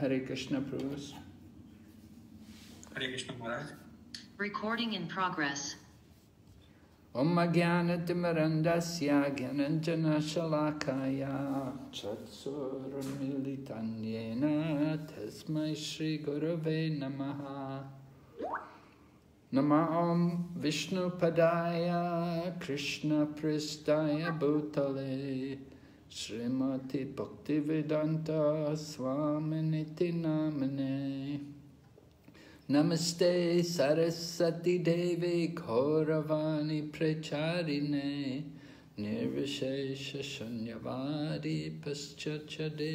Hare Krishna Prabhus. Hare Krishna Maharaj. Recording in progress. Om Jnanatimarandasya Gyananjana Shalakaya Chatsuramilitanyena Tasmai Shri Gurave Namaha Nama Om Vishnu Padaya Krishna Pristaya Bhutale Shrimati Bhaktivedanta स्वामिनिति नामने नमस्ते सरस्वती देवे घोरवाणी प्रचारिणे निर्विशेषशून्यवारि पश्चदेशतारिणे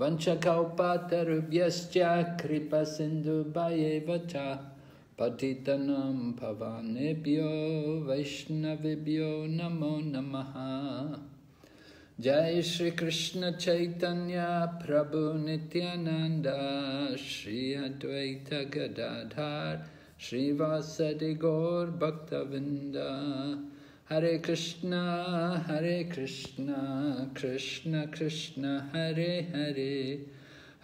वञ्चकौपातरुभ्यश्च कृपसिन्धुभयेव च Sindhu Bhayevacha Patitanam Pavanebhyo Vaishnavibhyo Namo Namaha Jai Shri Krishna Chaitanya Prabhu Nityananda Shri Advaita Gadadhar Shri Vasadi Gaur Bhaktavinda Hare Krishna Hare Krishna Krishna Krishna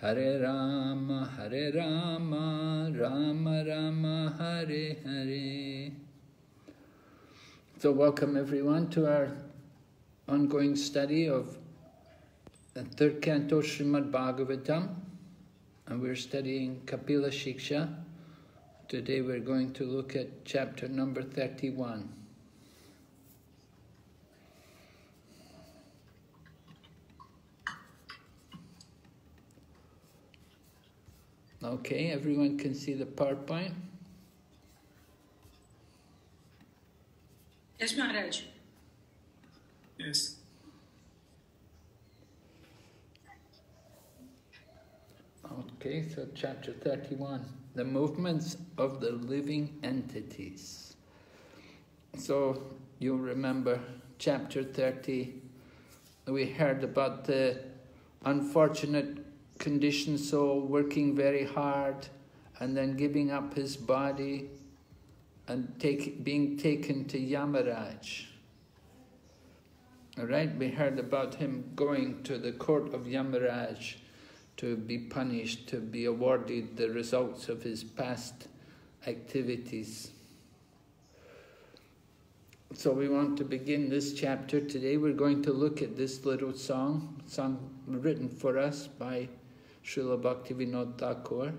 Hare Rama Hare Rama Rama Rama Hare Hare So welcome everyone to our ongoing study of the third canto Srimad Bhagavatam and we're studying Kapila Shiksha. Today we're going to look at chapter number 31. Okay, everyone can see the PowerPoint? Yes, Maharaj. Yes. Okay, so chapter 31, the movements of the living entities. So you'll remember chapter 30, we heard about the unfortunate conditioned soul working very hard and then giving up his body and take, being taken to Yamaraj. All right, we heard about him going to the court of Yamaraj to be punished, to be awarded the results of his past activities. So we want to begin this chapter today. We're going to look at this little song, song written for us by Srila Bhaktivinoda Thakur.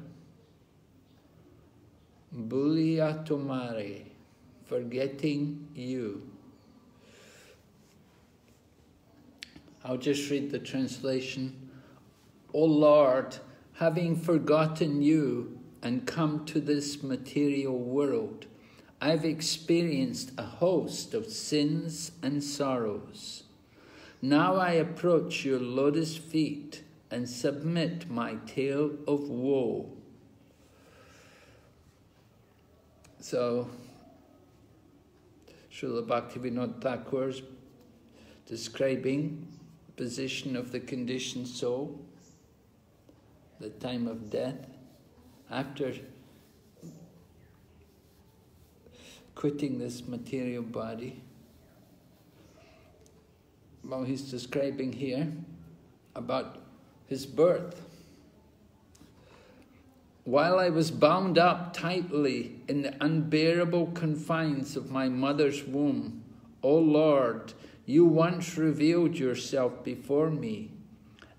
Bhuliya Tomare, forgetting you. I'll just read the translation. O Lord, having forgotten you and come to this material world, I've experienced a host of sins and sorrows. Now I approach your lotus feet and submit my tale of woe. So, Srila Bhaktivinoda Thakur is describing position of the conditioned soul, the time of death, after quitting this material body. Well, he's describing here about his birth. While I was bound up tightly in the unbearable confines of my mother's womb, O Lord, you once revealed yourself before me.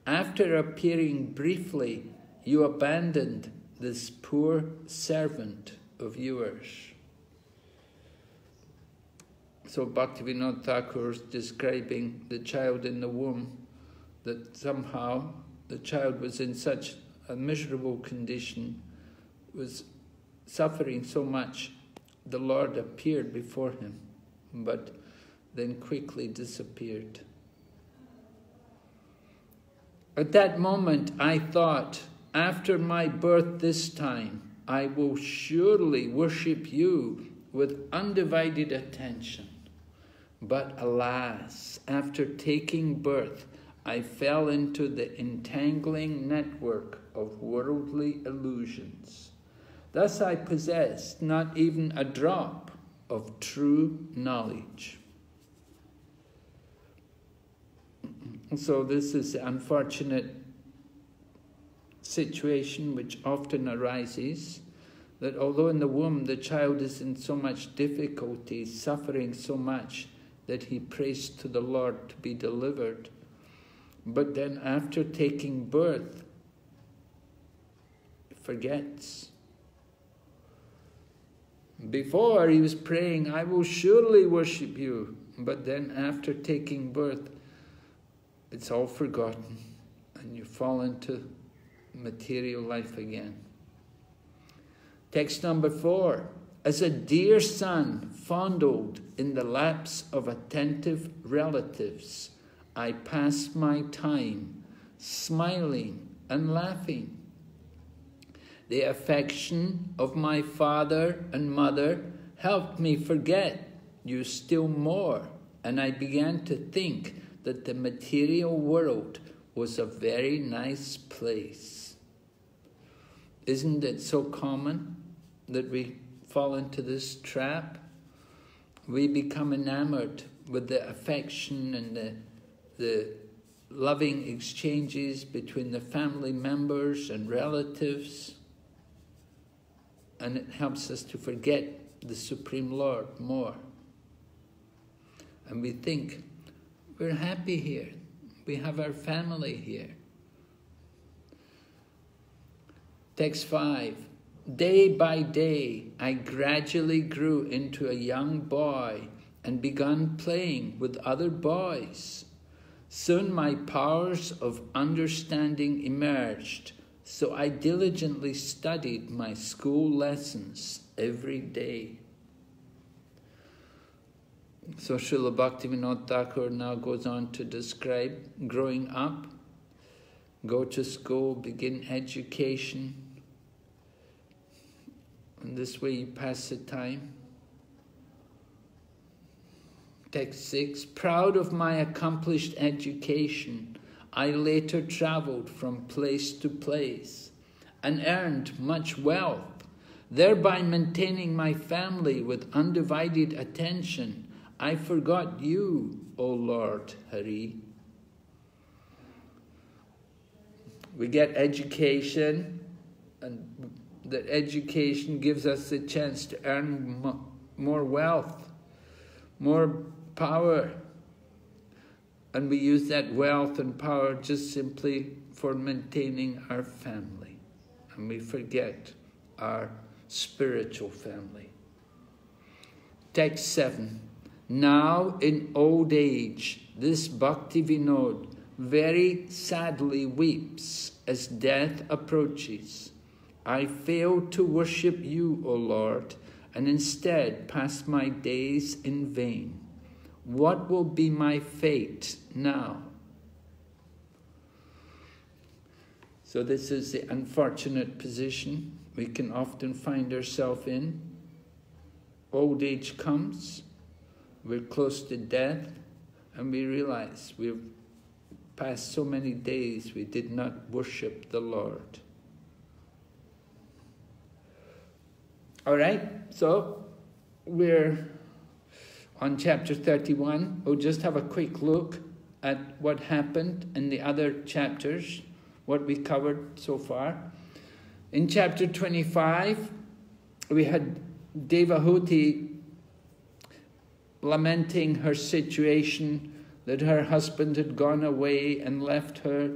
After appearing briefly, you abandoned this poor servant of yours. So Bhaktivinoda Thakur is describing the child in the womb, that somehow the child was in such a miserable condition, was suffering so much, the Lord appeared before him, but then quickly disappeared. At that moment, I thought, after my birth this time, I will surely worship you with undivided attention. But alas, after taking birth, I fell into the entangling network of worldly illusions. Thus I possessed not even a drop of true knowledge. So this is the unfortunate situation which often arises that although in the womb the child is in so much difficulty, suffering so much, that he prays to the Lord to be delivered. But then after taking birth, forgets. Before he was praying, I will surely worship you. But then after taking birth, it's all forgotten and you fall into material life again. Text number four. As a dear son fondled in the laps of attentive relatives, I pass my time smiling and laughing. The affection of my father and mother helped me forget you still more, and I began to think that the material world was a very nice place. Isn't it so common that we fall into this trap? We become enamored with the affection and the, the loving exchanges between the family members and relatives, and it helps us to forget the Supreme Lord more. And we think, we're happy here. We have our family here. Text 5. Day by day, I gradually grew into a young boy and began playing with other boys. Soon my powers of understanding emerged, so I diligently studied my school lessons every day. So Srila Bhaktivinoda Thakur now goes on to describe growing up, go to school, begin education, and this way you pass the time. Text 6 Proud of my accomplished education, I later travelled from place to place and earned much wealth, thereby maintaining my family with undivided attention I forgot you, O Lord Hari. We get education, and that education gives us the chance to earn more wealth, more power. And we use that wealth and power just simply for maintaining our family. And we forget our spiritual family. Text 7. Now, in old age, this Bhakti Vinod very sadly weeps as death approaches. I fail to worship you, O Lord, and instead pass my days in vain. What will be my fate now? So, this is the unfortunate position we can often find ourselves in. Old age comes we're close to death, and we realize we've passed so many days we did not worship the Lord. All right, so we're on chapter 31. We'll just have a quick look at what happened in the other chapters, what we covered so far. In chapter 25, we had Devahuti lamenting her situation that her husband had gone away and left her.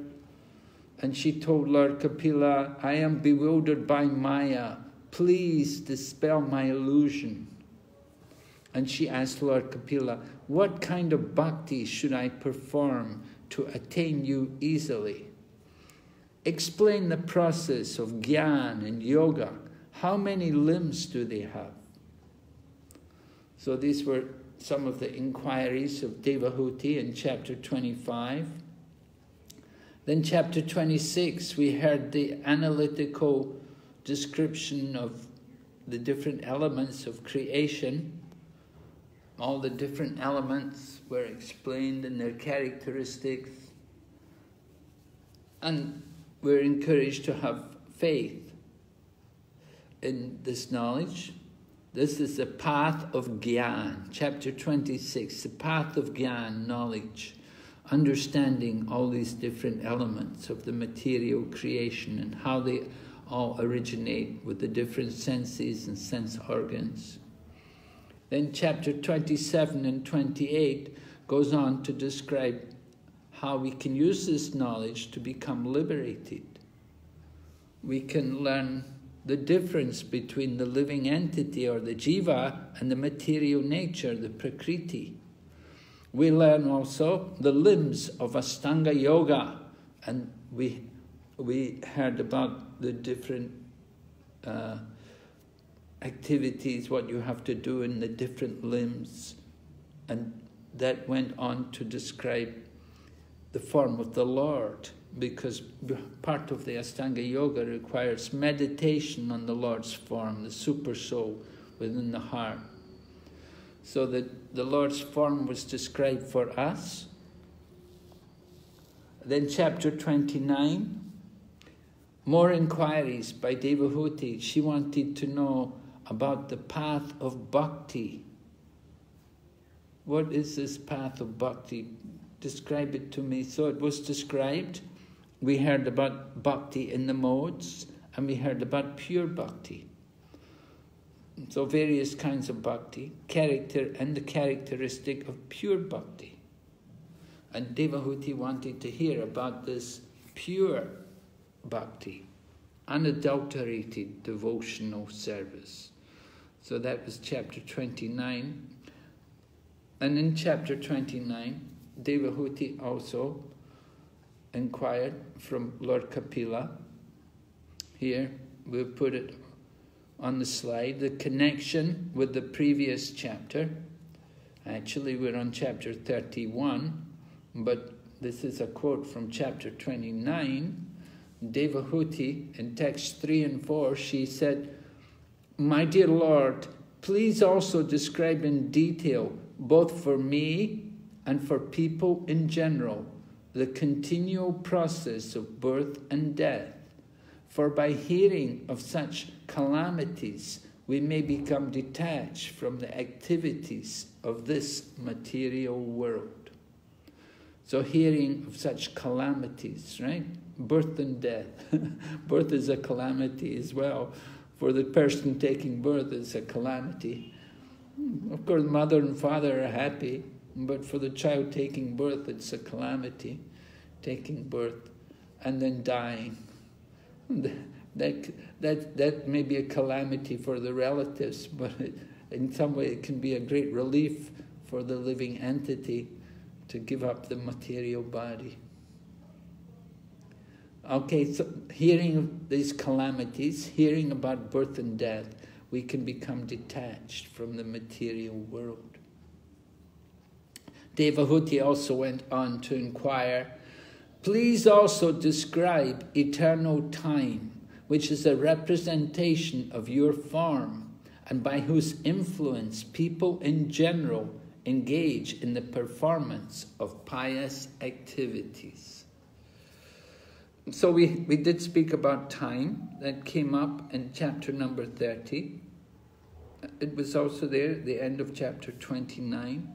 And she told Lord Kapila, I am bewildered by Maya. Please dispel my illusion. And she asked Lord Kapila, What kind of bhakti should I perform to attain you easily? Explain the process of gyan and yoga. How many limbs do they have? So these were some of the inquiries of Devahuti in chapter 25. Then, chapter 26, we heard the analytical description of the different elements of creation. All the different elements were explained in their characteristics. And we're encouraged to have faith in this knowledge this is the path of Gyan, chapter 26, the path of Gyan, knowledge. understanding all these different elements of the material creation and how they all originate with the different senses and sense organs. Then chapter 27 and 28 goes on to describe how we can use this knowledge to become liberated. We can learn the difference between the living entity or the jiva and the material nature, the prakriti. We learn also the limbs of Astanga Yoga, and we, we heard about the different uh, activities, what you have to do in the different limbs, and that went on to describe the form of the Lord, because part of the Astanga Yoga requires meditation on the Lord's form, the super soul within the heart. So that the Lord's form was described for us. Then chapter 29, more inquiries by Devahuti. She wanted to know about the path of bhakti. What is this path of bhakti? Describe it to me. So it was described. We heard about bhakti in the modes, and we heard about pure bhakti. So various kinds of bhakti, character and the characteristic of pure bhakti. And Devahuti wanted to hear about this pure bhakti, unadulterated devotional service. So that was chapter 29. And in chapter 29, Devahuti also inquired from Lord Kapila. Here, we'll put it on the slide, the connection with the previous chapter. Actually, we're on chapter 31, but this is a quote from chapter 29. Devahuti, in text 3 and 4, she said, My dear Lord, please also describe in detail, both for me and for people in general the continual process of birth and death. For by hearing of such calamities, we may become detached from the activities of this material world. So, hearing of such calamities, right? Birth and death. birth is a calamity as well. For the person taking birth, it's a calamity. Of course, mother and father are happy, but for the child taking birth, it's a calamity, taking birth and then dying. That, that, that may be a calamity for the relatives, but in some way it can be a great relief for the living entity to give up the material body. Okay, so hearing these calamities, hearing about birth and death, we can become detached from the material world. Devahuti also went on to inquire, please also describe eternal time, which is a representation of your form, and by whose influence people in general engage in the performance of pious activities. So we, we did speak about time, that came up in chapter number 30. It was also there the end of chapter 29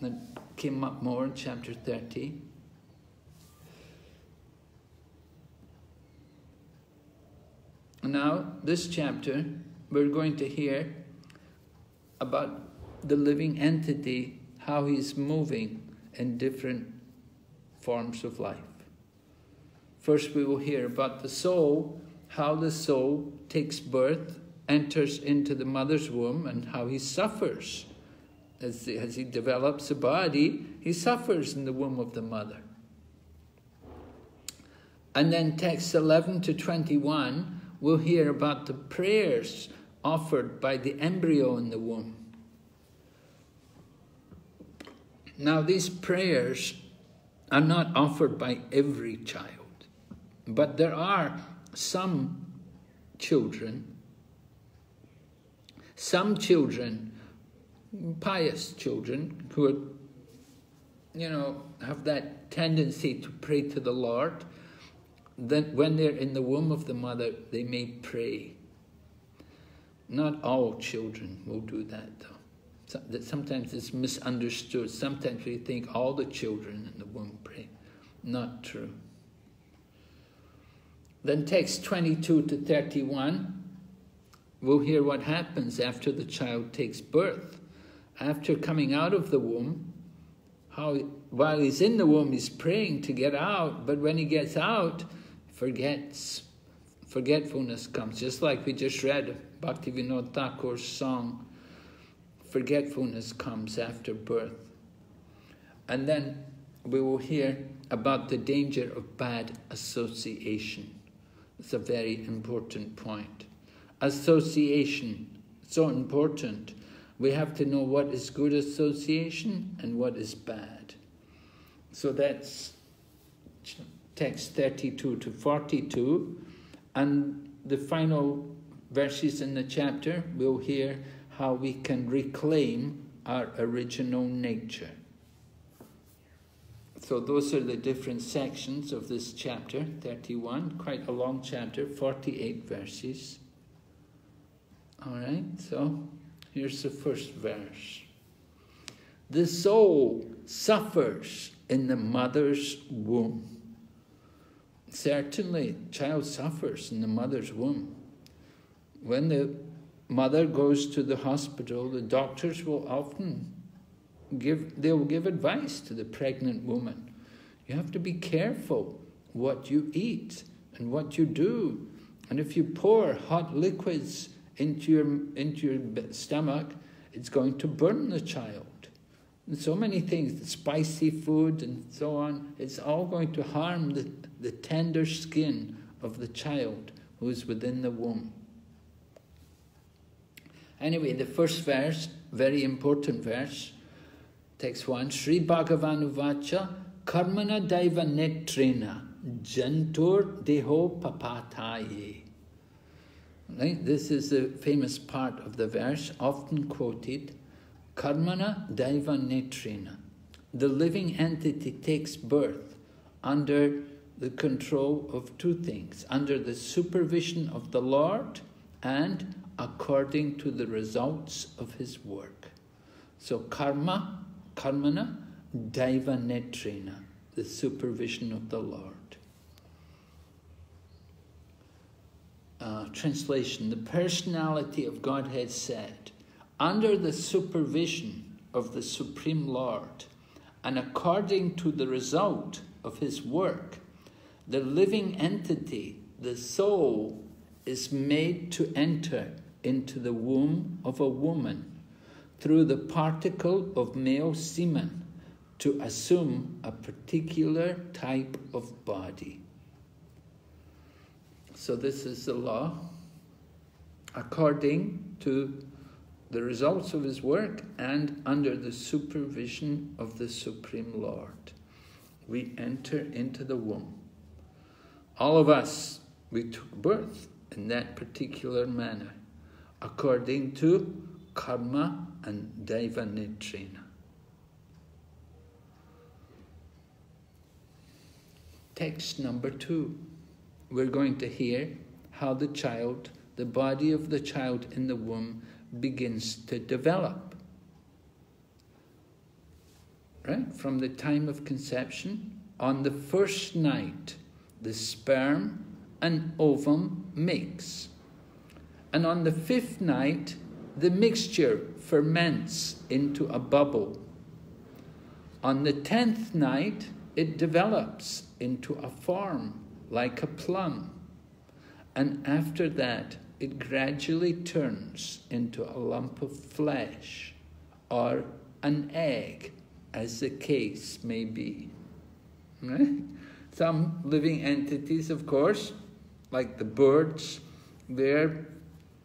that came up more in chapter 30. Now, this chapter, we're going to hear about the living entity, how he's moving in different forms of life. First, we will hear about the soul, how the soul takes birth, enters into the mother's womb, and how he suffers as, as he develops a body, he suffers in the womb of the mother. And then texts 11 to 21, we'll hear about the prayers offered by the embryo in the womb. Now, these prayers are not offered by every child, but there are some children, some children pious children who are, you know, have that tendency to pray to the Lord, then when they're in the womb of the mother, they may pray. Not all children will do that, though. that sometimes it's misunderstood. Sometimes we think all the children in the womb pray. Not true. Then text 22 to 31, we'll hear what happens after the child takes birth. After coming out of the womb, how while he's in the womb he's praying to get out, but when he gets out, forgets. Forgetfulness comes, just like we just read Bhaktivinoda Thakur's song, forgetfulness comes after birth. And then we will hear about the danger of bad association. It's a very important point. Association, so important. We have to know what is good association and what is bad. So that's text 32 to 42. And the final verses in the chapter, we'll hear how we can reclaim our original nature. So those are the different sections of this chapter, 31, quite a long chapter, 48 verses. All right, so here's the first verse. The soul suffers in the mother's womb. Certainly, child suffers in the mother's womb. When the mother goes to the hospital, the doctors will often give, they'll give advice to the pregnant woman. You have to be careful what you eat and what you do. And if you pour hot liquids into your, into your stomach, it's going to burn the child. And so many things, the spicy food and so on, it's all going to harm the, the tender skin of the child who is within the womb. Anyway, the first verse, very important verse, text one, Sri Bhagavan Uvacha Karmana Daiva Netrena Jantur Deho Papataye. Right? This is the famous part of the verse, often quoted. Karmana Daiva Netrena. The living entity takes birth under the control of two things, under the supervision of the Lord and according to the results of his work. So karma, karmana, daiva netrena, the supervision of the Lord. Uh, translation, the personality of Godhead said, under the supervision of the Supreme Lord, and according to the result of his work, the living entity, the soul, is made to enter into the womb of a woman through the particle of male semen to assume a particular type of body. So, this is the law according to the results of his work and under the supervision of the Supreme Lord. We enter into the womb. All of us, we took birth in that particular manner according to karma and daiva netrena. Text number two. We're going to hear how the child, the body of the child in the womb, begins to develop. Right? From the time of conception, on the first night, the sperm and ovum mix and on the fifth night, the mixture ferments into a bubble. On the tenth night, it develops into a form like a plum. And after that, it gradually turns into a lump of flesh or an egg, as the case may be. Right? Some living entities, of course, like the birds, they're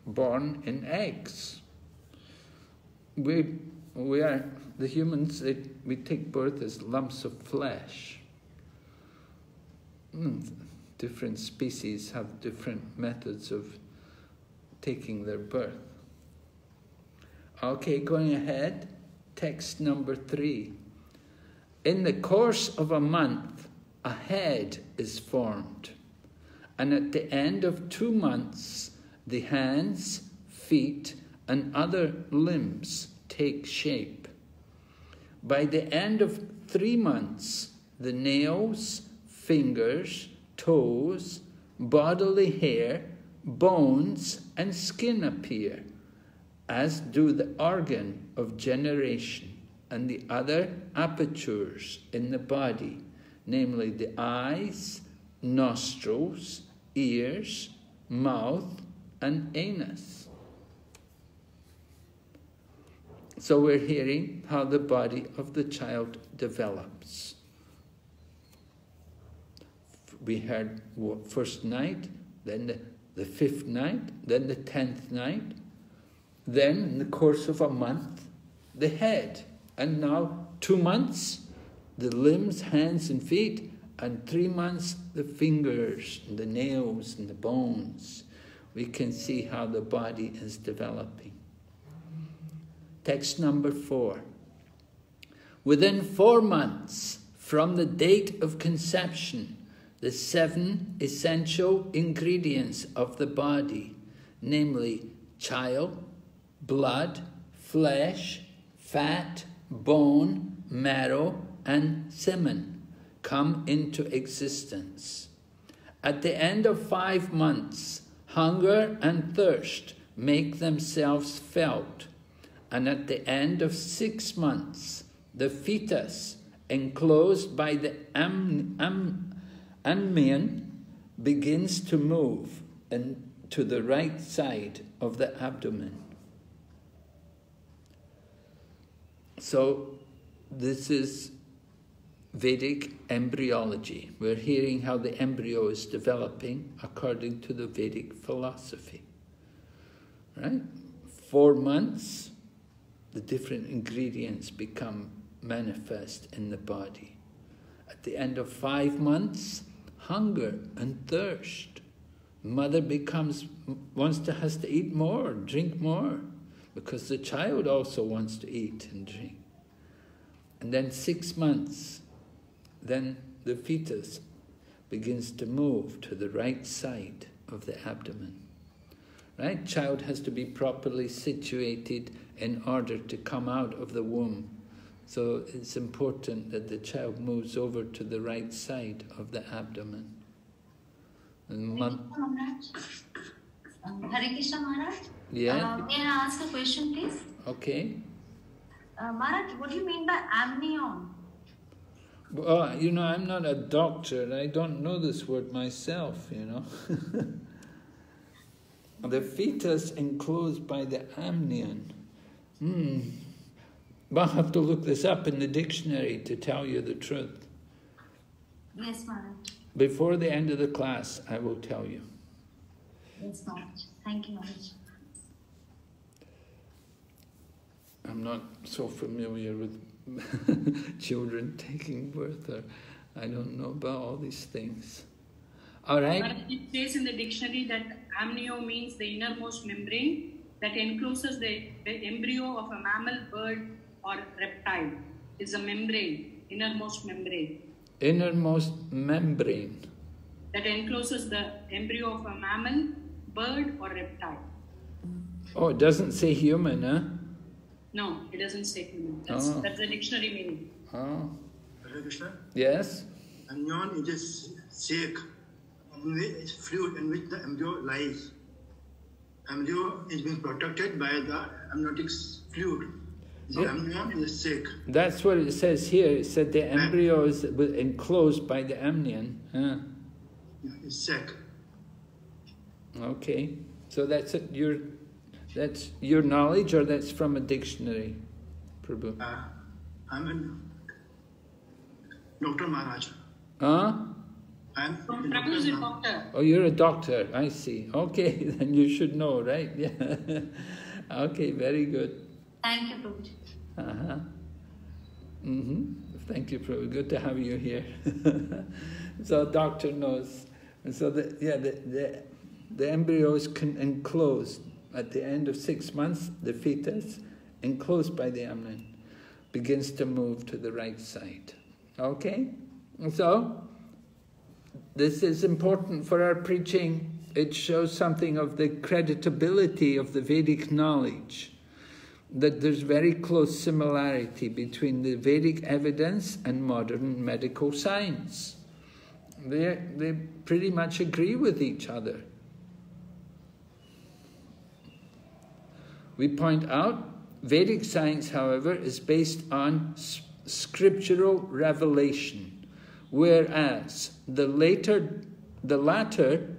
born in eggs. We, we are, the humans, we take birth as lumps of flesh. Mm, different species have different methods of taking their birth. Okay, going ahead, text number three. In the course of a month, a head is formed, and at the end of two months, the hands, feet, and other limbs take shape. By the end of three months, the nails, fingers, toes, bodily hair, bones, and skin appear, as do the organ of generation and the other apertures in the body, namely the eyes, nostrils, ears, mouth, and anus. So we're hearing how the body of the child develops. We heard first night, then the, the fifth night, then the tenth night, then in the course of a month, the head, and now two months, the limbs, hands and feet, and three months, the fingers, and the nails, and the bones. We can see how the body is developing. Text number four. Within four months from the date of conception, the seven essential ingredients of the body, namely chyle, blood, flesh, fat, bone, marrow, and semen, come into existence. At the end of five months, hunger and thirst make themselves felt and at the end of six months, the fetus, enclosed by the am, am, amnion, begins to move and to the right side of the abdomen. So, this is Vedic embryology. We're hearing how the embryo is developing according to the Vedic philosophy. Right? Four months, the different ingredients become manifest in the body. At the end of five months, hunger and thirst. Mother becomes wants to has to eat more, drink more, because the child also wants to eat and drink. And then six months, then the fetus begins to move to the right side of the abdomen. Right? Child has to be properly situated in order to come out of the womb. So it's important that the child moves over to the right side of the abdomen. And Hare Krishna Maharaj. Yeah. Uh, may I ask a question, please? Okay. Uh, Maharaj, what do you mean by amnion? Well, you know, I'm not a doctor, I don't know this word myself, you know. the fetus enclosed by the amnion. Hmm. I'll have to look this up in the dictionary to tell you the truth. Yes, Maharaj. Before the end of the class, I will tell you. Yes, Maharaj. Thank you, Maharaj. I'm not so familiar with children taking birth, or I don't know about all these things. All right? But it says in the dictionary that amnio means the innermost membrane that encloses the, the embryo of a mammal, bird, or reptile. Is a membrane, innermost membrane. Innermost membrane. That encloses the embryo of a mammal, bird, or reptile. Oh, it doesn't say human, huh? No, it doesn't say human. That's, Oh. that's the dictionary meaning. Oh, Hare Krishna. yes? Amnion is a s- sac, in which fluid in which the embryo lies. Embryo is being protected by the amniotic fluid. The Yeah. amnion is sac. That's what it says here. It said the embryo is enclosed by the amnion. Huh. Is sac. Okay. So that's it. Your, that's your knowledge, or that's from a dictionary, Prabhu? Uh, I'm a Dr. Maharaj. Huh? I'm From a Prabhu is a Dr. Oh, you're a doctor. I see. Okay, then you should know, right? Yeah. okay, very good. Thank you, Prabhuji. Uh-huh. Mm-hmm. Thank you, Prabhu. Good to have you here. so doctor knows. And so the yeah the the, the embryo is con- enclosed at the end of six months. The fetus, enclosed by the amnion, begins to move to the right side. Okay, And so this is important for our preaching. It shows something of the creditability of the Vedic knowledge that there's very close similarity between the Vedic evidence and modern medical science. They, they pretty much agree with each other. We point out Vedic science, however, is based on scriptural revelation, whereas the later, the latter,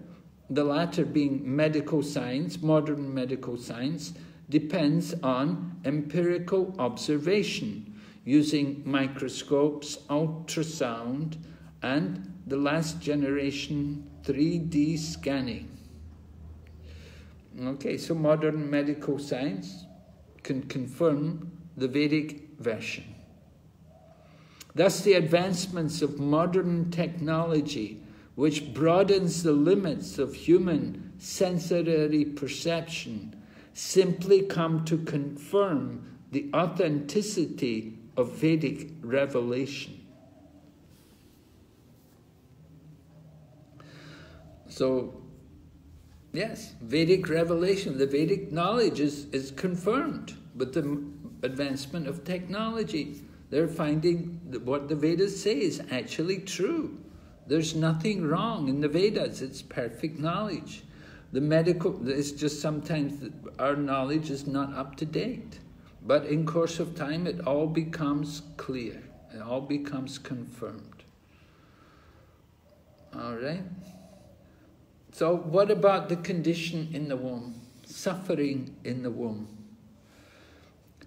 the latter being medical science, modern medical science, depends on empirical observation using microscopes, ultrasound, and the last generation 3D scanning. Okay, so modern medical science can confirm the Vedic version. Thus, the advancements of modern technology, which broadens the limits of human sensory perception, simply come to confirm the authenticity of Vedic revelation. So, yes, Vedic revelation, the Vedic knowledge is, is confirmed with the advancement of technology. They're finding what the Vedas say is actually true. There's nothing wrong in the Vedas, it's perfect knowledge. The medical, it's just sometimes our knowledge is not up to date. But in course of time, it all becomes clear. It all becomes confirmed. All right? So what about the condition in the womb? Suffering in the womb.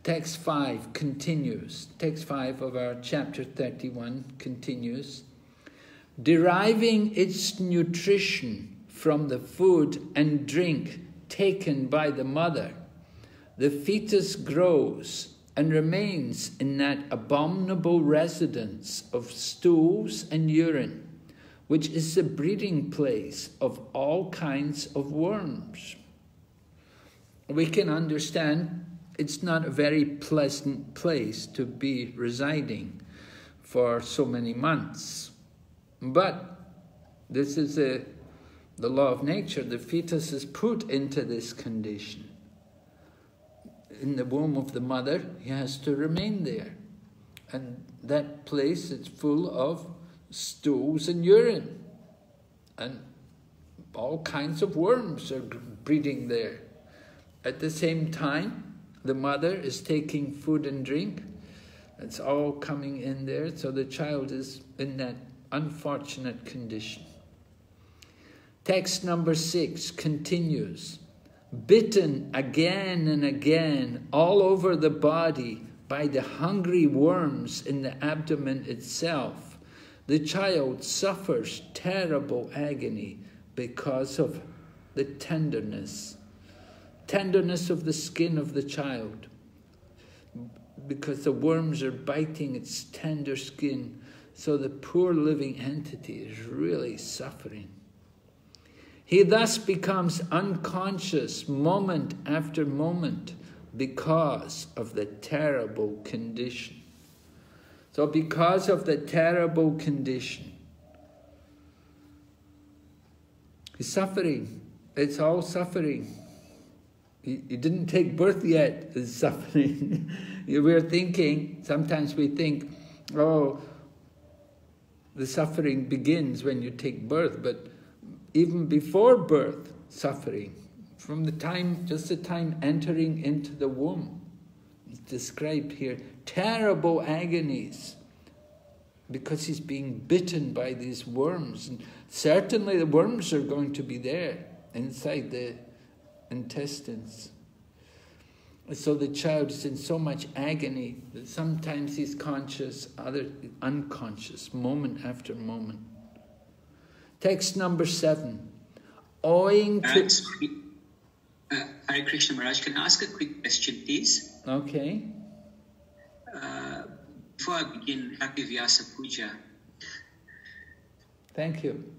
Text 5 continues. Text 5 of our chapter 31 continues. Deriving its nutrition from the food and drink taken by the mother, the fetus grows and remains in that abominable residence of stools and urine, which is the breeding place of all kinds of worms. We can understand it's not a very pleasant place to be residing for so many months. But this is a the law of nature, the fetus is put into this condition. In the womb of the mother, he has to remain there. And that place is full of stools and urine. And all kinds of worms are breeding there. At the same time, the mother is taking food and drink. It's all coming in there, so the child is in that unfortunate condition. Text number six continues Bitten again and again all over the body by the hungry worms in the abdomen itself, the child suffers terrible agony because of the tenderness. Tenderness of the skin of the child. Because the worms are biting its tender skin, so the poor living entity is really suffering. He thus becomes unconscious moment after moment because of the terrible condition. So, because of the terrible condition, he's suffering. It's all suffering. He didn't take birth yet, is suffering. We're thinking, sometimes we think, oh, the suffering begins when you take birth, but even before birth, suffering. From the time, just the time entering into the womb. It's described here. Terrible agonies. Because he's being bitten by these worms. And certainly the worms are going to be there inside the intestines. So the child is in so much agony that sometimes he's conscious, other unconscious, moment after moment. Text number seven. Owing to. Uh, Hare Krishna Maharaj, can I ask a quick question, please? Okay. Uh, before I begin, Happy Vyasa Puja. Thank you.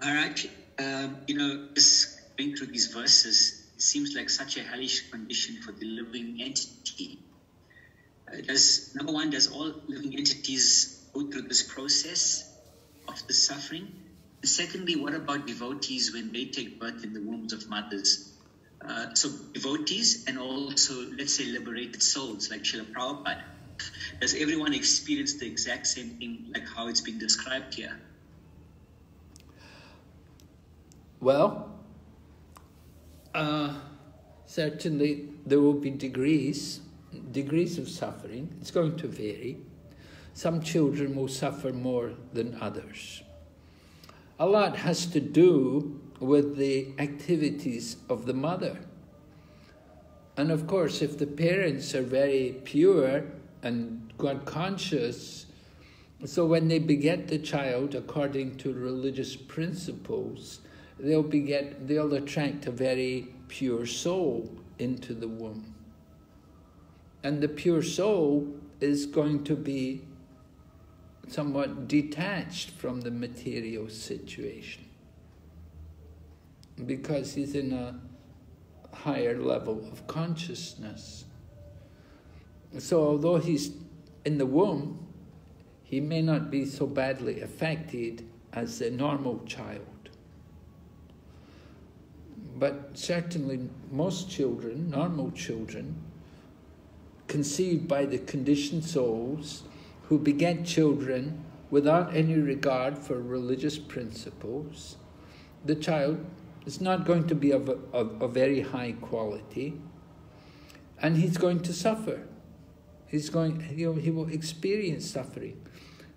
Maharaj, um, you know, just going through these verses, it seems like such a hellish condition for the living entity. Uh, does number one, does all living entities go through this process? of the suffering? And secondly, what about devotees when they take birth in the wombs of mothers? uh, so devotees and also, let's say, liberated souls like Srila Prabhupada. Does everyone experience the exact same thing like how it's being described here? Well, uh, certainly there will be degrees, degrees of suffering. It's going to vary. Some children will suffer more than others. A lot has to do with the activities of the mother. And of course, if the parents are very pure and God conscious, so when they beget the child according to religious principles, they'll beget, they'll attract a very pure soul into the womb. And the pure soul is going to be somewhat detached from the material situation because he's in a higher level of consciousness. So although he's in the womb, he may not be so badly affected as a normal child. But certainly most children, normal children, conceived by the conditioned souls who beget children without any regard for religious principles, the child is not going to be of a, of a very high quality, and he's going to suffer. He's going, he will, he will experience suffering.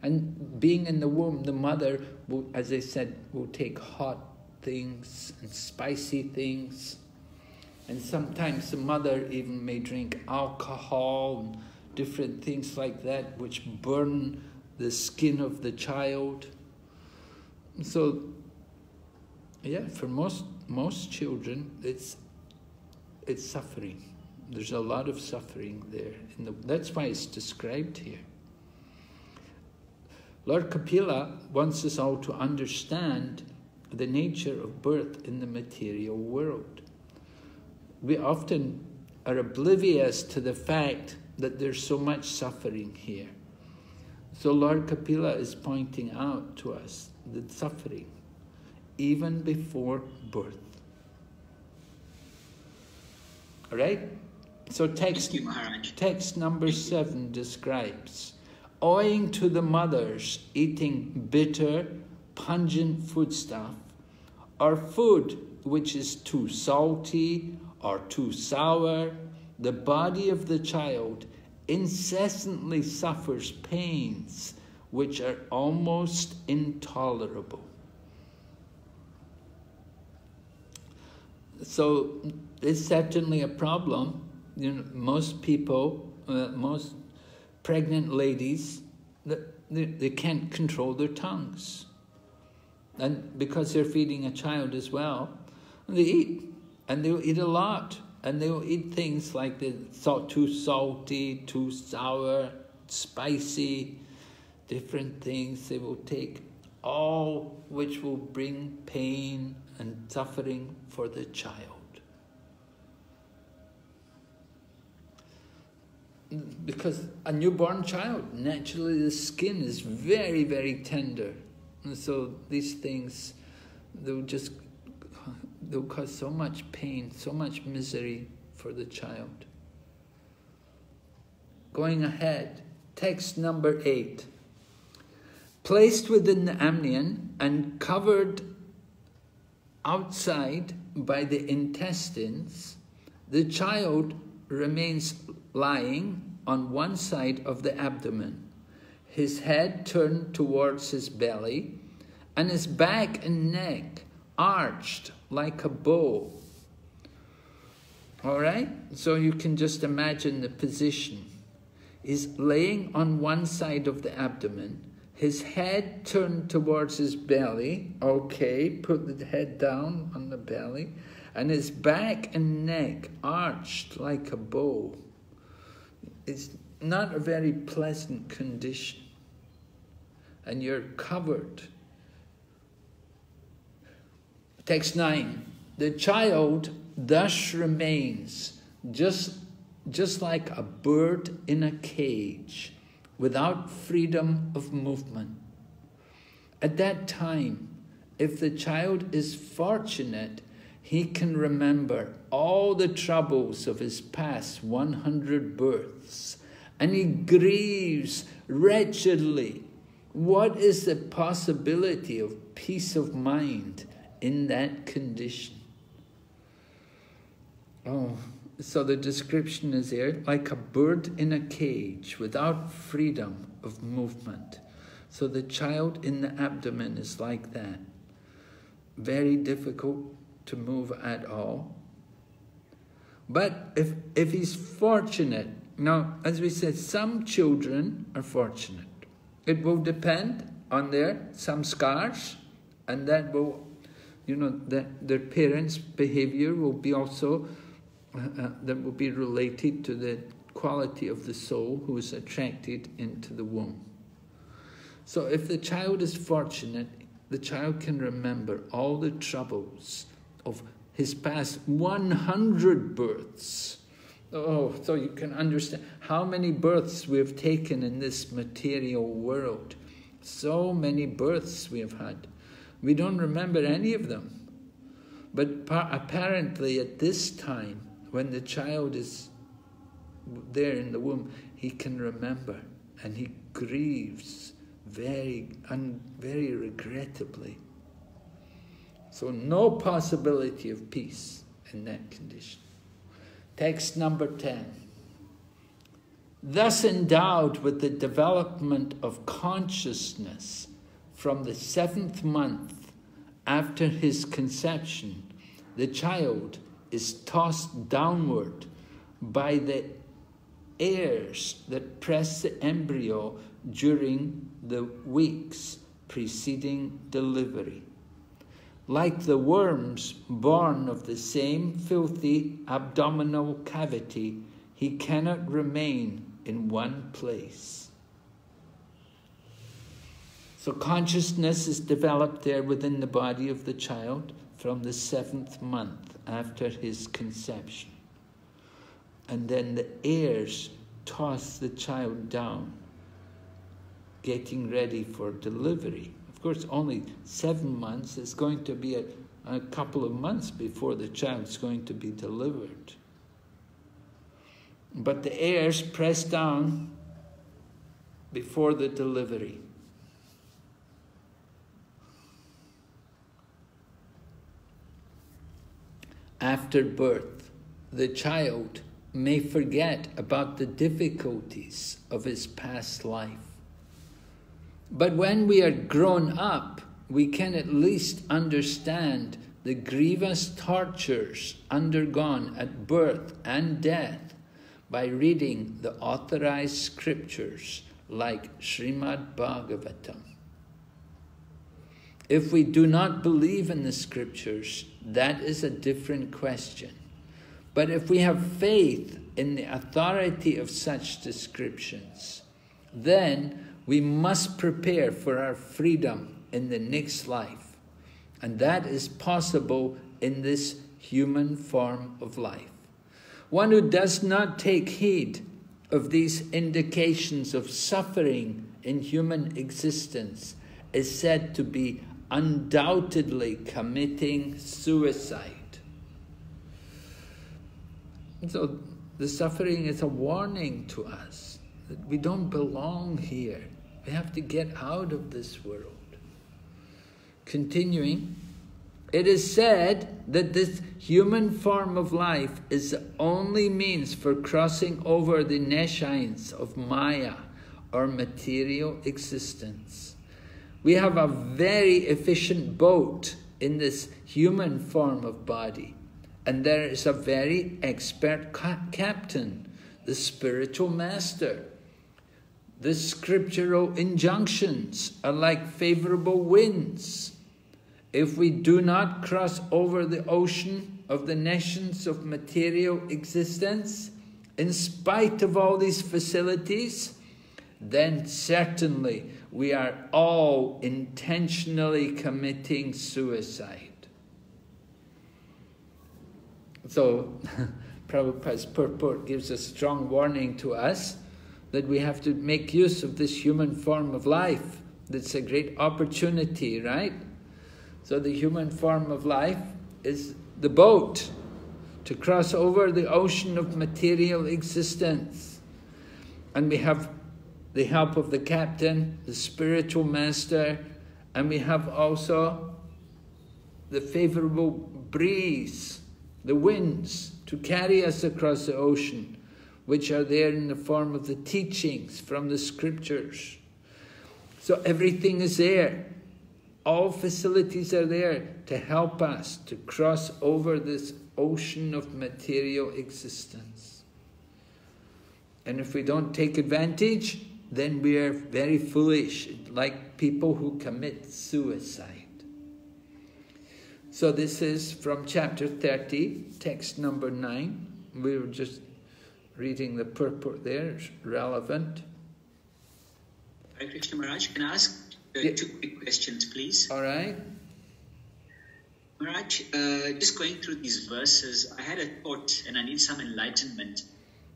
And being in the womb, the mother, will, as I said, will take hot things and spicy things. And sometimes the mother even may drink alcohol and different things like that, which burn the skin of the child. So, yeah, for most most children, it's it's suffering. There's a lot of suffering there. The, that's why it's described here. Lord Kapila wants us all to understand the nature of birth in the material world. We often are oblivious to the fact that there's so much suffering here. So Lord Kapila is pointing out to us the suffering even before birth. All right? So text, you, text number seven describes, owing to the mothers eating bitter, pungent foodstuff, or food which is too salty or too sour, the body of the child incessantly suffers pains which are almost intolerable. So it's certainly a problem. You know, most people, uh, most pregnant ladies, they, they can't control their tongues. And because they're feeding a child as well, they eat, and they'll eat a lot. And they'll eat things like the salt, too salty, too sour, spicy, different things. They will take all which will bring pain and suffering for the child. Because a newborn child, naturally the skin is very, very tender. And so these things, they'll just, they'll cause so much pain, so much misery for the child. Going ahead, text number eight. Placed within the amnion and covered outside by the intestines, the child remains lying on one side of the abdomen, his head turned towards his belly, and his back and neck arched like a bow. All right? So you can just imagine the position. He's laying on one side of the abdomen, his head turned towards his belly. Okay, put the head down on the belly. And his back and neck arched like a bow. It's not a very pleasant condition. And you're covered. Text 9. The child thus remains just, just like a bird in a cage without freedom of movement. At that time, if the child is fortunate, he can remember all the troubles of his past 100 births and he grieves wretchedly. What is the possibility of peace of mind in that condition? Oh, so the description is there like a bird in a cage without freedom of movement. So the child in the abdomen is like that. Very difficult to move at all. But if, if he's fortunate, now, as we said, some children are fortunate. It will depend on their samskars, and that will, you know, that their parents' behavior will be also uh, uh, that will be related to the quality of the soul who is attracted into the womb. So if the child is fortunate, the child can remember all the troubles of his past 100 births. Oh, so you can understand how many births we have taken in this material world. So many births we have had. We don't remember any of them. But apparently, at this time, when the child is there in the womb, he can remember and he grieves very, un, very regrettably. So, no possibility of peace in that condition. Text number 10. Thus endowed with the development of consciousness from the seventh month after his conception, the child is tossed downward by the airs that press the embryo during the weeks preceding delivery. Like the worms born of the same filthy abdominal cavity, he cannot remain in one place. So consciousness is developed there within the body of the child from the seventh month after his conception. And then the airs toss the child down, getting ready for delivery. Of course, only seven months. It's going to be a, a couple of months before the child's going to be delivered. But the airs press down before the delivery. after birth, the child may forget about the difficulties of his past life. But when we are grown up, we can at least understand the grievous tortures undergone at birth and death by reading the authorized scriptures like Srimad Bhagavatam. If we do not believe in the scriptures, that is a different question. But if we have faith in the authority of such descriptions, then we must prepare for our freedom in the next life. And that is possible in this human form of life. One who does not take heed of these indications of suffering in human existence is said to be undoubtedly committing suicide. So the suffering is a warning to us that we don't belong here. We have to get out of this world. Continuing, it is said that this human form of life is the only means for crossing over the nescience of Maya or material existence. We have a very efficient boat in this human form of body. And there is a very expert ca captain, the spiritual master. The scriptural injunctions are like favorable winds. If we do not cross over the ocean of the nescience of material existence, in spite of all these facilities, then certainly we are all intentionally committing suicide. So, Prabhupada's purport gives a strong warning to us that we have to make use of this human form of life. That's a great opportunity, right? So, the human form of life is the boat to cross over the ocean of material existence. And we have the help of the captain, the spiritual master, and we have also the favorable breeze, the winds to carry us across the ocean, which are there in the form of the teachings from the scriptures. So everything is there. All facilities are there to help us to cross over this ocean of material existence. And if we don't take advantage, then we are very foolish, like people who commit suicide. So this is from chapter 30, text number 9. We were just reading the purport there, it's relevant. Hare Krishna Maharaj, can I ask uh, Yeah. two quick questions, please? All right? Maharaj, uh, just going through these verses, I had a thought and I need some enlightenment.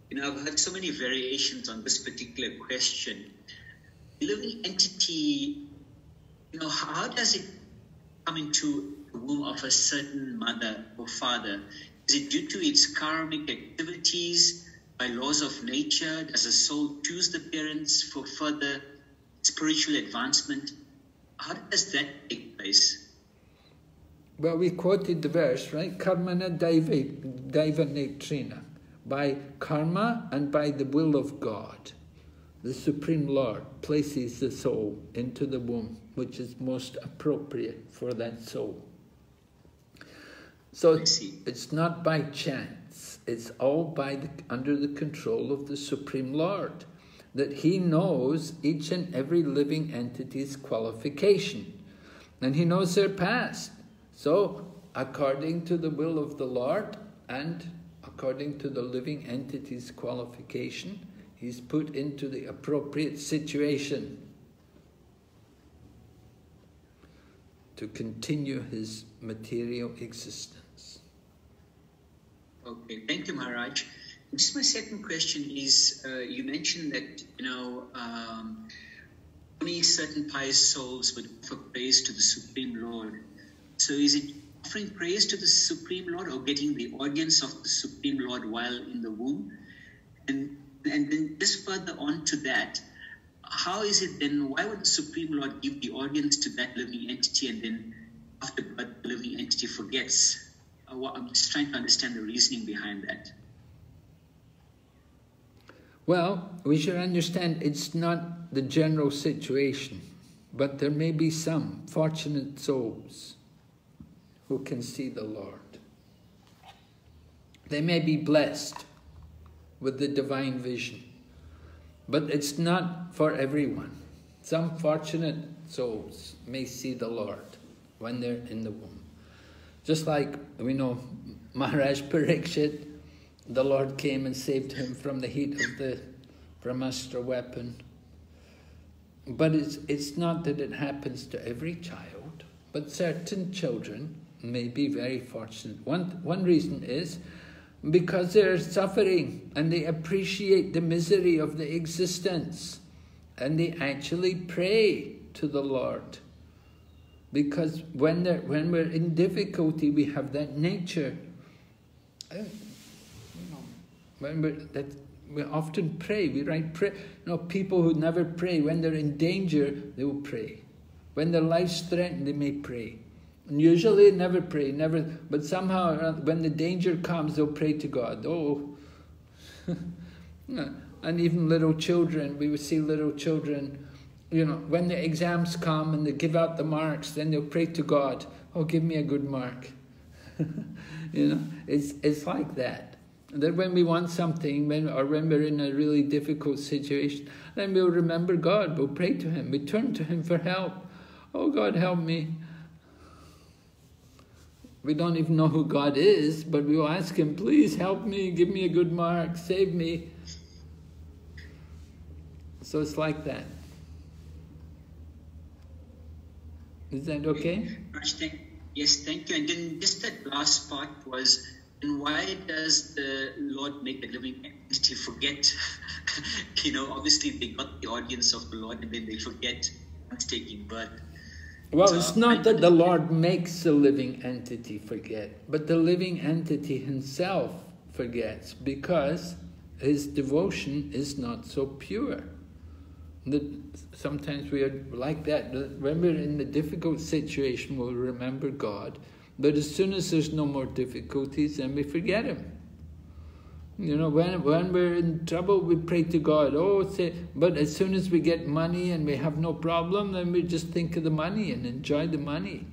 You know, I've heard so many variations on this particular question. The Living entity, you know, how, how does it come into the womb of a certain mother or father? Is it due to its karmic activities, by laws of nature? Does the soul choose the parents for further spiritual advancement? How does that take place? Well, we quoted the verse, right? Karmana daiva, daiva netrena. By karma and by the will of God, the Supreme Lord places the soul into the womb, which is most appropriate for that soul. So it's not by chance. It's all by the, under the control of the Supreme Lord. That He knows each and every living entity's qualification, and He knows their past. So, according to the will of the Lord and according to the living entity's qualification, He's put into the appropriate situation to continue his material existence. Okay, thank you, Maharaj. Just my second question is, uh, you mentioned that you know um, only certain pious souls would offer praise to the Supreme Lord. So, is it offering praise to the Supreme Lord or getting the audience of the Supreme Lord while in the womb? And and then just further on to that, how is it then? Why would the Supreme Lord give the audience to that living entity, and then after birth, the living entity forgets? I'm just trying to understand the reasoning behind that. Well, we should understand it's not the general situation, but there may be some fortunate souls who can see the Lord. They may be blessed with the divine vision, but it's not for everyone. Some fortunate souls may see the Lord when they're in the womb. Just like we know Maharaj Parikshit, the Lord came and saved him from the heat of the Brahmastra weapon. But it's, it's not that it happens to every child, but certain children may be very fortunate. One, one reason is because they're suffering and they appreciate the misery of the existence and they actually pray to the Lord. Because when, when we're in difficulty, we have that nature. Eh, know, when we're, that we often pray, we write pray. You know, people who never pray, when they're in danger, they will pray. When their life's threatened, they may pray. And usually they never pray, never. But somehow, when the danger comes, they'll pray to God. Oh, and even little children, we would see little children. You know, when the exams come and they give out the marks, then they'll pray to God. Oh, give me a good mark. you know, it's it's like that. That when we want something, when or when we're in a really difficult situation, then we'll remember God. We'll pray to Him. We turn to Him for help. Oh God, help me. We don't even know who God is, but we will ask Him, please help me, give me a good mark, save me. So it's like that. Is that okay? Yes, thank you. And then just that last part was, and why does the Lord make the living entity forget? you know, obviously they got the audience of the Lord and then they forget once taking birth. Well, So it's not that the Lord makes the living entity forget, but the living entity himself forgets because his devotion is not so pure. Sometimes we are like that. When we're in the difficult situation, we'll remember God, but as soon as there's no more difficulties, then we forget Him. You know, when, when we're in trouble, we pray to God. Oh, say, but as soon as we get money and we have no problem, then we just think of the money and enjoy the money.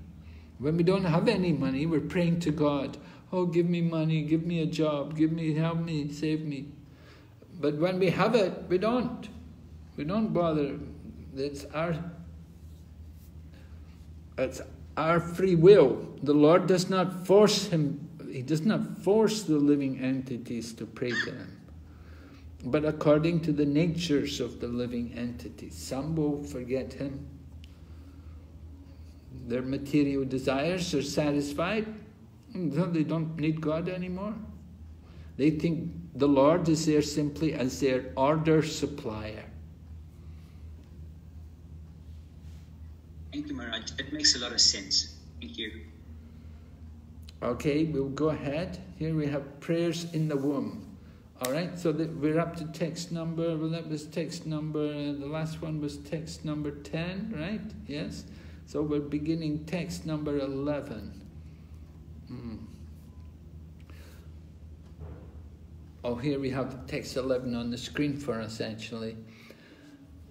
When we don't have any money, we're praying to God. Oh, give me money, give me a job, give me, help me, save me. But when we have it, we don't. We don't bother. It's our, it's our free will. The Lord does not force him. He does not force the living entities to pray to him. But according to the natures of the living entities, some will forget him. Their material desires are satisfied, they don't need God anymore. They think the Lord is there simply as their order supplier. Thank you, Maharaj. That makes a lot of sense. Thank you. Okay, we'll go ahead. Here we have prayers in the womb. All right, so that we're up to text number, well, that was text number, the last one was text number 10, right? Yes? So we're beginning text number 11. Hmm. Oh, here we have text 11 on the screen for us, actually.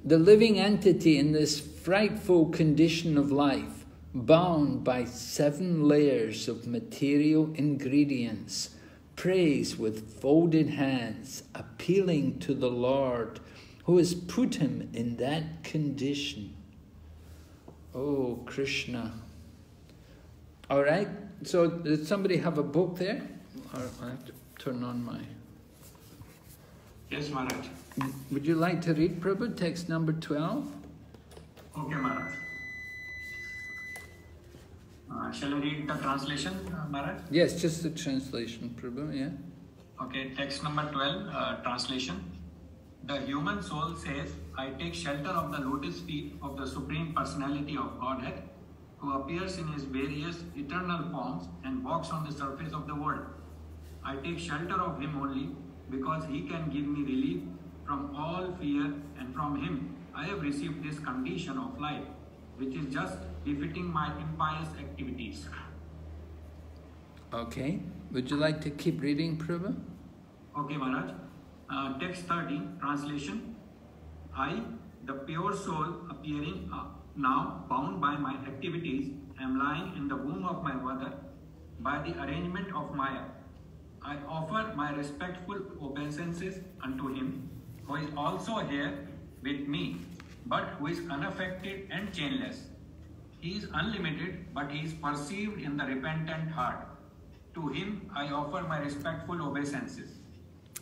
The living entity in this frightful condition of life, bound by seven layers of material ingredients, prays with folded hands, appealing to the Lord who has put him in that condition. Oh, Krishna. All right, so does somebody have a book there? Or I have to turn on my. Yes, Maharaj. Would you like to read Prabhu, text number 12? Okay, Maharaj. Uh, shall I read the translation, uh, Maharaj? Yes, just the translation, Prabhu, yeah. Okay, text number 12, uh, translation. The human soul says, I take shelter of the lotus feet of the Supreme Personality of Godhead, who appears in his various eternal forms and walks on the surface of the world. I take shelter of him only because he can give me relief from all fear, and from him I have received this condition of life, which is just befitting my impious activities. Okay. Would you like to keep reading, Prabhu? Okay, Maharaj. Uh, text 13, translation. I, the pure soul appearing uh, now bound by my activities, am lying in the womb of my mother by the arrangement of Maya. I offer my respectful obeisances unto him, who is also here with me, but who is unaffected and chainless. He is unlimited, but he is perceived in the repentant heart. To him I offer my respectful obeisances.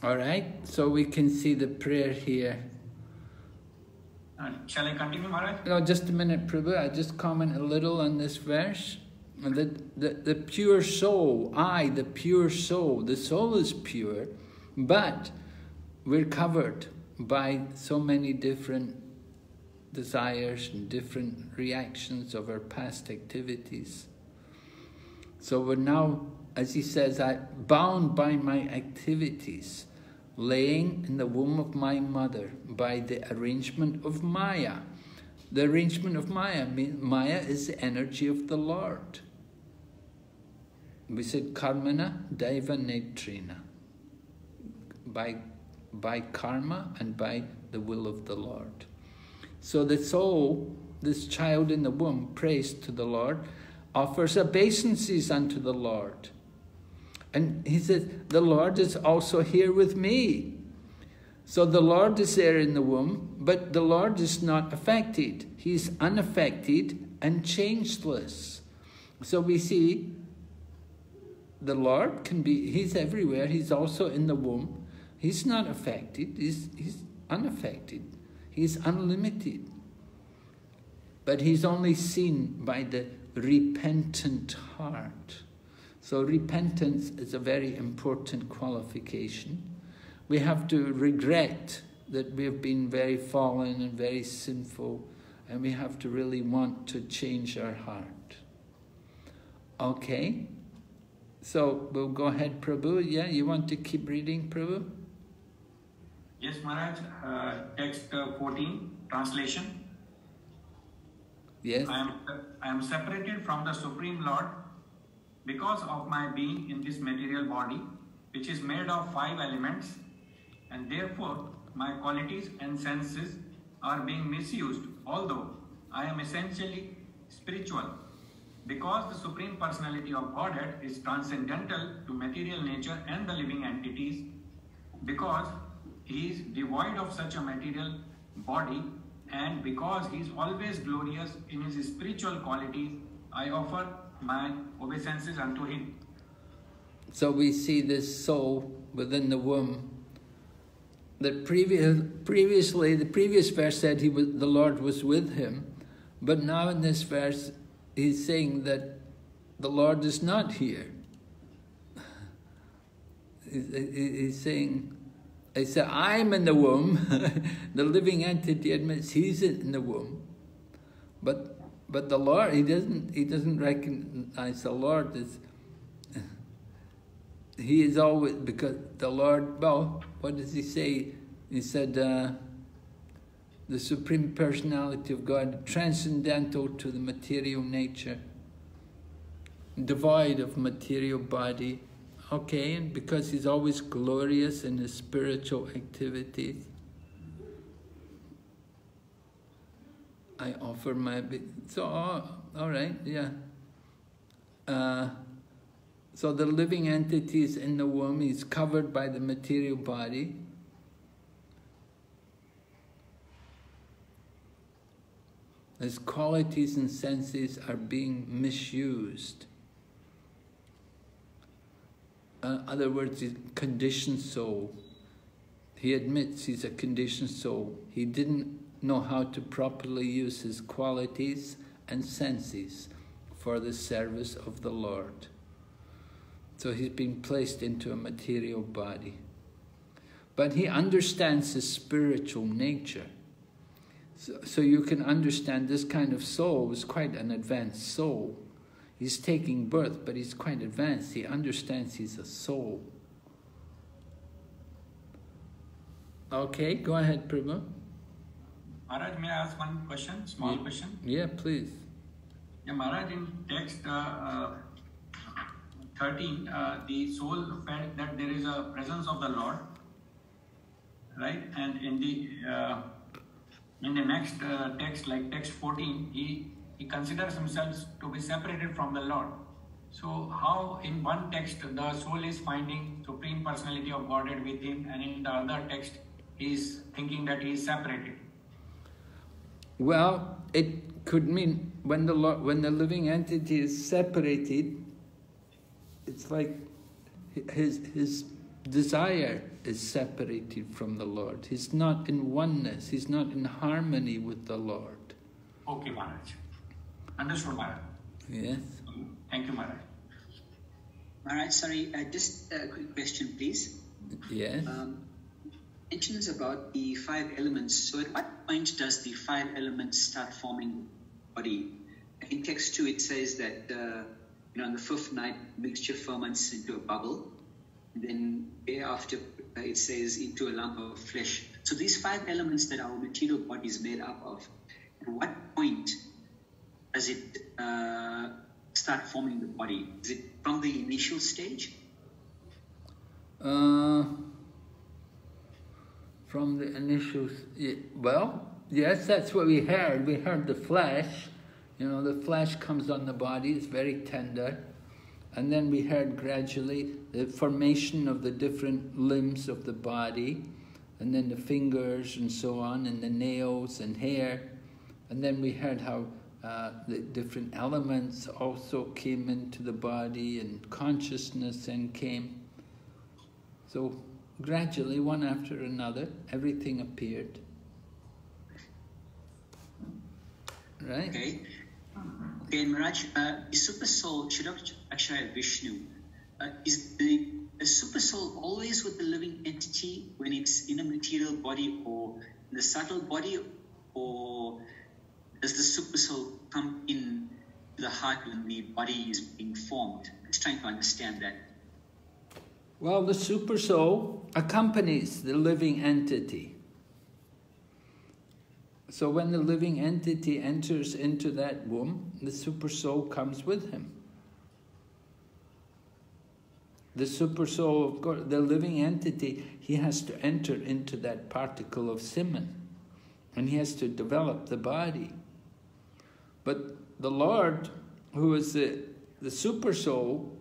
All right. So we can see the prayer here. Uh, shall I continue, Maharaj? No, just a minute, Prabhu. I just comment a little on this verse. The, the, the pure soul, I, the pure soul, the soul is pure, but we're covered by so many different desires and different reactions of our past activities. So we're now, as he says, I bound by my activities, laying in the womb of my mother by the arrangement of Maya. The arrangement of Maya, Maya is the energy of the Lord. We said karmana daiva netrena. By, by karma and by the will of the Lord. So the soul, this child in the womb, prays to the Lord, offers obeisances unto the Lord. And he says, The Lord is also here with me. So the Lord is there in the womb, but the Lord is not affected. He's unaffected and changeless. So we see the Lord can be, He's everywhere. He's also in the womb. He's not affected. He's, he's unaffected. He's unlimited. But He's only seen by the repentant heart. So repentance is a very important qualification. We have to regret that we have been very fallen and very sinful and we have to really want to change our heart. Okay? So we'll go ahead, Prabhu. Yeah, you want to keep reading, Prabhu? Yes, Maharaj. Uh, text uh, 14, translation. Yes. I am, I am separated from the Supreme Lord because of my being in this material body, which is made of five elements, and therefore my qualities and senses are being misused, although I am essentially spiritual. Because the Supreme Personality of Godhead is transcendental to material nature and the living entities, because he is devoid of such a material body, and because he is always glorious in his spiritual qualities, I offer my obeisances unto him. So we see this soul within the womb. The previous, previously, the previous verse said he was, the Lord was with him, but now in this verse, he's saying that the Lord is not here. He's saying, he say, I'm in the womb. the living entity admits he's in the womb, but but the Lord, he doesn't he doesn't recognize the Lord as he is always because the Lord. Well, what does he say? He said. Uh, the Supreme Personality of God, transcendental to the material nature, devoid of material body. Okay, and because he's always glorious in his spiritual activities, I offer my. So, oh, all right, yeah. Uh, so the living entities in the womb is covered by the material body. His qualities and senses are being misused. In uh, other words, he's conditioned soul. He admits he's a conditioned soul. He didn't know how to properly use his qualities and senses for the service of the Lord. So he's been placed into a material body. But he understands his spiritual nature. So, so you can understand this kind of soul is quite an advanced soul. He's taking birth, but he's quite advanced. He understands he's a soul. Okay, go ahead, Prabhu. Maharaj, may I ask one question, small yeah. question? Yeah, please. Yeah, Maharaj, in text uh, uh, 13, uh, the soul felt that there is a presence of the Lord, right? And in the uh, in the next uh, text, like text 14, he, he considers himself to be separated from the Lord. So how in one text the soul is finding Supreme Personality of Godhead with him and in the other text he is thinking that he is separated? Well, it could mean when the when the living entity is separated, it's like his his desire is separated from the Lord. He's not in oneness. He's not in harmony with the Lord. Okay, Maharaj. Understood, Maharaj. Yes. Thank you, Maharaj. Maharaj, sorry, uh, just a quick question, please. Yes. Um, mentions about the five elements. So, at what point does the five elements start forming body? In text two, it says that uh, you know on the fifth night, mixture ferments into a bubble. And then thereafter, uh, it says into a lump of flesh. So these five elements that our material body is made up of, at what point does it uh, start forming the body? Is it from the initial stage? Uh, from the initial, well, yes, that's what we heard. We heard the flesh. You know, the flesh comes on the body, it's very tender. And then we heard gradually the formation of the different limbs of the body, and then the fingers and so on, and the nails and hair. And then we heard how uh, the different elements also came into the body, and consciousness and came. So gradually, one after another, everything appeared. Right? Okay. Okay, Maharaj, uh, the super soul, Akshaya Vishnu, uh, is the, the super soul always with the living entity when it's in a material body or in the subtle body, or does the super soul come in to the heart when the body is being formed? Just trying to understand that. Well, the super soul accompanies the living entity. So when the living entity enters into that womb, the super soul comes with him. The super soul, of course, the living entity, he has to enter into that particle of semen and he has to develop the body. But the Lord, who is the, the super soul,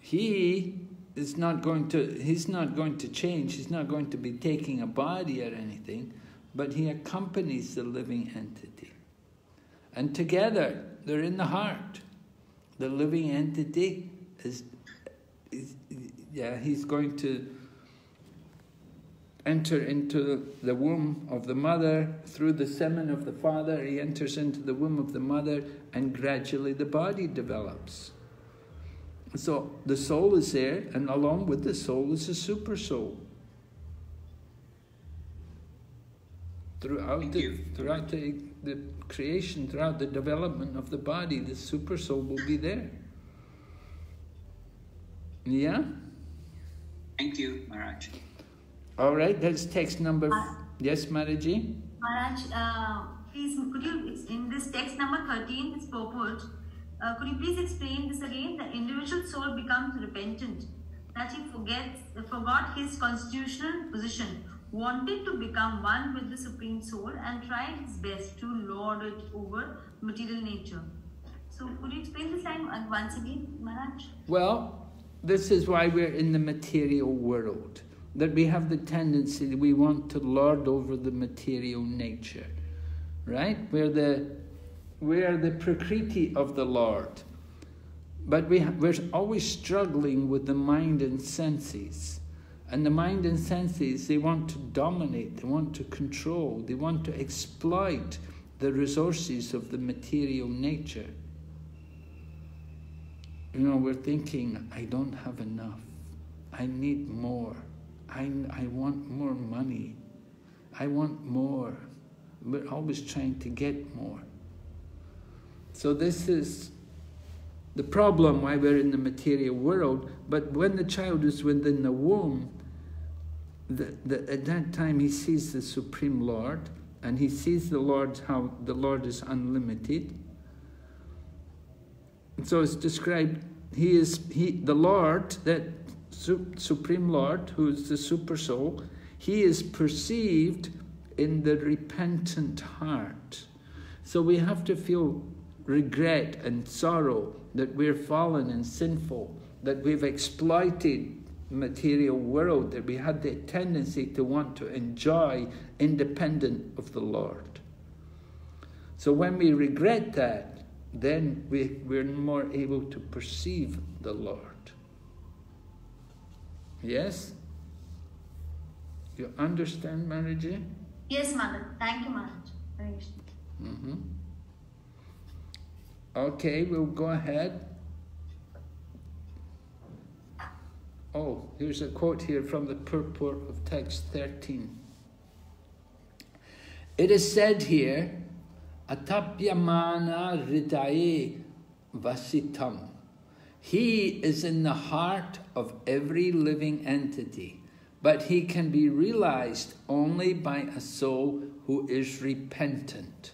he is not going to he's not going to change, he's not going to be taking a body or anything, but he accompanies the living entity. And together they're in the heart. The living entity is yeah, he's going to enter into the womb of the mother through the semen of the father. He enters into the womb of the mother, and gradually the body develops. So the soul is there, and along with the soul is a super soul. Throughout the, throughout the, the creation, throughout the development of the body, the super soul will be there. Yeah? Thank you, Maharaj. All right, that's text number. yes, Mataji? Maharaj, uh, please, could you, in this text number 13, this purport, uh, could you please explain this again? The individual soul becomes repentant, that he forgets, forgot his constitutional position, wanted to become one with the Supreme Soul, and tried his best to lord it over material nature. So, could you explain this line once again, Maharaj? Well, this is why we're in the material world. That we have the tendency that we want to lord over the material nature. Right? We're the, we're the prakriti of the Lord. But we, we're always struggling with the mind and senses. And the mind and senses, they want to dominate, they want to control, they want to exploit the resources of the material nature you know, we're thinking, I don't have enough. I need more. I, I want more money. I want more. We're always trying to get more. So this is the problem why we're in the material world. But when the child is within the womb, the, the, at that time he sees the Supreme Lord, and he sees the Lord how the Lord is unlimited, And so it's described, he is he the Lord, that Supreme Lord, who is the super soul, he is perceived in the repentant heart. So we have to feel regret and sorrow that we're fallen and sinful, that we've exploited material world, that we had the tendency to want to enjoy independent of the Lord. So when we regret that, then we, we're more able to perceive the Lord. Yes? You understand, Mataji? Yes, Mother. Thank you, Maharaj. Mm-hmm. Okay, we'll go ahead. Oh, here's a quote here from the purport of text 13. It is said here, Atapyamana Hridaye Vasitam. He is in the heart of every living entity, but he can be realized only by a soul who is repentant.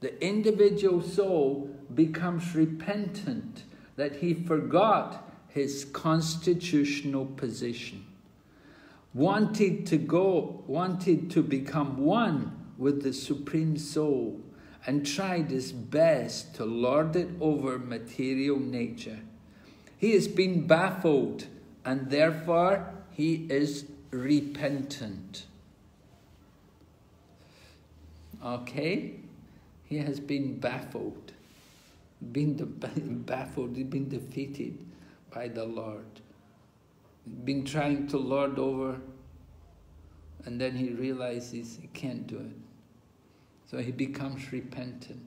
The individual soul becomes repentant that he forgot his constitutional position, wanted to go, wanted to become one with the Supreme Soul and tried his best to lord it over material nature. He has been baffled and therefore he is repentant. Okay? He has been baffled, been baffled, been defeated by the Lord. Been trying to lord over, and then he realizes he can't do it. So he becomes repentant.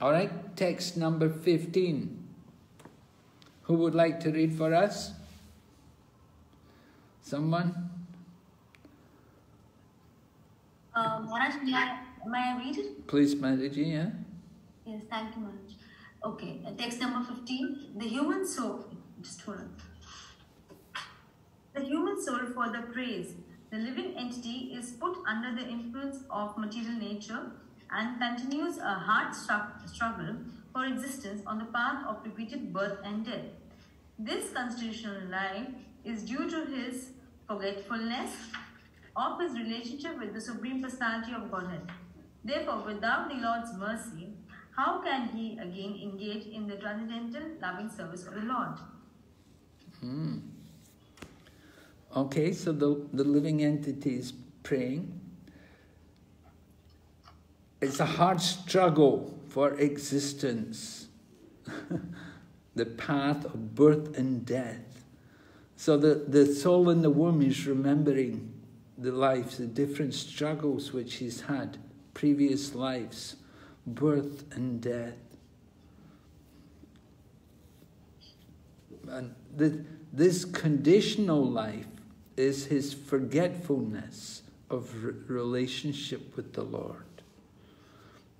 All right, text number 15. Who would like to read for us? Someone? Maharaj, may I, read it? Please, Mataji, yeah? Yes, thank you, Maharaj. Okay, uh, text number 15. The human soul, just hold on. The human soul further praise. The living entity is put under the influence of material nature and continues a hard stru- struggle for existence on the path of repeated birth and death. This constitutional life is due to his forgetfulness of his relationship with the Supreme Personality of Godhead. Therefore, without the Lord's mercy, how can he again engage in the transcendental loving service of the Lord? Hmm. Okay, so the, the living entity is praying. It's a hard struggle for existence, the path of birth and death. So the, the soul in the womb is remembering the lives, the different struggles which he's had, previous lives, birth and death. And the, this conditional life is his forgetfulness of re- relationship with the Lord.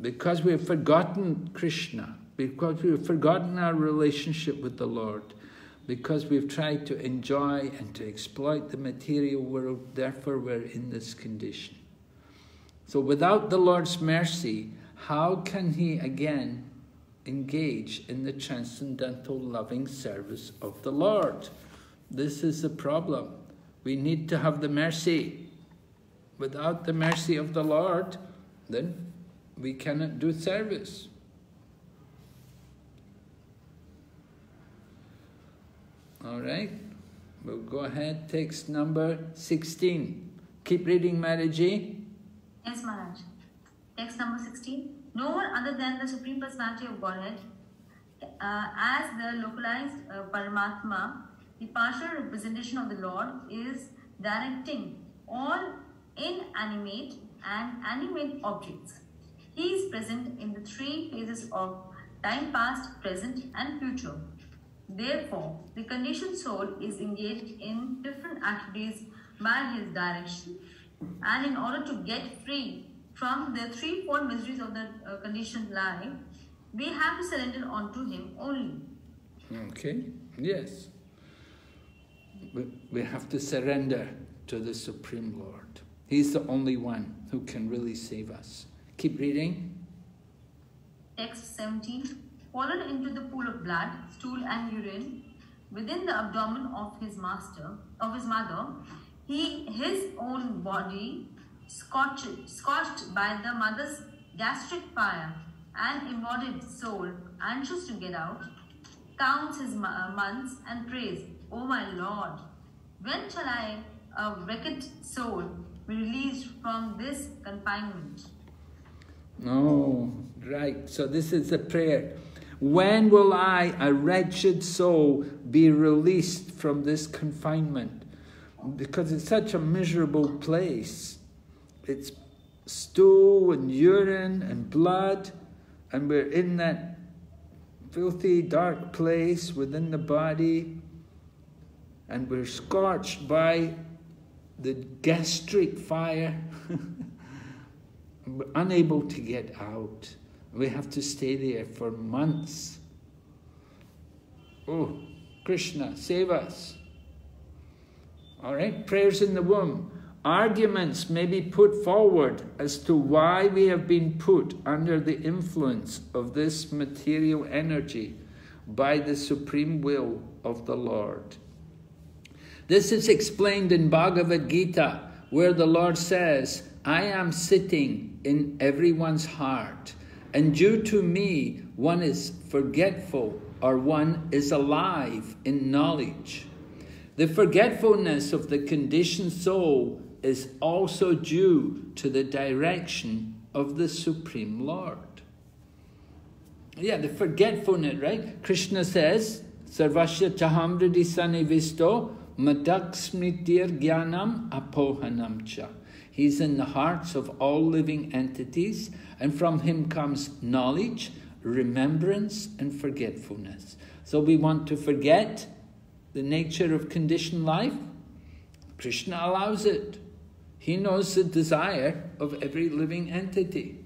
Because we have forgotten Krishna, because we have forgotten our relationship with the Lord, because we've tried to enjoy and to exploit the material world, therefore we're in this condition. So without the Lord's mercy, how can he again engage in the transcendental loving service of the Lord? This is the problem. We need to have the mercy. Without the mercy of the Lord, then we cannot do service. All right, we'll go ahead. Text number 16. Keep reading, Mataji. Yes, Maharaj. Text number 16. No one other than the Supreme Personality of Godhead, uh, as the localized uh, Paramatma, the partial representation of the Lord, is directing all inanimate and animate objects. He is present in the three phases of time past, present, and future. Therefore, the conditioned soul is engaged in different activities by his direction. And in order to get free from the threefold miseries of the uh, conditioned life, we have to surrender unto him only. Okay, yes. We, we have to surrender to the Supreme Lord. He's the only one who can really save us. Keep reading. Text 17. Fallen into the pool of blood, stool, and urine within the abdomen of his master, of his mother, he his own body scorched, scorched by the mother's gastric fire and embodied soul, anxious to get out, counts his months and prays, O my Lord, when shall I, a wrecked soul, be released from this confinement? Oh, right. So this is the prayer. When will I, a wretched soul, be released from this confinement? Because it's such a miserable place. It's stool and urine and blood, and we're in that filthy, dark place within the body, and we're scorched by the gastric fire. Unable to get out. We have to stay there for months. Oh, Krishna, save us. All right, prayers in the womb. Arguments may be put forward as to why we have been put under the influence of this material energy by the supreme will of the Lord. This is explained in Bhagavad Gita, where the Lord says, I am sitting in everyone's heart, and due to me, one is forgetful or one is alive in knowledge. The forgetfulness of the conditioned soul is also due to the direction of the Supreme Lord. Yeah, the forgetfulness, right? Krishna says, Sarvasya Chahamridi Sanivisto Madaksmitir Jnanam Apohanam Cha. He's in the hearts of all living entities, and from him comes knowledge, remembrance, and forgetfulness. So we want to forget the nature of conditioned life. Krishna allows it. He knows the desire of every living entity.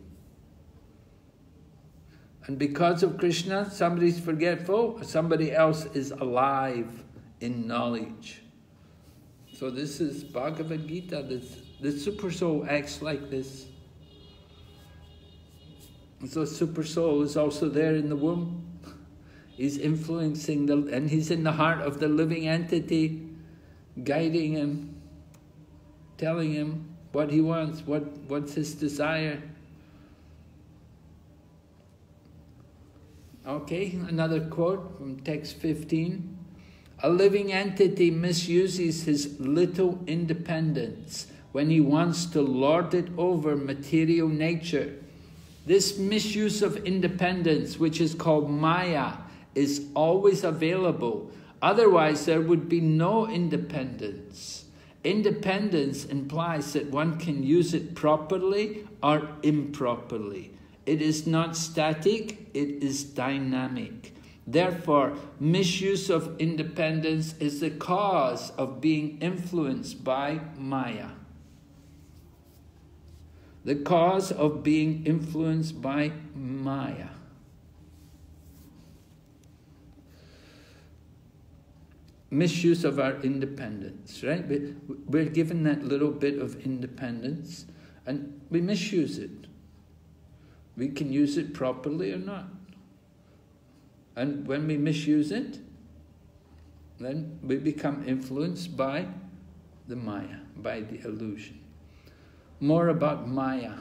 And because of Krishna, somebody's forgetful, somebody else is alive in knowledge. So this is Bhagavad Gita, this, the super soul acts like this. So super soul is also there in the womb. He's influencing the, and he's in the heart of the living entity, guiding him, telling him what he wants, what, what's his desire. Okay, another quote from text 15. A living entity misuses his little independence when he wants to lord it over material nature. This misuse of independence, which is called Maya, is always available. Otherwise, there would be no independence. Independence implies that one can use it properly or improperly. It is not static, it is dynamic. Therefore, misuse of independence is the cause of being influenced by Maya. The cause of being influenced by Maya. Misuse of our independence, right? We're given that little bit of independence and we misuse it we can use it properly or not. And when we misuse it, then we become influenced by the Maya, by the illusion. More about Maya.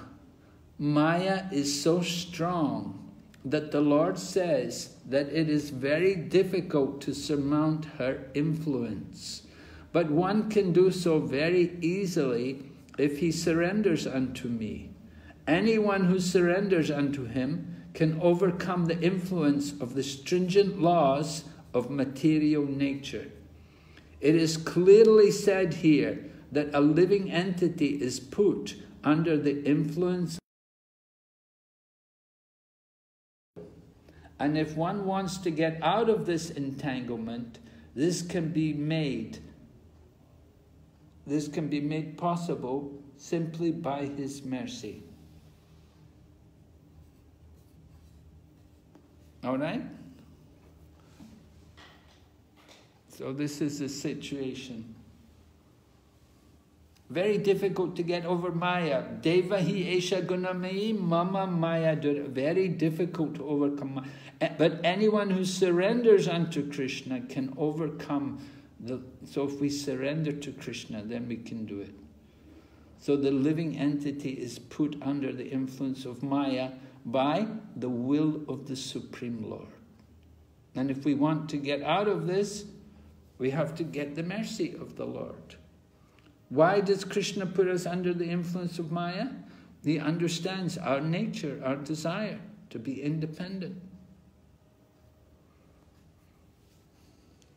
Maya is so strong that the Lord says that it is very difficult to surmount her influence. But one can do so very easily if he surrenders unto me. Anyone who surrenders unto him can overcome the influence of the stringent laws of material nature. It is clearly said here that a living entity is put under the influence And if one wants to get out of this entanglement, this can be made this can be made possible simply by his mercy. All right? So this is the situation. Very difficult to get over Maya. Devahi Esha Gunamayi Mama Maya. Very difficult to overcome. Eh, but anyone who surrenders unto Krishna can overcome the. So if we surrender to Krishna, then we can do it. So the living entity is put under the influence of Maya by the will of the Supreme Lord. And if we want to get out of this, we have to get the mercy of the Lord. Why does Krishna put us under the influence of Maya? He understands our nature, our desire to be independent.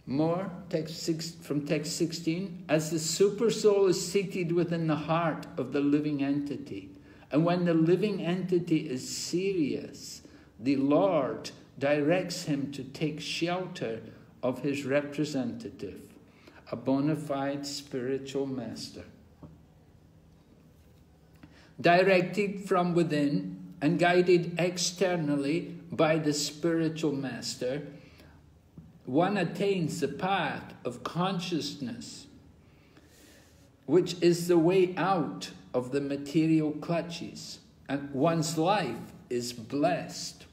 More, text six, from text 16, as the super soul is seated within the heart of the living entity, and when the living entity is serious, the Lord directs him to take shelter of his representative, a bona fide spiritual master. Directed from within and guided externally by the spiritual master, one attains the path of consciousness, which is the way out of the material clutches, and one's life is blessed.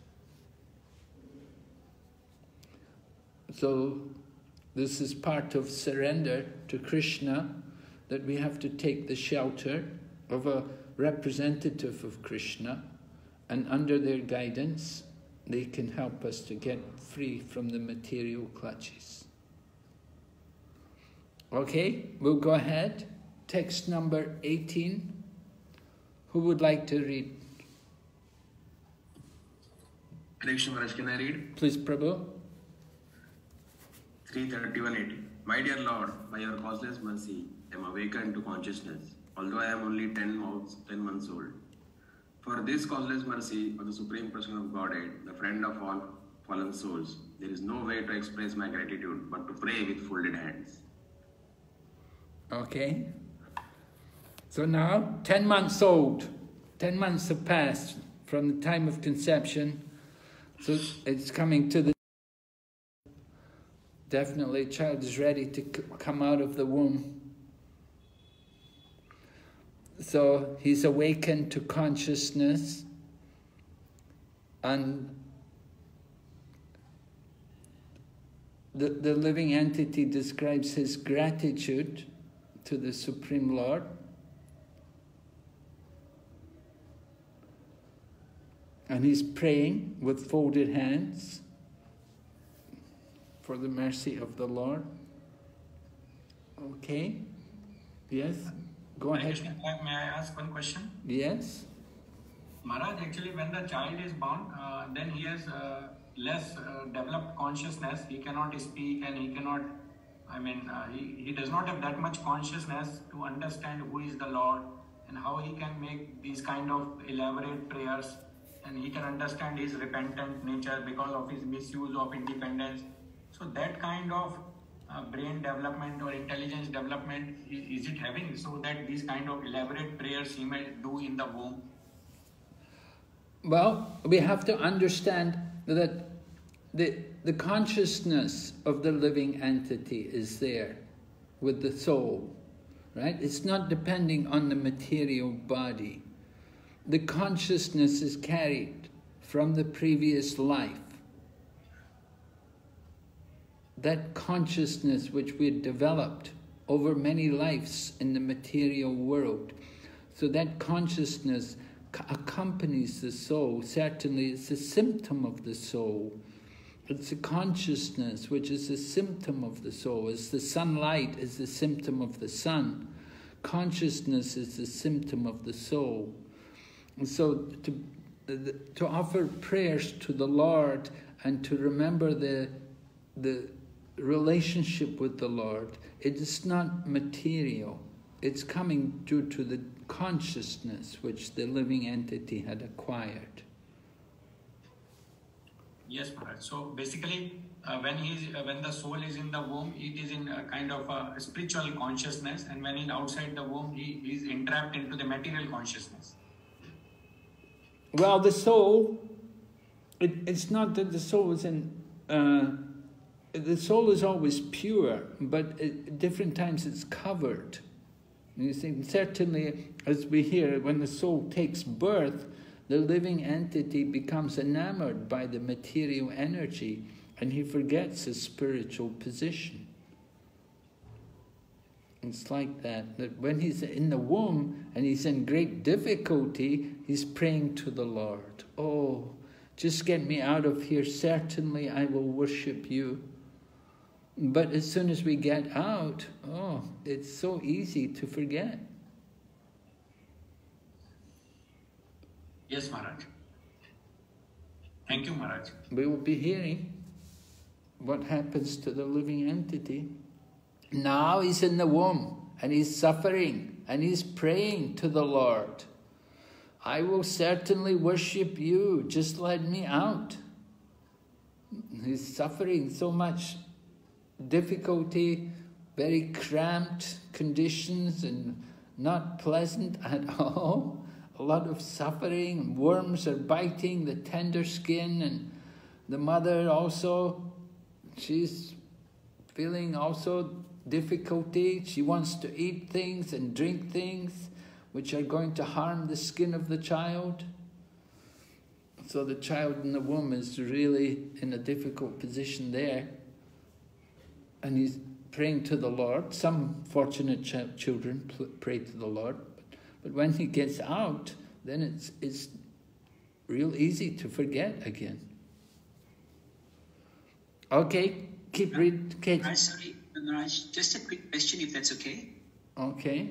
So, this is part of surrender to Krishna that we have to take the shelter of a representative of Krishna, and under their guidance, they can help us to get free from the material clutches. Okay, we'll go ahead. Text number 18. Who would like to read? Krishna Maharaj, can I read? Please, Prabhu. 33180. My dear Lord, by your causeless mercy, I am awakened to consciousness, although I am only 10 months, 10 months old. For this causeless mercy of the Supreme Person of Godhead, the friend of all fallen souls, there is no way to express my gratitude but to pray with folded hands. Okay. So now, 10 months old, 10 months have passed from the time of conception. So it's coming to the. Definitely, child is ready to come out of the womb. So he's awakened to consciousness and the, the living entity describes his gratitude to the Supreme Lord. And he's praying with folded hands for the mercy of the Lord. Okay? Yes? Go ahead. Krishna, May I ask one question? Yes? Maharaj, actually, when the child is born, uh, then he has uh, less uh, developed consciousness. He cannot speak and he cannot, I mean, uh, he, he does not have that much consciousness to understand who is the Lord and how he can make these kind of elaborate prayers and he can understand his repentant nature because of his misuse of independence. So, that kind of uh, brain development or intelligence development is, is it having so that these kind of elaborate prayers he may do in the womb Well, we have to understand that the, the consciousness of the living entity is there with the soul, right? It's not depending on the material body. The consciousness is carried from the previous life. That consciousness which we had developed over many lives in the material world. So that consciousness accompanies the soul. Certainly, it's a symptom of the soul. It's a consciousness which is a symptom of the soul. As the sunlight is the symptom of the sun, consciousness is the symptom of the soul. And so, to, to offer prayers to the Lord and to remember the, the relationship with the Lord, it is not material. It's coming due to the consciousness which the living entity had acquired. Yes, Maharaj. So basically, uh, when he's uh, when the soul is in the womb, it is in a kind of a spiritual consciousness, and when he's outside the womb, he is entrapped into the material consciousness. Well, the soul, it, it's not that the soul is in. Uh, the soul is always pure, but at different times it's covered. And you think certainly, as we hear, when the soul takes birth, the living entity becomes enamored by the material energy, and he forgets his spiritual position. It's like that, that when he's in the womb and he's in great difficulty, he's praying to the Lord. Oh, just get me out of here. Certainly I will worship you. But as soon as we get out, oh, it's so easy to forget. Yes, Maharaj. Thank you, Maharaj. We will be hearing what happens to the living entity. Now he's in the womb and he's suffering and he's praying to the Lord. I will certainly worship you, just let me out. He's suffering so much difficulty, very cramped conditions, and not pleasant at all. A lot of suffering, worms are biting the tender skin, and the mother also, she's feeling also difficulty. She wants to eat things and drink things which are going to harm the skin of the child. So the child in the womb is really in a difficult position there. And he's praying to the Lord. Some fortunate ch- children pray to the Lord. But, but when he gets out, then it's, it's real easy to forget again. Okay, keep reading. Okay. Sorry, Maharaj, just a quick question if that's okay. okay.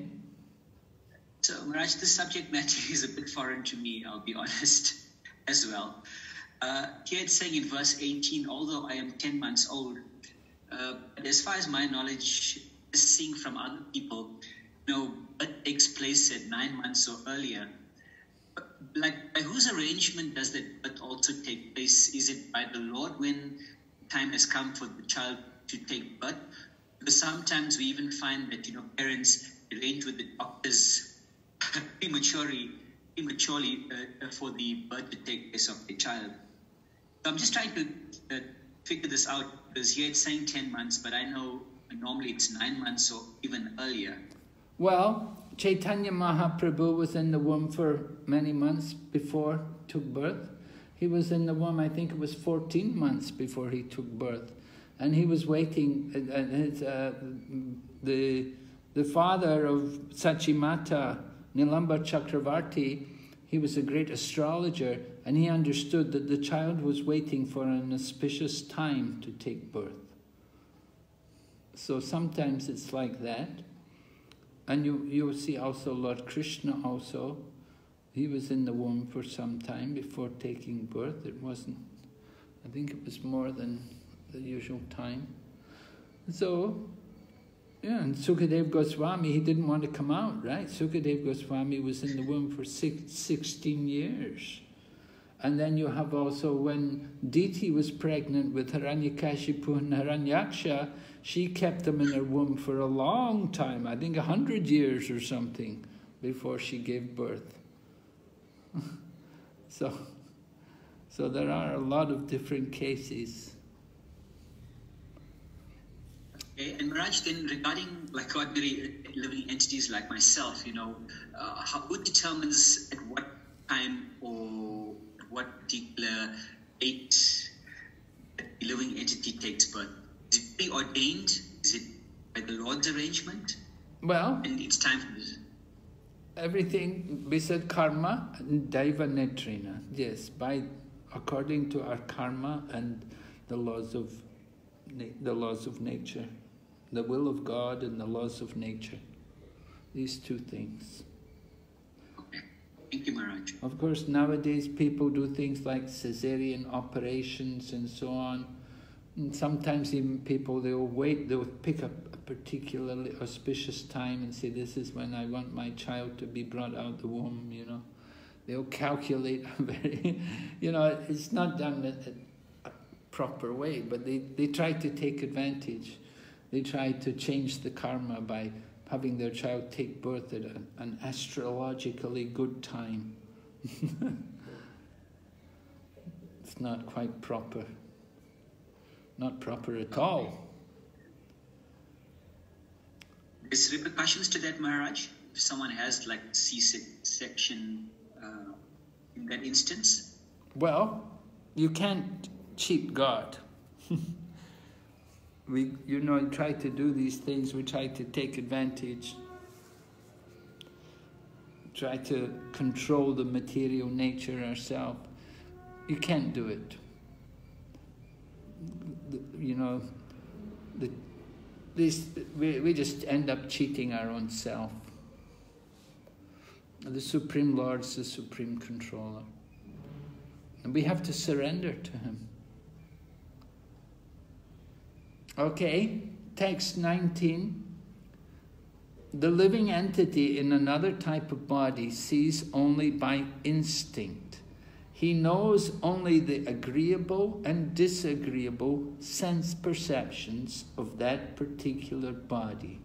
So, Maharaj, this subject matter is a bit foreign to me, I'll be honest, as well. Uh, here it's saying in verse 18, although I am 10 months old, uh, but as far as my knowledge, seeing from other people, you know, takes place at nine months or earlier. Like, by whose arrangement does that birth also take place? Is it by the Lord when time has come for the child to take birth? Because sometimes we even find that, you know, parents arrange with the doctors prematurely, prematurely uh, for the birth to take place of the child. So I'm just trying to uh, figure this out because here it's saying 10 months, but I know normally it's nine months or even earlier. Well, Chaitanya Mahaprabhu was in the womb for many months before took birth. He was in the womb, I think it was 14 months before he took birth. And he was waiting, and his, uh, the, the father of Sachimata, Nilambara Chakravarti, he was a great astrologer, and he understood that the child was waiting for an auspicious time to take birth. So sometimes it's like that. And you, you see also Lord Krishna also, he was in the womb for some time before taking birth. It wasn't, I think it was more than the usual time. So, yeah, and Sukadev Goswami, he didn't want to come out, right? Sukadev Goswami was in the womb for six, 16 years. And then you have also when Diti was pregnant with Hiranyakashipu and Hiranyaksha, she kept them in her womb for a long time, I think a hundred years or something, before she gave birth. so, so there are a lot of different cases. Okay, and Maharaj, then regarding like ordinary living entities like myself, you know, uh, how, who determines at what time or what particular date the living entity takes birth? Is it preordained? Is it by the Lord's arrangement? Well, and it's time for this. Everything we said karma and daiva netrena. Yes, by according to our karma and the laws of the laws of nature, the will of God and the laws of nature. These two things. Thank you, Maharaj. Of course, nowadays people do things like cesarean operations and so on. And sometimes even people, they'll wait, they'll pick up a particularly auspicious time and say, this is when I want my child to be brought out the womb, you know. They'll calculate very, you know, it's not done a, a proper way, but they, they try to take advantage. They try to change the karma by having their child take birth at a, an astrologically good time. it's not quite proper. Not proper at all. There's repercussions to that, Maharaj? If someone has like C-section uh, in that instance? Well, you can't cheat God. we, you know, try to do these things, we try to take advantage, try to control the material nature ourselves. You can't do it. You know, the, this, we, we just end up cheating our own self. The Supreme Lord is the Supreme Controller. And we have to surrender to Him. Okay, text 19. The living entity in another type of body sees only by instinct. He knows only the agreeable and disagreeable sense perceptions of that particular body.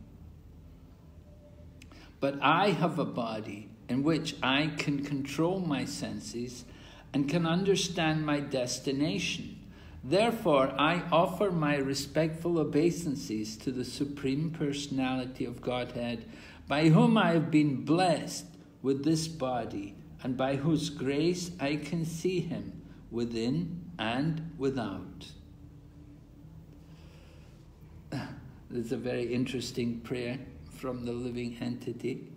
But I have a body in which I can control my senses and can understand my destination. Therefore, I offer my respectful obeisances to the Supreme Personality of Godhead, by whom I have been blessed with this body, and by whose grace I can see Him within and without. This is a very interesting prayer from the living entity.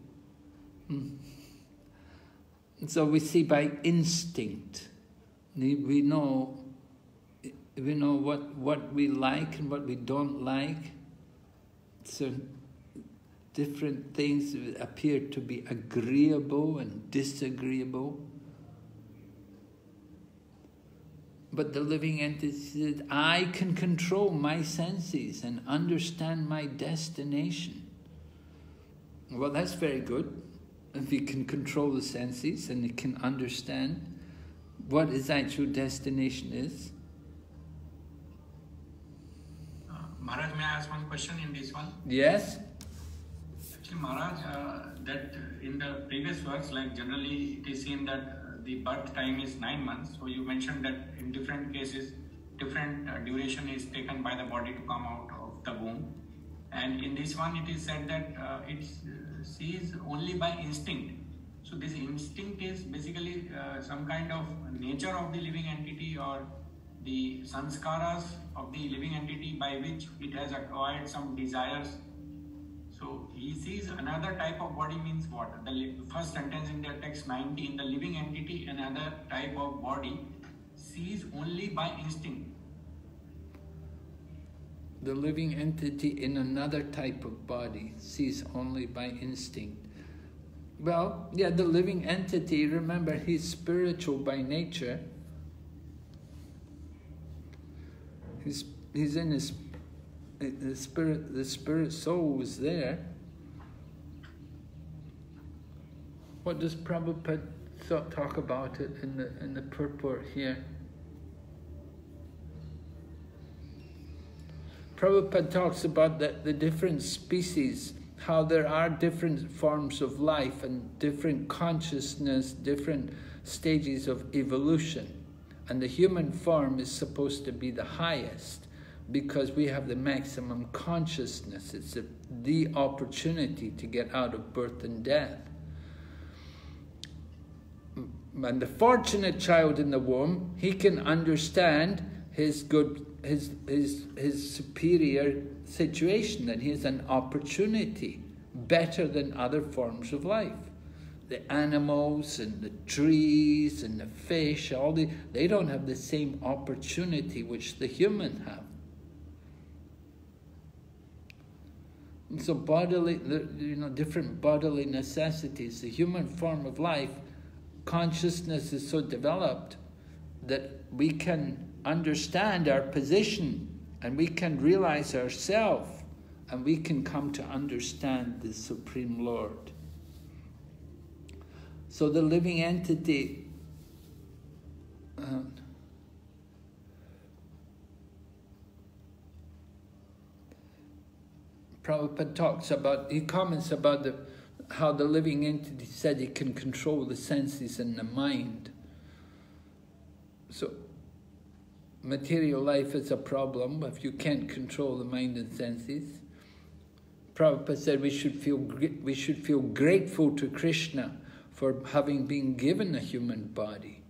Hmm. So we see by instinct, we know we know what, what we like and what we don't like. So different things appear to be agreeable and disagreeable. But the living entity said, I can control my senses and understand my destination. Well, that's very good. If you can control the senses and you can understand what his actual destination is. Maharaj, may I ask one question in this one? Yes. Actually, Maharaj, uh, that in the previous verse, like generally it is seen that uh, the birth time is nine months. So you mentioned that in different cases, different uh, duration is taken by the body to come out of the womb. And in this one, it is said that uh, it uh, sees only by instinct. So this instinct is basically uh, some kind of nature of the living entity or the sanskaras of the living entity by which it has acquired some desires so he sees another type of body means what? The first sentence in the text 19, the living entity, another type of body, sees only by instinct. The living entity in another type of body sees only by instinct. Well, yeah, the living entity, remember, he's spiritual by nature. He's, he's in his the spirit, the spirit soul was there. What does Prabhupada talk about it in the in the purport here? Prabhupada talks about the, the different species, how there are different forms of life and different consciousness, different stages of evolution. And the human form is supposed to be the highest because we have the maximum consciousness. It's a, the opportunity to get out of birth and death. And the fortunate child in the womb, he can understand his good, his, his, his superior situation, that he has an opportunity better than other forms of life. The animals and the trees and the fish, all the, they don't have the same opportunity which the human have. so bodily, you know, different bodily necessities. The human form of life, consciousness is so developed that we can understand our position and we can realize ourselves and we can come to understand the Supreme Lord. So the living entity uh, Prabhupada talks about, he comments about the, how the living entity said he can control the senses and the mind. So, material life is a problem if you can't control the mind and senses. Prabhupada said we should feel we should feel grateful to Krishna for having been given a human body.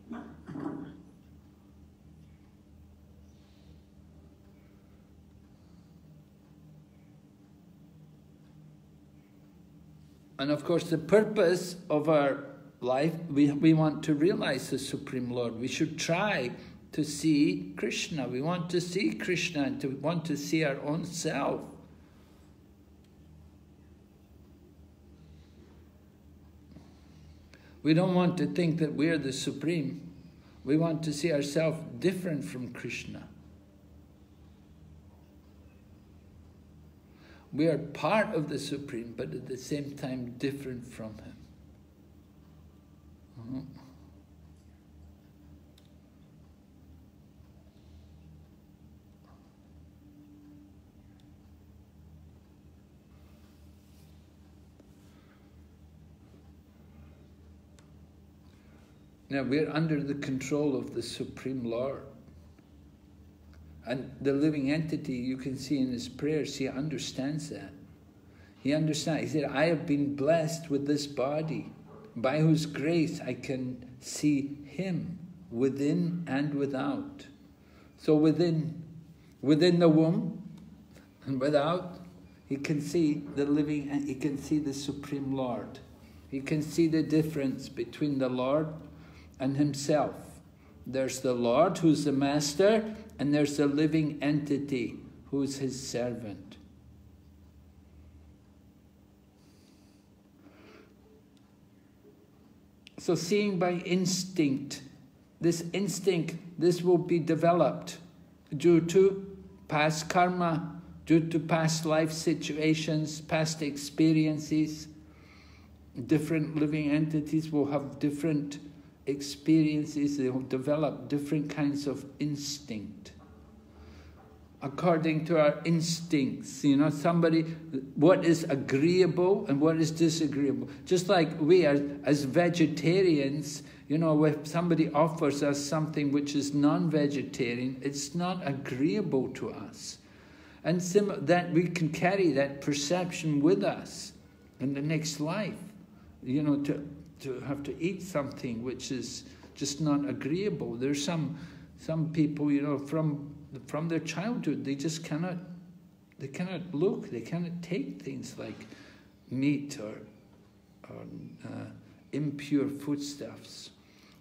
And of course, the purpose of our life, we, we want to realize the Supreme Lord. We should try to see Krishna. We want to see Krishna and to want to see our own self. We don't want to think that we're the Supreme. We want to see ourselves different from Krishna. We are part of the Supreme, but at the same time different from Him. Uh-huh. Now we're under the control of the Supreme Lord. And the living entity, you can see in his prayers, he understands that. He understands. He said, I have been blessed with this body, by whose grace I can see him within and without. So within, within the womb and without, he can see the living and he can see the Supreme Lord. He can see the difference between the Lord and himself. There's the Lord who's the master, and there's the living entity who's his servant. So, seeing by instinct, this instinct, this will be developed due to past karma, due to past life situations, past experiences. Different living entities will have different experiences, they will develop different kinds of instinct. according to our instincts. You know, somebody, what is agreeable and what is disagreeable. Just like we are, as vegetarians, you know, if somebody offers us something which is non vegetarian, it's not agreeable to us. And that we can carry that perception with us in the next life. You know, to, to have to eat something which is just not agreeable. There's some some people, you know, from from their childhood, they just cannot they cannot look, they cannot take things like meat or, or uh, impure foodstuffs.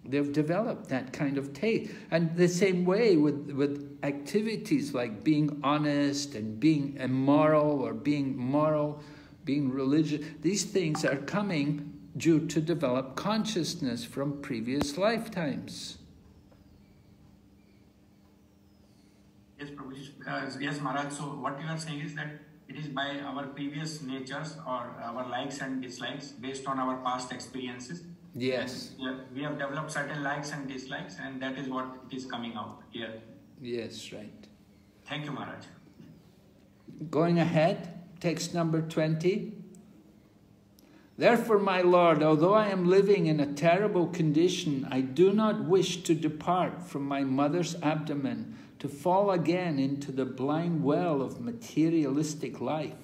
They've developed that kind of taste. And the same way with, with activities like being honest and being immoral or being moral, being religious, these things are coming due to develop consciousness from previous lifetimes. Yes, Prabhu. Uh, yes, Maharaj. So what you are saying is that it is by our previous natures or our likes and dislikes based on our past experiences. Yes. We have developed certain likes and dislikes, and that is what it is coming out here. Yes, right. Thank you, Maharaj. Going ahead, text number 20. Therefore, my Lord, although I am living in a terrible condition, I do not wish to depart from my mother's abdomen to fall again into the blind well of materialistic life.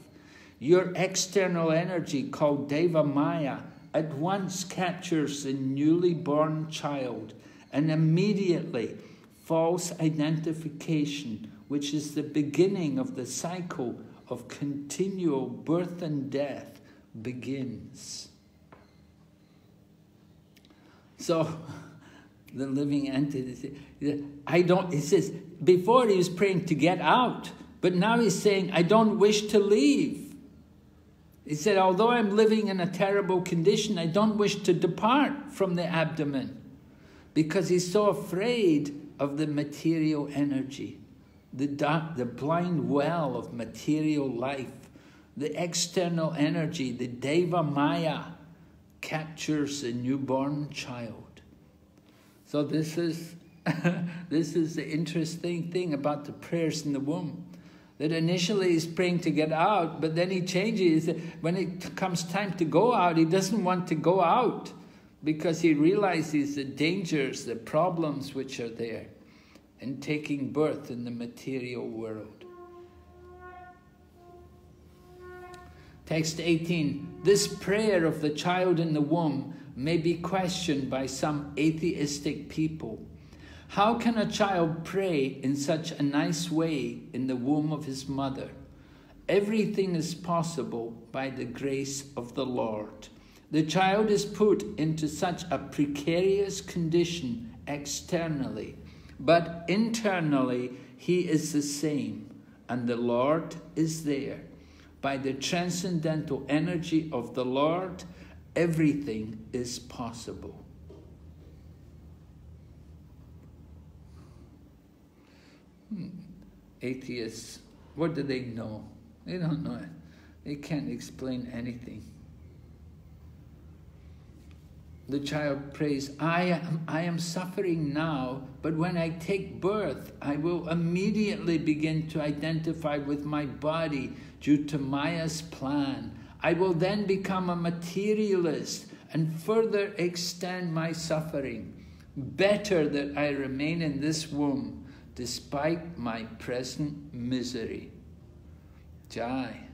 Your external energy, called Deva Maya, at once captures the newly born child and immediately false identification, which is the beginning of the cycle of continual birth and death, begins. So, the living entity, I don't, he says, before he was praying to get out, but now he's saying, I don't wish to leave. He said, although I'm living in a terrible condition, I don't wish to depart from the abdomen because he's so afraid of the material energy, the, dark, the blind well of material life, the external energy, the Deva Maya captures a newborn child. So this is this is the interesting thing about the prayers in the womb. That initially he's praying to get out, but then he changes. When it comes time to go out, he doesn't want to go out because he realizes the dangers, the problems which are there in taking birth in the material world. Text 18 This prayer of the child in the womb may be questioned by some atheistic people. How can a child pray in such a nice way in the womb of his mother? Everything is possible by the grace of the Lord. The child is put into such a precarious condition externally, but internally he is the same, and the Lord is there. By the transcendental energy of the Lord, everything is possible. Hmm. Atheists, what do they know? They don't know it. They can't explain anything. The child prays, I am, I am suffering now, but when I take birth, I will immediately begin to identify with my body due to Maya's plan. I will then become a materialist and further extend my suffering. Better that I remain in this womb despite my present misery. Jai.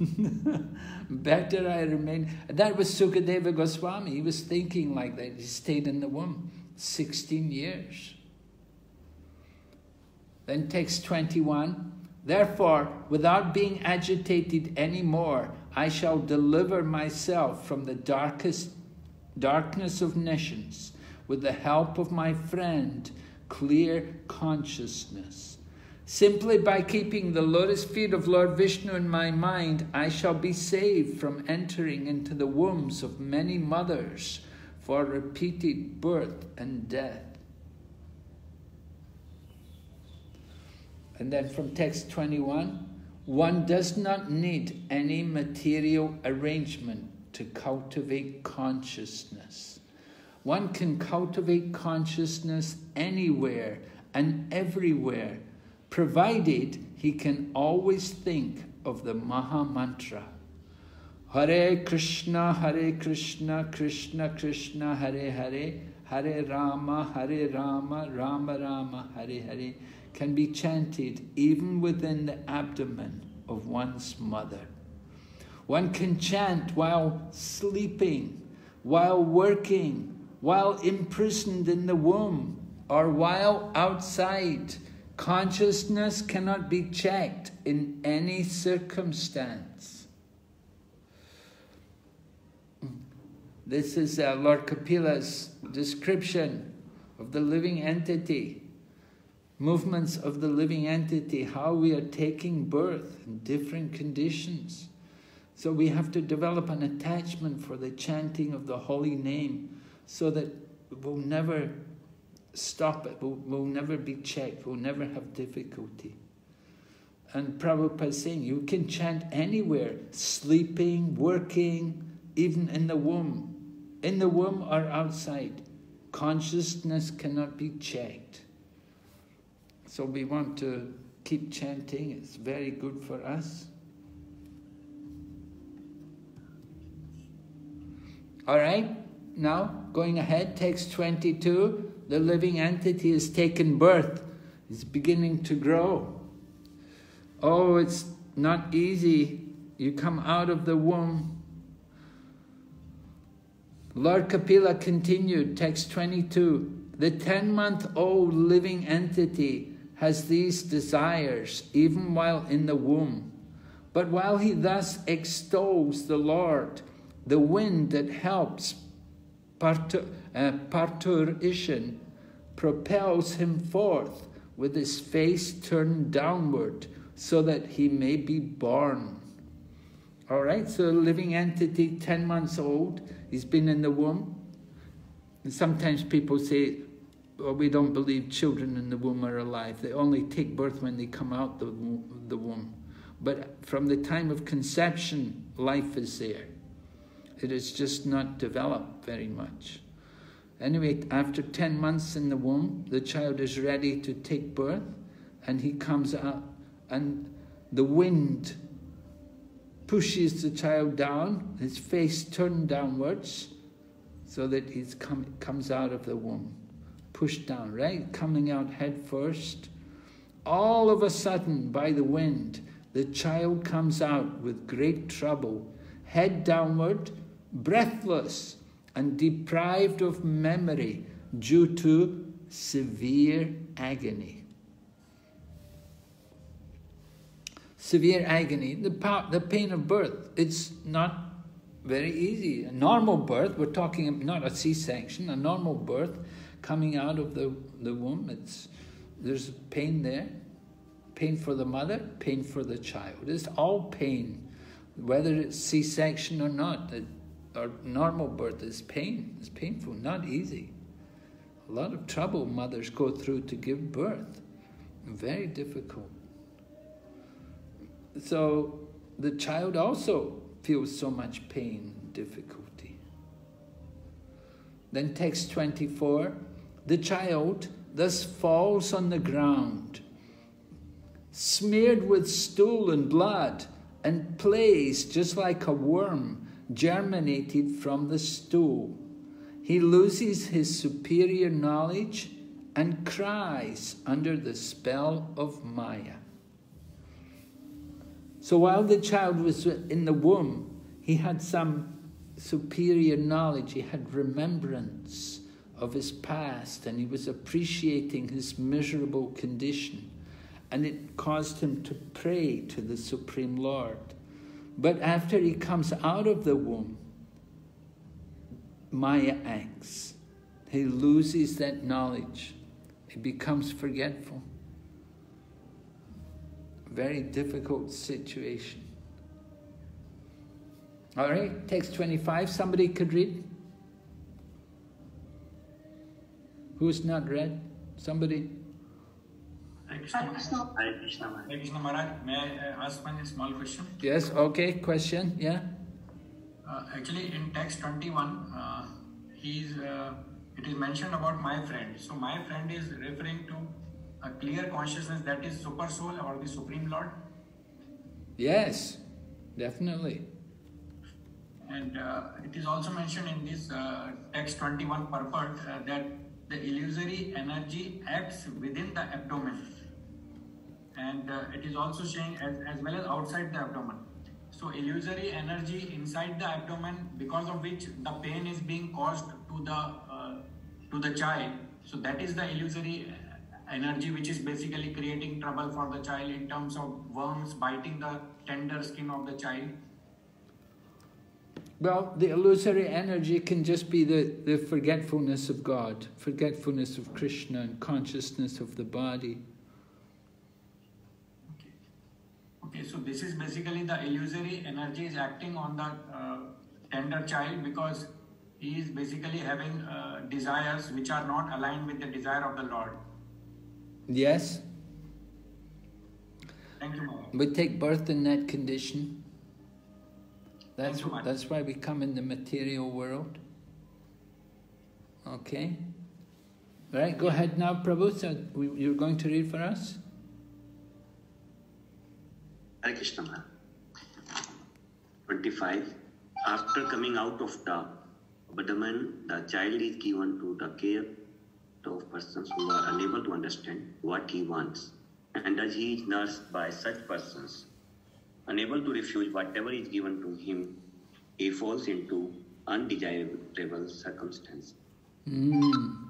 Better I remain. That was Sukadeva Goswami. He was thinking like that. He stayed in the womb 16 years. Then text 21. Therefore, without being agitated any more, I shall deliver myself from the darkest darkness of nescience with the help of my friend clear consciousness. Simply by keeping the lotus feet of Lord Vishnu in my mind, I shall be saved from entering into the wombs of many mothers for repeated birth and death. And then from text 21 one does not need any material arrangement to cultivate consciousness. One can cultivate consciousness anywhere and everywhere, provided he can always think of the Maha Mantra. Hare Krishna, Hare Krishna, Krishna Krishna, Hare Hare, Hare Rama, Hare Rama, Rama Rama, Hare Hare, can be chanted even within the abdomen of one's mother. One can chant while sleeping, while working, while imprisoned in the womb, or while outside. Consciousness cannot be checked in any circumstance. This is uh, Lord Kapila's description of the living entity, movements of the living entity, how we are taking birth in different conditions. So we have to develop an attachment for the chanting of the holy name so that we'll never stop it, we'll, we'll never be checked, we'll never have difficulty. And Prabhupada is saying you can chant anywhere, sleeping, working, even in the womb. In the womb or outside. Consciousness cannot be checked. So we want to keep chanting, it's very good for us. All right, now going ahead, text 22. The living entity has taken birth, it's beginning to grow. Oh, it's not easy. You come out of the womb. Lord Kapila continued, text 22. The 10 month old living entity has these desires even while in the womb. But while he thus extols the Lord, the wind that helps uh, parturition propels him forth with his face turned downward so that he may be born. All right, so a living entity, 10 months old, he's been in the womb. And sometimes people say, we don't believe children in the womb are alive. They only take birth when they come out the, the womb. But from the time of conception, life is there. It is just not developed very much. Anyway, after 10 months in the womb, the child is ready to take birth, and he comes out, and the wind pushes the child down, his face turned downwards, so that he come, comes out of the womb. Pushed down, right? Coming out head first. All of a sudden, by the wind, the child comes out with great trouble, head downward, breathless, and deprived of memory due to severe agony. Severe agony, the, the pain of birth, it's not very easy. A normal birth, we're talking not a C-section, a normal birth coming out of the, the womb, it's, there's pain there. Pain for the mother, pain for the child. It's all pain, whether it's C-section or not or normal birth is pain. It's painful, not easy. A lot of trouble mothers go through to give birth. Very difficult. So the child also feels so much pain difficulty. Then text 24, the child thus falls on the ground, smeared with stool and blood, and plays just like a worm germinated from the stool. He loses his superior knowledge and cries under the spell of Maya. So while the child was in the womb, he had some superior knowledge, he had remembrance of his past, and he was appreciating his miserable condition. And it caused him to pray to the Supreme Lord. But after he comes out of the womb, Maya acts. He loses that knowledge. He becomes forgetful. Very difficult situation. All right, text 25. Somebody could read? Who's not read? Somebody? Hare Krishna. Hare Krishna. Hare Krishna Maharaj. May I uh, ask one small question? Yes, okay, question, yeah. Uh, actually, in text 21, uh, he's, uh, it is mentioned about my friend. So, my friend is referring to a clear consciousness that is Super Soul or the Supreme Lord? Yes, definitely. And uh, it is also mentioned in this uh, text 21 purport uh, that the illusory energy acts within the abdomen. And uh, it is also saying as, as well as outside the abdomen. So illusory energy inside the abdomen, because of which the pain is being caused to the uh, to the child. So that is the illusory energy which is basically creating trouble for the child in terms of worms biting the tender skin of the child. Well, the illusory energy can just be the, the forgetfulness of God, forgetfulness of Krishna and consciousness of the body. Okay, so this is basically the illusory energy is acting on the uh, tender child because he is basically having uh, desires which are not aligned with the desire of the Lord. Yes? Thank you. We take birth in that condition. That's, Thank you, Mother. that's why we come in the material world. Okay? Right, go ahead now, Prabhu. So we, you're going to read for us? Hare Krishna 25. After coming out of the abdomen, the child is given to the care of persons who are unable to understand what he wants. And as he is nursed by such persons, unable to refuse whatever is given to him, he falls into undesirable circumstances. Mm.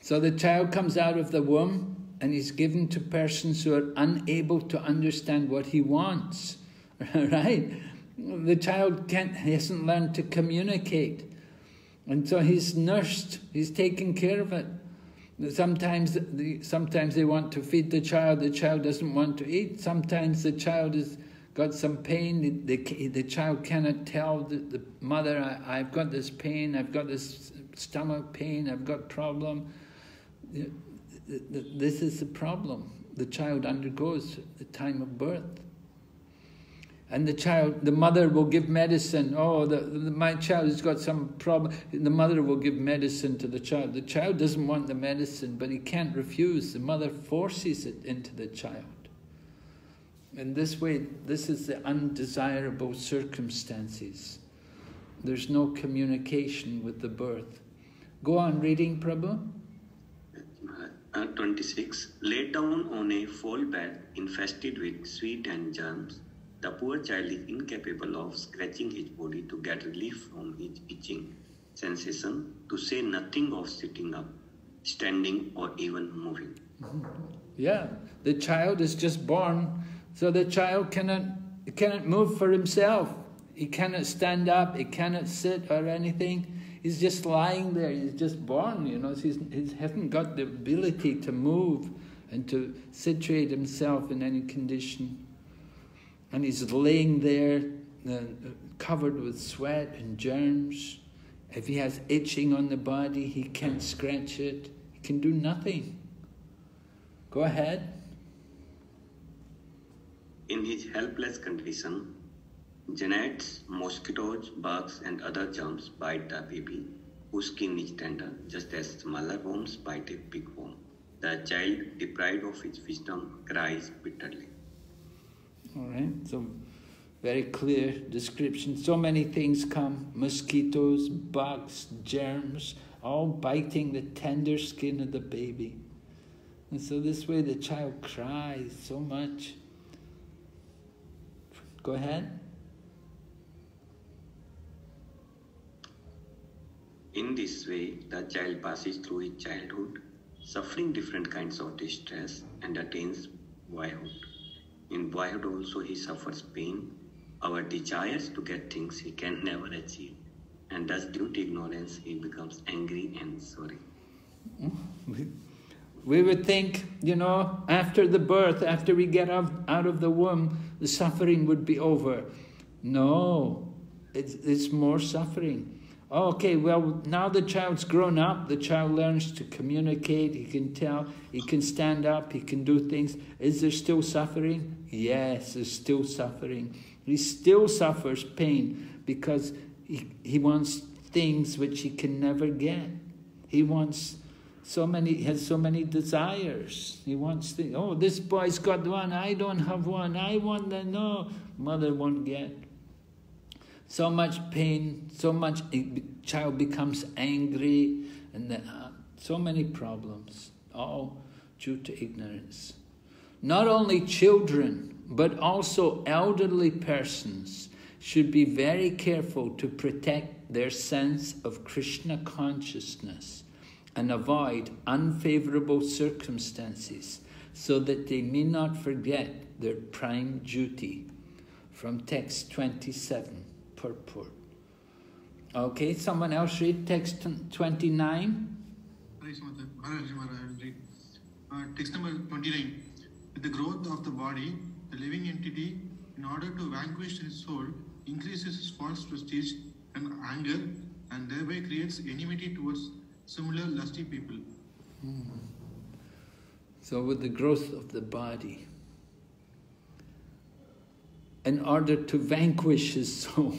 So the child comes out of the womb and he's given to persons who are unable to understand what he wants. right? The child can't, hasn't learned to communicate. And so he's nursed, he's taken care of it. Sometimes, the, sometimes they want to feed the child, the child doesn't want to eat. Sometimes the child has got some pain, the, the, the child cannot tell the, the mother, I, I've got this pain, I've got this stomach pain, I've got problem. This is the problem the child undergoes at the time of birth. And the child, the mother will give medicine. Oh, the, the, my child has got some problem. The mother will give medicine to the child. The child doesn't want the medicine, but he can't refuse. The mother forces it into the child. In this way, this is the undesirable circumstances. There's no communication with the birth. Go on reading, Prabhu. Uh, 26. Laid down on a fold bed infested with sweat and germs, the poor child is incapable of scratching his body to get relief from his itching sensation, to say nothing of sitting up, standing, or even moving. Mm-hmm. Yeah, the child is just born, so the child cannot, cannot move for himself. He cannot stand up, he cannot sit or anything. He's just lying there, he's just born, you know, he's, he hasn't got the ability to move and to situate himself in any condition. And he's laying there, uh, covered with sweat and germs. If he has itching on the body, he can't scratch it. He can do nothing. Go ahead. In his helpless condition, Janets, mosquitoes, bugs, and other germs bite the baby, whose skin is tender, just as smaller worms bite a big worm. The child, deprived of his wisdom, cries bitterly. All right, so very clear description. So many things come mosquitoes, bugs, germs, all biting the tender skin of the baby. And so this way the child cries so much. Go ahead. In this way, the child passes through his childhood, suffering different kinds of distress and attains boyhood. In boyhood also he suffers pain, our desires to get things he can never achieve, and thus due to ignorance he becomes angry and sorry. Hmm? We would think, you know, after the birth, after we get out, out of the womb, the suffering would be over. No, it's, it's more suffering. Okay, well, now the child's grown up, the child learns to communicate, he can tell, he can stand up, he can do things. Is there still suffering? Yes, there's still suffering. He still suffers pain because he, he wants things which he can never get. He wants so many he has so many desires. He wants to oh this boy's got one, I don't have one, I want the no, mother won't get. So much pain, so much child becomes angry, and the, uh, so many problems, all due to ignorance. Not only children, but also elderly persons should be very careful to protect their sense of Krishna consciousness and avoid unfavorable circumstances so that they may not forget their prime duty. From text 27, purport. Okay, someone else read text 29. Uh, text number 29. With the growth of the body, the living entity, in order to vanquish his soul, increases his false prestige and anger, and thereby creates enmity towards similar lusty people. Mm. So, with the growth of the body, in order to vanquish his soul.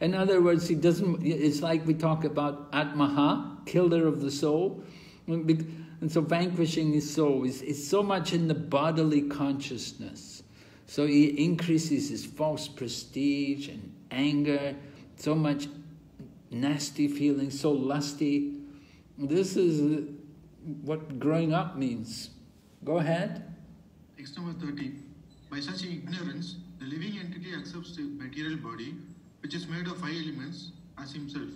in other words, he doesn't, it's like we talk about Atmaha, killer of the soul. And so vanquishing his soul is, is so much in the bodily consciousness. So he increases his false prestige and anger, so much nasty feeling, so lusty. This is what growing up means. Go ahead. Text number 30. By such ignorance, the living entity accepts the material body, which is made of five elements, as himself.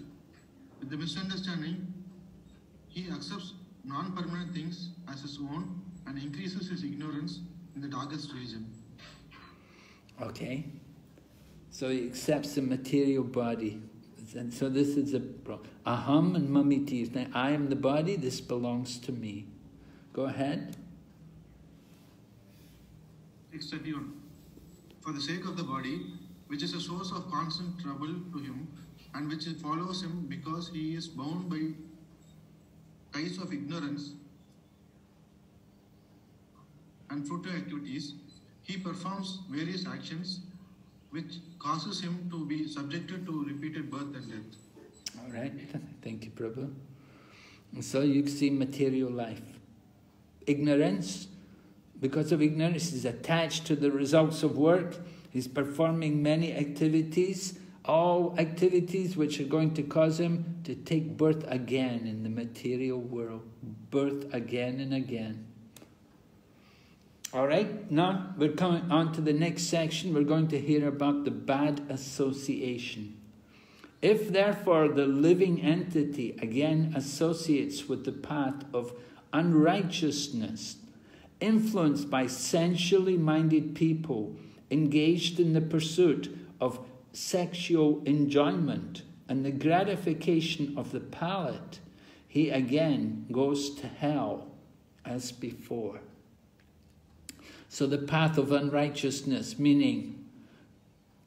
With the misunderstanding, he accepts non permanent things as his own and increases his ignorance in the darkest region. Okay. So he accepts the material body. And so this is a problem. aham and mameti. I am the body, this belongs to me. Go ahead. 631. For the sake of the body, which is a source of constant trouble to him, and which follows him because he is bound by ties of ignorance and futile activities, he performs various actions which causes him to be subjected to repeated birth and death. All right, thank you, Prabhu. so you see material life. Ignorance, because of ignorance, is attached to the results of work. He's performing many activities all activities which are going to cause him to take birth again in the material world, birth again and again. All right, now we're coming on to the next section. We're going to hear about the bad association. If therefore the living entity again associates with the path of unrighteousness, influenced by sensually minded people engaged in the pursuit of sexual enjoyment and the gratification of the palate, he again goes to hell as before. So the path of unrighteousness, meaning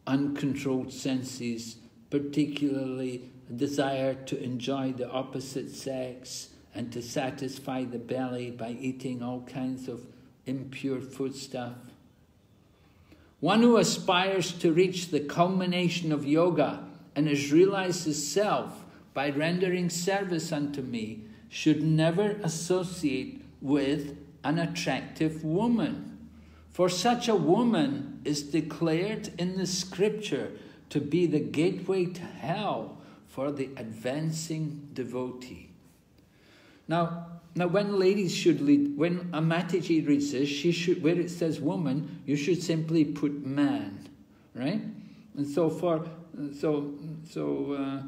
uncontrolled senses, particularly a desire to enjoy the opposite sex and to satisfy the belly by eating all kinds of impure foodstuff, one who aspires to reach the culmination of yoga and has realized his self by rendering service unto me should never associate with an attractive woman. For such a woman is declared in the scripture to be the gateway to hell for the advancing devotee. Now, now, when ladies should lead, when a Mataji reads this, she should, where it says woman, you should simply put man, right? And so for, so, so, uh,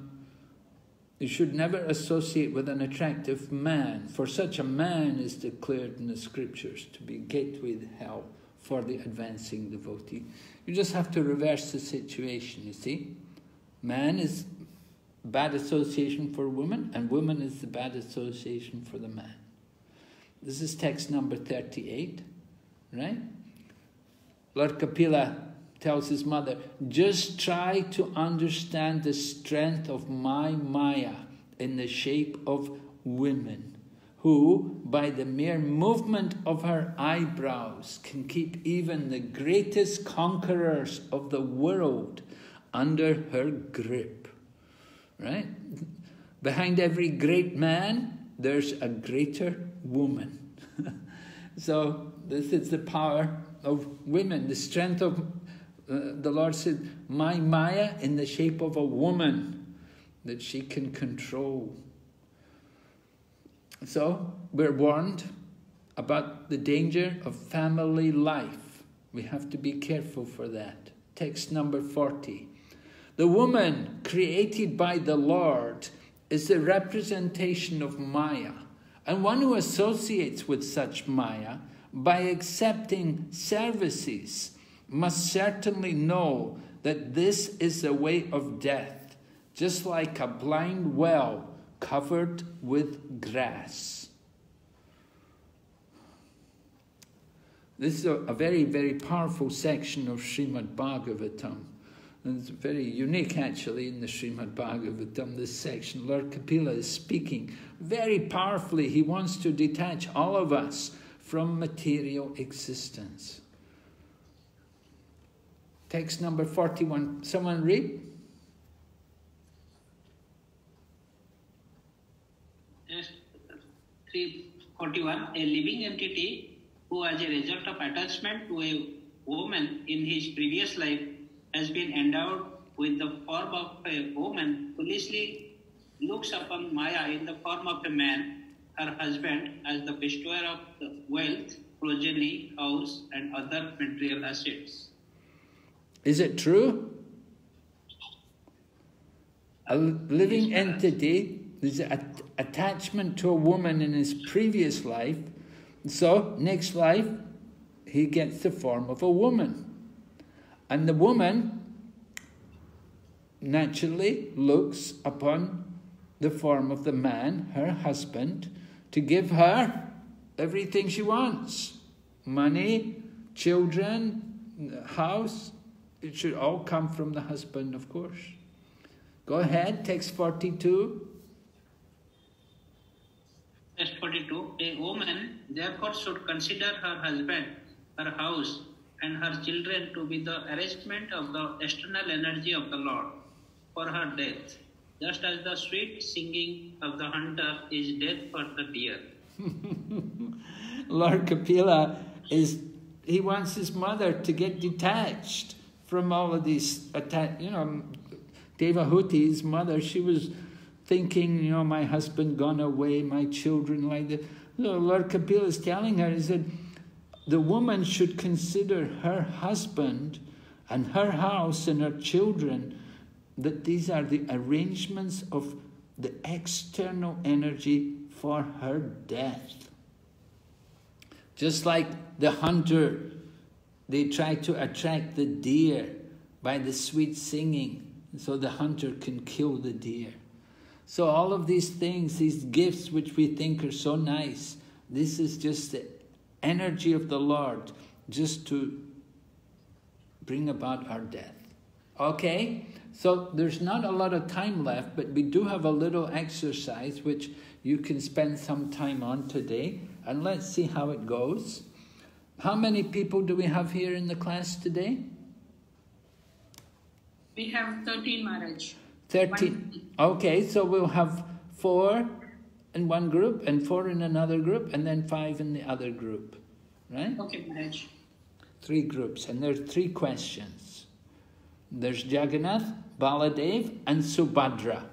you should never associate with an attractive man, for such a man is declared in the scriptures to be gateway to hell for the advancing devotee. You just have to reverse the situation, you see? Man is bad association for woman, and woman is the bad association for the man. This is text number 38, right? Lord Kapila tells his mother, just try to understand the strength of my Maya in the shape of women, who, by the mere movement of her eyebrows, can keep even the greatest conquerors of the world under her grip right? Behind every great man there's a greater woman. so this is the power of women, the strength of, uh, the Lord said, my Maya in the shape of a woman that she can control. So we're warned about the danger of family life. We have to be careful for that. Text number 40. The woman created by the Lord is the representation of Maya, and one who associates with such Maya by accepting services must certainly know that this is the way of death, just like a blind well covered with grass. This is a, a very, very powerful section of Srimad Bhagavatam. And it's very unique actually in the Srimad Bhagavatam, this section. Lord Kapila is speaking very powerfully. He wants to detach all of us from material existence. Text number 41. Someone read? Yes, 341. A living entity who, as a result of attachment to a woman in his previous life, has been endowed with the form of a woman, foolishly looks upon Maya in the form of a man, her husband, as the bestower of the wealth, progeny, house, and other material assets. Is it true? A living entity is an attachment to a woman in his previous life, so next life he gets the form of a woman. And the woman naturally looks upon the form of the man, her husband, to give her everything she wants money, children, house. It should all come from the husband, of course. Go ahead, text 42. Text 42. A woman therefore should consider her husband, her house, and her children to be the arrangement of the external energy of the Lord for her death, just as the sweet singing of the hunter is death for the deer. Lord Kapila is he wants his mother to get detached from all of these attack. You know, Devahuti's mother, she was thinking, you know, my husband gone away, my children like that. Lord Kapila is telling her, he said, the woman should consider her husband and her house and her children that these are the arrangements of the external energy for her death. Just like the hunter, they try to attract the deer by the sweet singing, so the hunter can kill the deer. So all of these things, these gifts which we think are so nice, this is just the energy of the Lord just to bring about our death. Okay? So there's not a lot of time left, but we do have a little exercise which you can spend some time on today, and let's see how it goes. How many people do we have here in the class today? We have 13 Maharaj. 13. Okay, so we'll have four in one group and four in another group and then five in the other group. Right? Okay, Maharaj. Three groups and there's three questions. There's Jagannath, Baladev and Subhadra.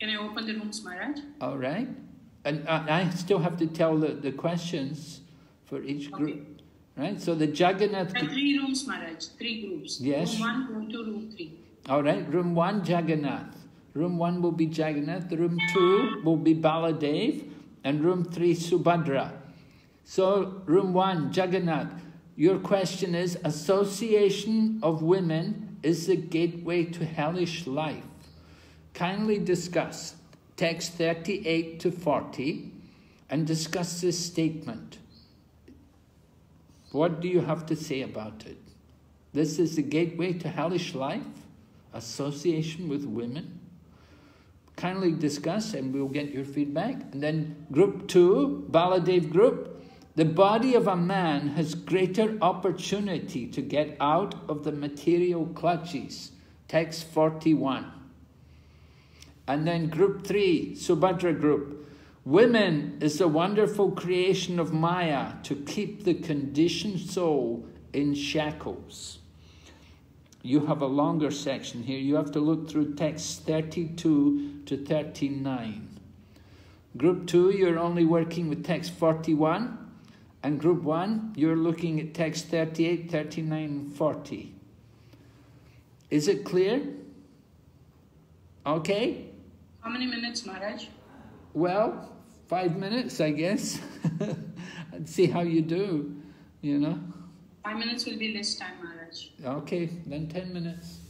Can I open the rooms, Maharaj? All right. And I still have to tell the, the questions for each group. Okay. Right? So the Jagannath... There are three rooms, Maharaj. Three groups. Yes. Room one, room two, room three. All right, room one, Jagannath. Room one will be Jagannath. Room two will be Baladev. And room three, Subhadra. So, room one, Jagannath. Your question is association of women is the gateway to hellish life. Kindly discuss text 38 to 40 and discuss this statement. What do you have to say about it? This is the gateway to hellish life? Association with women? Kindly discuss and we'll get your feedback. And then group two, Baladev group. The body of a man has greater opportunity to get out of the material clutches text 41. And then group three, Subhadra group. Women is a wonderful creation of Maya to keep the conditioned soul in shackles. You have a longer section here. You have to look through text 32 to 39. Group 2, you're only working with text 41. And group 1, you're looking at text 38, 39, 40. Is it clear? Okay? How many minutes, Maharaj? Well, five minutes, I guess. and see how you do, you know? Five minutes will be less time, Maharaj. Okay, then 10 minutes.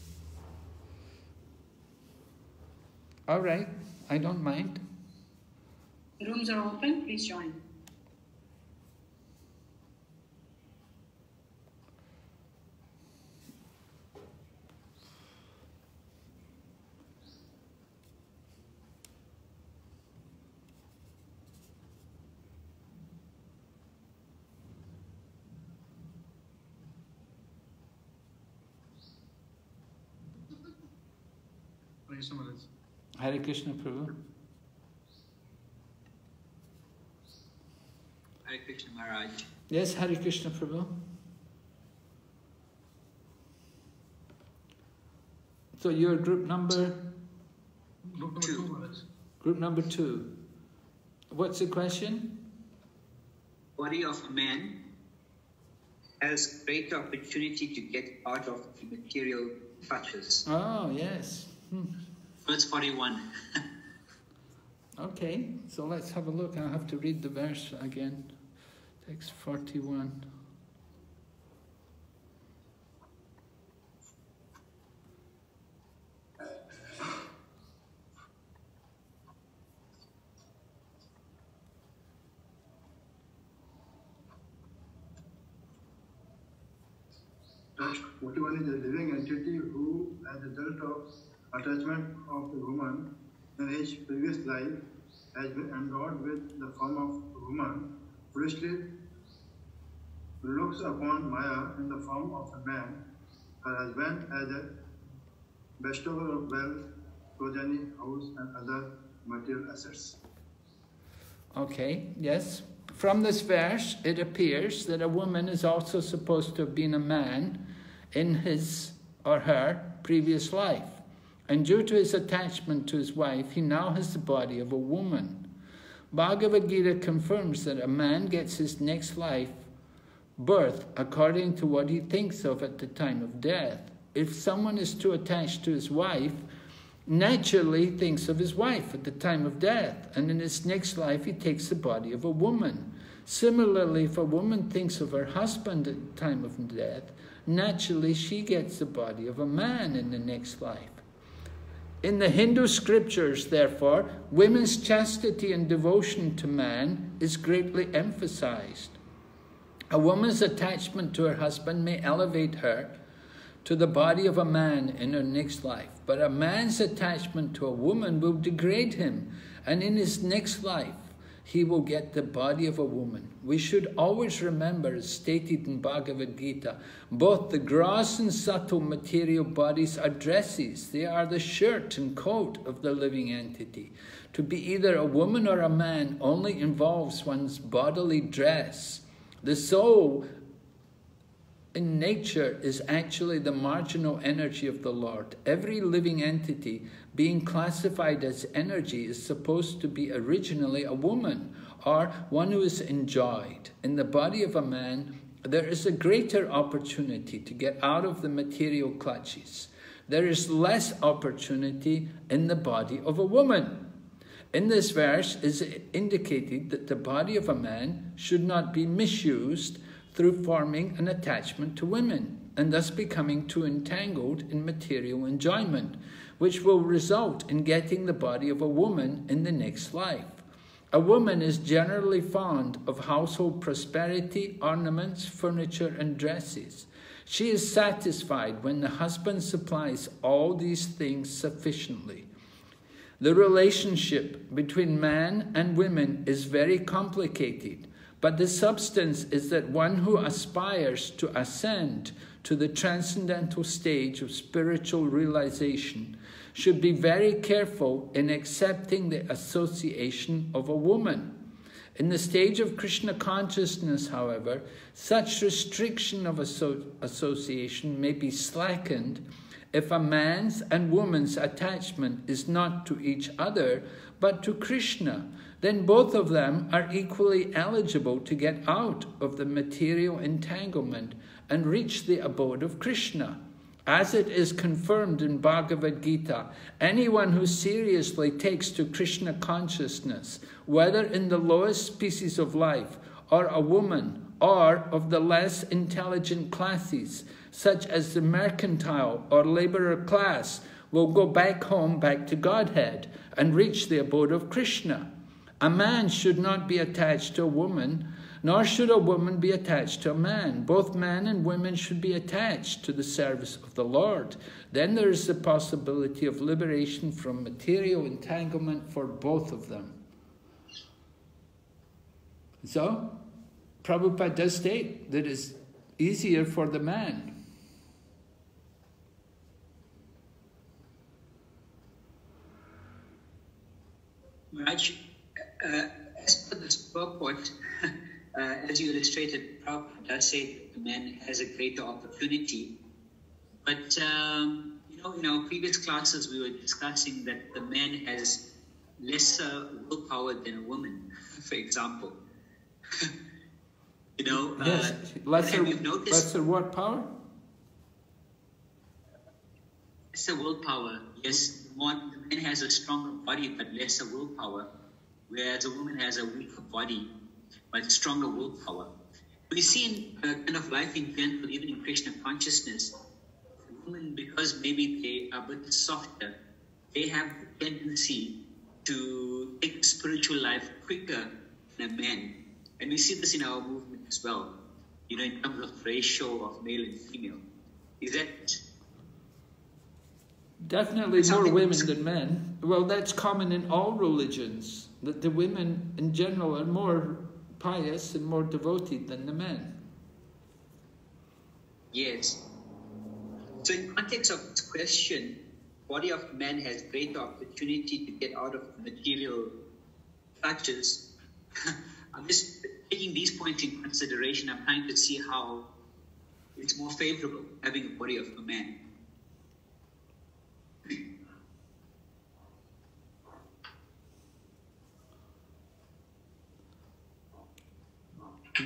All right, I don't mind. Rooms are open, please join. Krishna Maharaj. Hare Krishna Prabhu. Hare Krishna Maharaj. Yes, Hare Krishna Prabhu. So you're group number Group number two, group number two. What's the question? Body of a man has great opportunity to get out of the material clutches. Oh yes. Hmm. Verse 41. Okay, so let's have a look. I'll have to read the verse again. Text 41. Text 41 is a living entity who, as a result of attachment of a woman in his previous life, has been endowed with the form of woman, foolishly looks upon Maya in the form of a man, her husband as a bestower of wealth, progeny, house, and other material assets. Okay, yes. From this verse, it appears that a woman is also supposed to have been a man in his or her previous life. And due to his attachment to his wife, he now has the body of a woman. Bhagavad Gita confirms that a man gets his next life birth according to what he thinks of at the time of death. If someone is too attached to his wife, naturally thinks of his wife at the time of death, and in his next life he takes the body of a woman. Similarly, if a woman thinks of her husband at the time of death, naturally she gets the body of a man in the next life. In the Hindu scriptures, therefore, women's chastity and devotion to man is greatly emphasized. A woman's attachment to her husband may elevate her to the body of a man in her next life, but a man's attachment to a woman will degrade him, and in his next life, he will get the body of a woman. We should always remember, as stated in Bhagavad Gita, both the gross and subtle material bodies are dresses. They are the shirt and coat of the living entity. To be either a woman or a man only involves one's bodily dress. The soul in nature is actually the marginal energy of the Lord. Every living entity being classified as energy is supposed to be originally a woman or one who is enjoyed. In the body of a man, there is a greater opportunity to get out of the material clutches. There is less opportunity in the body of a woman. In this verse is indicated that the body of a man should not be misused through forming an attachment to women and thus becoming too entangled in material enjoyment, which will result in getting the body of a woman in the next life. A woman is generally fond of household prosperity, ornaments, furniture, and dresses. She is satisfied when the husband supplies all these things sufficiently. The relationship between man and women is very complicated, but the substance is that one who aspires to ascend to the transcendental stage of spiritual realization should be very careful in accepting the association of a woman. In the stage of Krishna consciousness, however, such restriction of asso association may be slackened if a man's and woman's attachment is not to each other but to Krishna. Then both of them are equally eligible to get out of the material entanglement and reach the abode of Krishna. As it is confirmed in Bhagavad Gita, anyone who seriously takes to Krishna consciousness, whether in the lowest species of life, or a woman, or of the less intelligent classes, such as the mercantile or labourer class, will go back home, back to Godhead, and reach the abode of Krishna. A man should not be attached to a woman nor should a woman be attached to a man. Both men and women should be attached to the service of the Lord. Then there is the possibility of liberation from material entanglement for both of them. So, Prabhupada does state that it's easier for the man. Raj, uh, as per this purport, uh, as you illustrated, Prabhupada does say the man has a greater opportunity. But, um, you know, in our previous classes, we were discussing that the man has lesser willpower than a woman, for example. you know, yes. uh, lesser, lesser what power? Lesser willpower, yes. One, the man has a stronger body but lesser willpower, whereas a woman has a weaker body but stronger willpower. We see in uh, kind of life in general, even in Krishna consciousness, women, because maybe they are a bit softer, they have the tendency to take spiritual life quicker than a man. And we see this in our movement as well, you know, in terms of ratio of male and female. Is that Definitely more women than men. Well, that's common in all religions, that the women in general are more pious and more devoted than the men. Yes. So in context of this question, body of man has greater opportunity to get out of material clutches. I'm just taking these points in consideration. I'm trying to see how it's more favorable having a body of a man.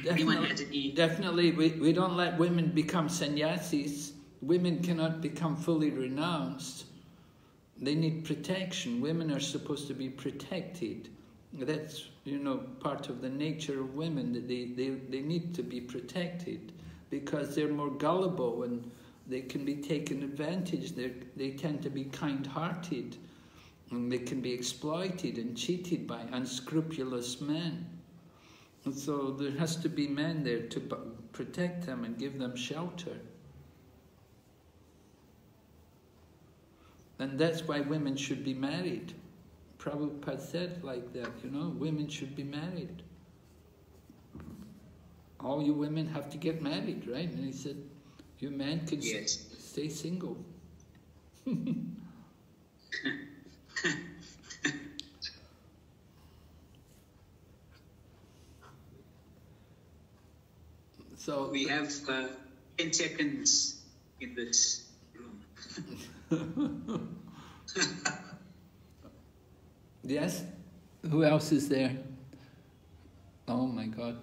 Definitely, definitely we, we don't let women become sannyasis. Women cannot become fully renounced. They need protection. Women are supposed to be protected. That's, you know, part of the nature of women, that they, they, they need to be protected because they're more gullible and they can be taken advantage. They they tend to be kind-hearted and they can be exploited and cheated by unscrupulous men. And so there has to be men there to protect them and give them shelter. And that's why women should be married. Prabhupada said like that, you know, women should be married. All you women have to get married, right? And he said, you men can yes. stay single. So we have uh, 10 seconds in this room. yes? Who else is there? Oh my God.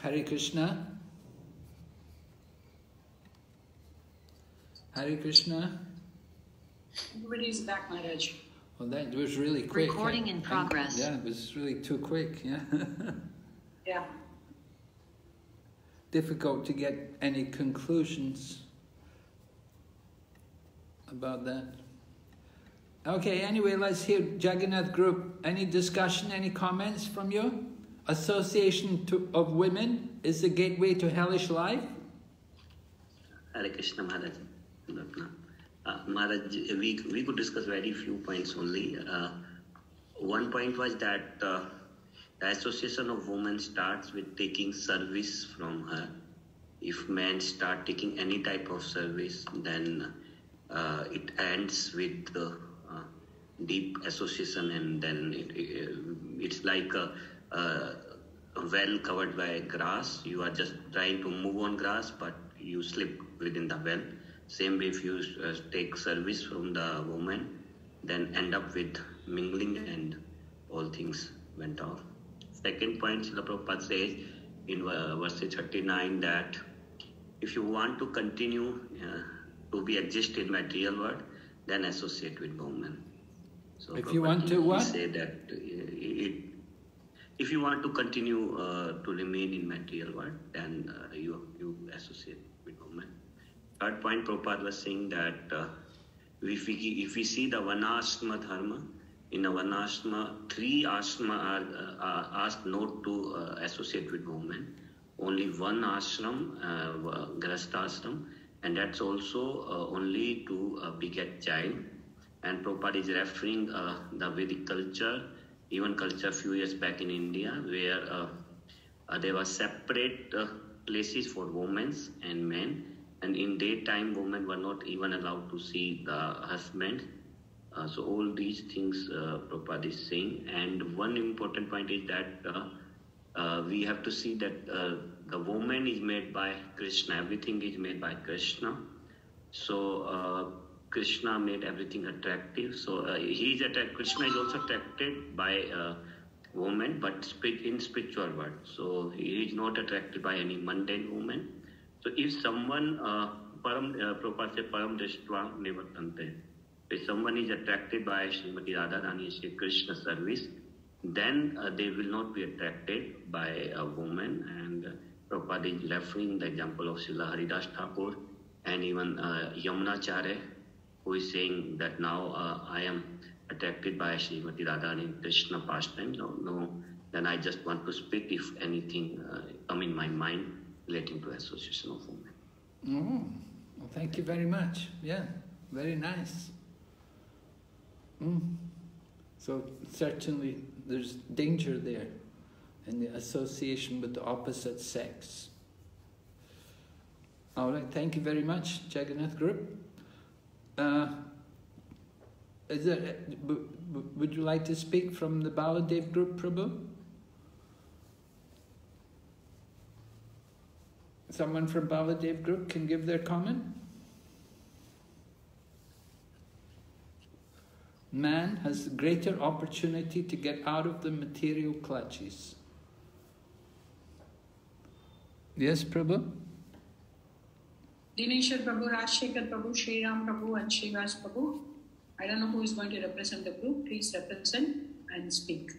Hare Krishna. Hare Krishna. Everybody's back, Maharaj. Well, that was really quick. Recording in progress. yeah, it was really too quick, yeah. yeah. Difficult to get any conclusions about that. Okay, anyway, let's hear Jagannath Group. Any discussion, any comments from you? Association to, of women is the gateway to hellish life? Hare Krishna Maharaj. Uh, Maharaj, we, we could discuss very few points only. Uh, one point was that uh, the Association of Women starts with taking service from her. If men start taking any type of service, then uh, it ends with uh, deep association, and then it, it, it's like a, a well covered by grass. You are just trying to move on grass, but you slip within the well. Same way, if you uh, take service from the woman, then end up with mingling and all things went off. Second point, Srila Prabhupada says in verse 39 that if you want to continue uh, to be exist in material world, then associate with woman. So if you want to what? Say that uh, it, if you want to continue uh, to remain in material world, then uh, you you associate. Third point, Prabhupada was saying that uh, if we if we see the Varnashrama dharma, in a Varnashrama, three ashrama are, uh, asked not to uh, associate with women. Only one ashram, uh, Grastashram, and that's also uh, only to uh, beget child. And Prabhupada is referring uh, the Vedic culture, even culture a few years back in India, where uh, uh, there were separate places for women and men. And in daytime, women were not even allowed to see the husband uh, so all these things uh, Prabhupada is saying. And one important point is that uh, uh we have to see that uh, the woman is made by Krishna. Everything is made by Krishna. So uh, Krishna made everything attractive. So he is attracted. Krishna is also attracted by woman, but in spiritual world. So he is not attracted by any mundane woman. So if someone, Param, Prabhupada said, Param Drishtva Nivartante if someone is attracted by Srimati Radharani Sri Krishna service, then uh, they will not be attracted by a woman. And uh, Prabhupada is referring the example of Srila Haridas Thakur and even uh, Yamunacharya, who is saying that now uh, I am attracted by Srimati Radharani Krishna pastime. No, no, then I just want to speak if anything uh, come in my mind relating to association of women. Oh, well, thank you very much. Yeah, very nice. Mm. So certainly there's danger there in the association with the opposite sex. All right, thank you very much, Jagannath Group. Uh, is there, would you like to speak from the Baladev Group, Prabhu? Someone from Baladev Group can give their comment? man has greater opportunity to get out of the material clutches. Yes, Prabhu? Dineshwar Prabhu, Rajshekhar Prabhu, Sri Ram Prabhu, and Srivas Prabhu. I don't know who is going to represent the group. Please represent and speak.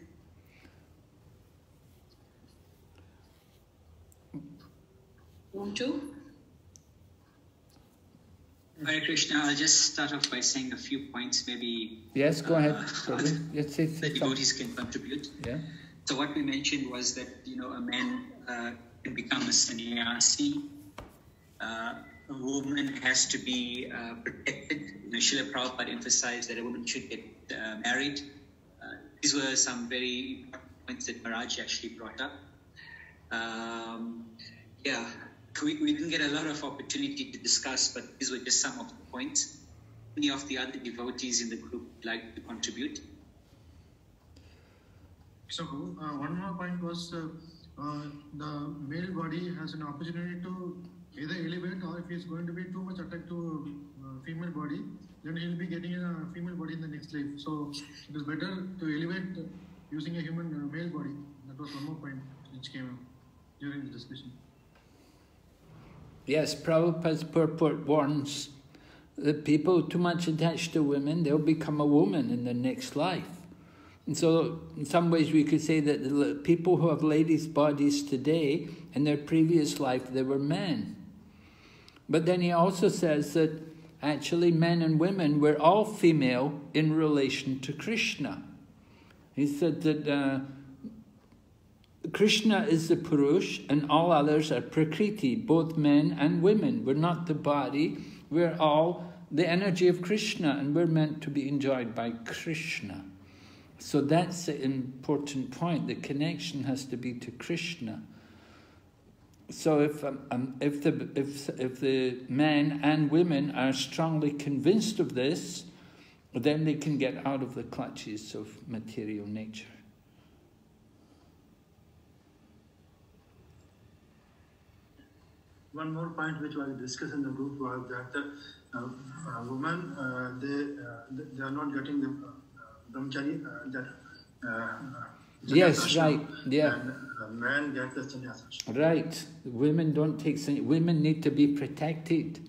Two. Hare Krishna, I'll just start off by saying a few points, maybe. Yes, go uh, ahead. Let's say the devotees can contribute. Yeah. So what we mentioned was that you know a man uh, can become a sannyasi. Uh, a woman has to be uh, protected. You know, Srila Prabhupada emphasized that a woman should get uh, married. Uh, these were some very important points that Maharaj actually brought up. Um, yeah, we, we didn't get a lot of opportunity to discuss, but these were just some of the points. Any of the other devotees in the group like to contribute? So, uh, one more point was uh, uh, the male body has an opportunity to either elevate or if he's going to be too much attached to uh, female body, then he'll be getting a female body in the next life. So, it is better to elevate using a human uh, male body. That was one more point which came up during the discussion. Yes, Prabhupada's purport warns that people too much attached to women, they'll become a woman in the next life. And so, in some ways, we could say that the people who have ladies' bodies today, in their previous life, they were men. But then he also says that actually men and women were all female in relation to Krishna. He said that uh, Krishna is the Purush and all others are Prakriti, both men and women. We're not the body, we're all the energy of Krishna and we're meant to be enjoyed by Krishna. So that's the important point. The connection has to be to Krishna. So if um, um, if the if if the men and women are strongly convinced of this, then they can get out of the clutches of material nature. One more point which was discussed in the group was that the uh, uh, women uh, they uh, they are not getting the uh, brahmachari that. Yes, right. Yeah. And man get the sannyasa. Right. Women don't take sin- women need to be protected.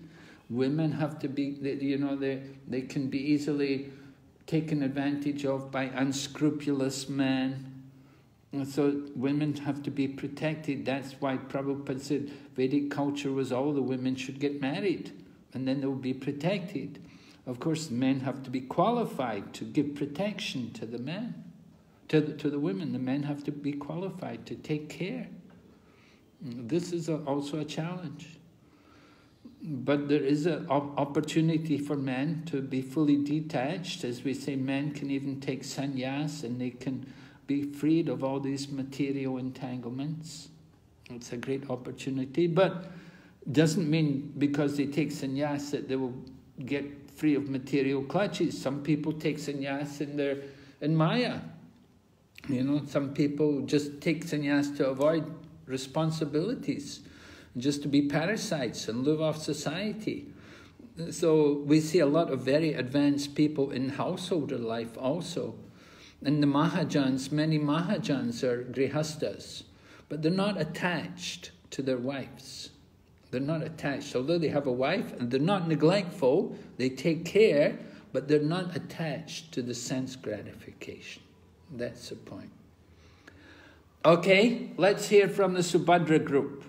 Women have to be you know they they can be easily taken advantage of by unscrupulous men. So women have to be protected. That's why Prabhupada said Vedic culture was all the women should get married and then they will be protected. Of course, men have to be qualified to give protection to the men to the, to the women. The men have to be qualified to take care. This is a, also a challenge. But there is an op- opportunity for men to be fully detached. As we say, men can even take sannyas and they can be freed of all these material entanglements. It's a great opportunity, but doesn't mean because they take sannyas that they will get free of material clutches. Some people take sannyas in their in Maya. You know, some people just take sannyas to avoid responsibilities, just to be parasites and live off society. So we see a lot of very advanced people in householder life also. And the Mahajans, many Mahajans are grihastas, but they're not attached to their wives. They're not attached. Although they have a wife and they're not neglectful, they take care, but they're not attached to the sense gratification. That's the point. Okay, let's hear from the Subhadra group.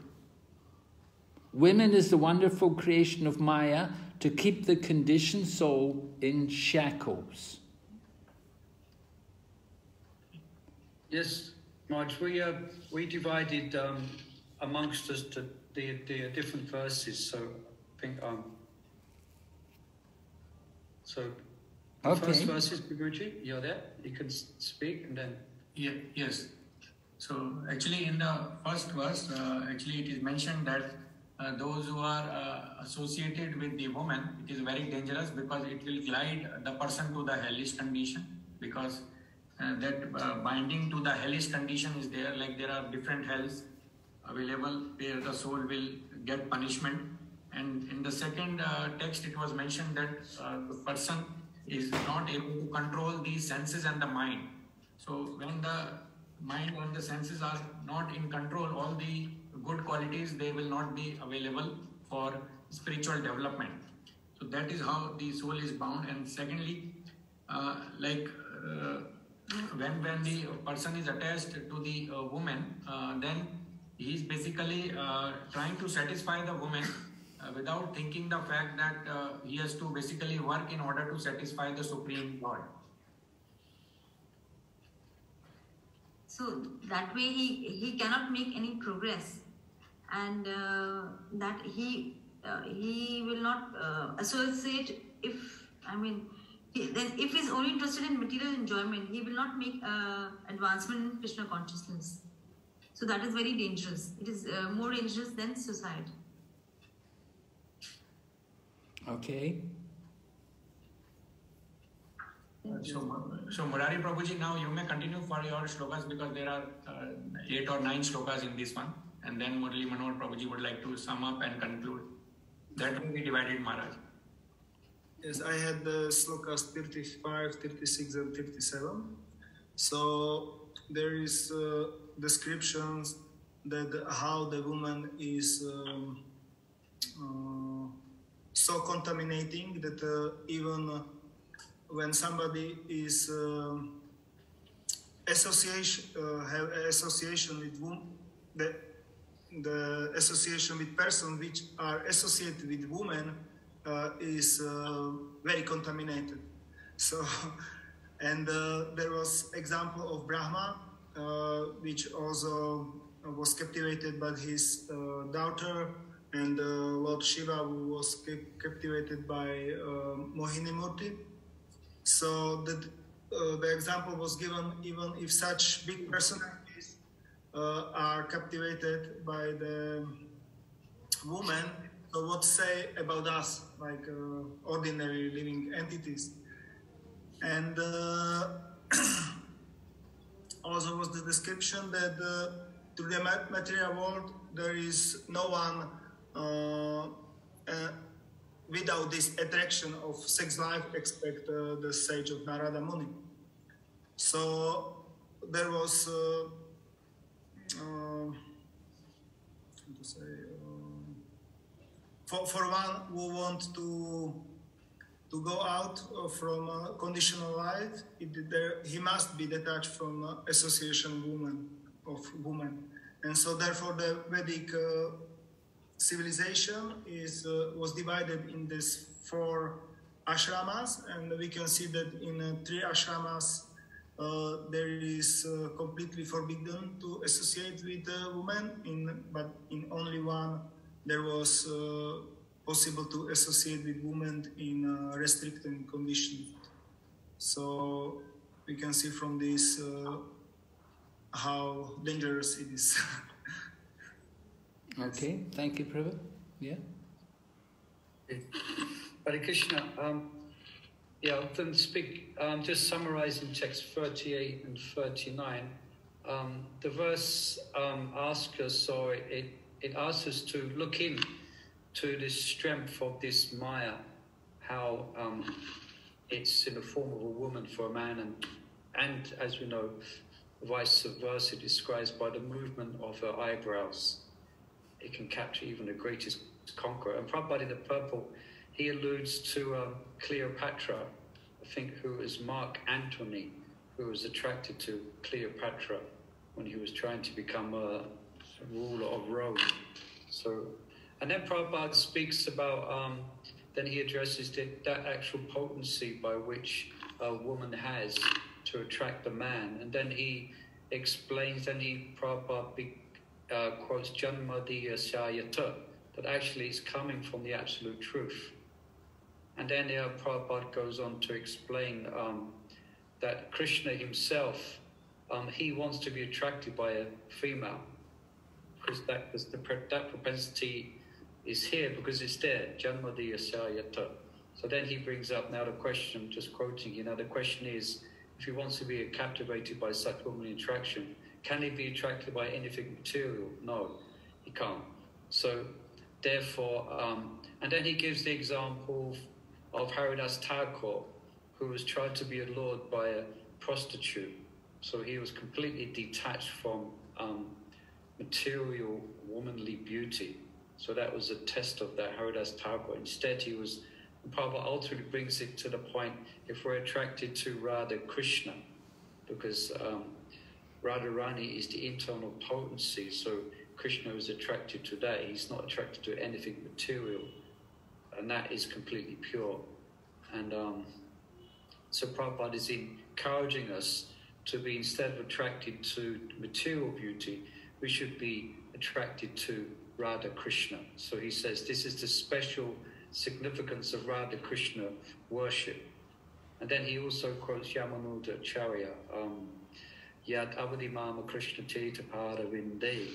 Women is the wonderful creation of Maya to keep the conditioned soul in shackles. Yes, Maharaj, we, uh, we divided um, amongst us the, the, the different verses, so I think. Um, so, the Okay. first verse is Guruji, you're there, you can speak and then. Yeah, yes. So actually, in the first verse, uh, actually it is mentioned that uh, those who are uh, associated with the woman, it is very dangerous because it will glide the person to the hellish condition because that uh, binding to the hellish condition is there. Like there are different hells available where the soul will get punishment. And in the second uh, text, it was mentioned that uh, the person is not able to control the senses and the mind. So when the mind and the senses are not in control, all the good qualities they will not be available for spiritual development. So that is how the soul is bound. And secondly, uh, like uh, when when the person is attached to the uh, woman, uh, then he is basically uh, trying to satisfy the woman without thinking the fact that he has to basically work in order to satisfy the supreme God. So that way he, he cannot make any progress and that he uh, he will not uh, associate if I mean if he's only interested in material enjoyment he will not make uh, advancement in Krishna consciousness. So that is very dangerous. It is uh, more dangerous than suicide. Okay? So, so Murari Prabhuji, now you may continue for your shlokas because there are uh, eight or nine shlokas in this one. And then Murali Manohar Prabhuji would like to sum up and conclude. That will be divided, Maharaj. Yes, I had the slokas 35, 36, and 37. So there is uh, descriptions that how the woman is um, uh, so contaminating that uh, even when somebody is um association uh, have association with wom- the the association with person which are associated with women is uh, very contaminated so and uh, there was example of brahma uh, which also was captivated by his uh, daughter, and uh, Lord Shiva who was captivated by uh, Mohini Murti. So the, the example was given even if such big personalities are captivated by the woman, so what say about us, like uh, ordinary living entities? And uh, also was the description that uh, to the material world there is no one uh, uh, without this attraction of sex life except uh, the sage of Narada Muni. So there was to say for, for one who want to to go out from uh, conditional life, it, there, he must be detached from uh, association woman of woman, and so therefore the Vedic uh, civilization is uh, was divided in these four ashramas, and we can see that in uh, three ashramas uh, there is completely forbidden to associate with a woman, in but in only one there was uh, possible to associate with women in uh, restricted conditions. So we can see from this uh, how dangerous it is. okay, thank you, Prabhu. Yeah. Hare Krishna, um, yeah, then speak, um, just summarizing text 38 and 39. Um, the verse um, asks us, or it it asks us to look in to the strength of this Maya, how um, it's in the form of a woman for a man, and, and as we know, vice versa, described by the movement of her eyebrows. It can capture even the greatest conqueror. And Prabhupada in the purport, he alludes to um, Cleopatra, I think, who is Mark Antony, who was attracted to Cleopatra when he was trying to become a ruler of Rome. So, and then Prabhupada speaks about, um, then he addresses the, that actual potency by which a woman has to attract a man. And then he explains, then he, Prabhupada be, uh, quotes Janmadyasya Yatah, that actually is coming from the absolute truth. And then uh, Prabhupada goes on to explain um, that Krishna himself, um, he wants to be attracted by a female because that because the that propensity is here because it's there. Janmadyasya Yatah. So then he brings up now the question, just quoting you know, the question is if he wants to be captivated by such womanly attraction, can he be attracted by anything material? No, he can't. So therefore, um, and then he gives the example of Haridas Thakur, who was tried to be allured by a prostitute. So he was completely detached from um, material womanly beauty. So that was a test of that Haridas Thakur. Instead, he was, Prabhupada ultimately brings it to the point if we're attracted to Radha Krishna, because um, Radharani is the internal potency. So Krishna is attracted to that. He's not attracted to anything material, and that is completely pure. And um, so Prabhupada is encouraging us to be instead of attracted to material beauty, we should be attracted to Radha Krishna. So he says this is the special significance of Radha Krishna worship. And then he also quotes Yamunanda Charya, um, Yad Avadimama Krishna Pada Vinde,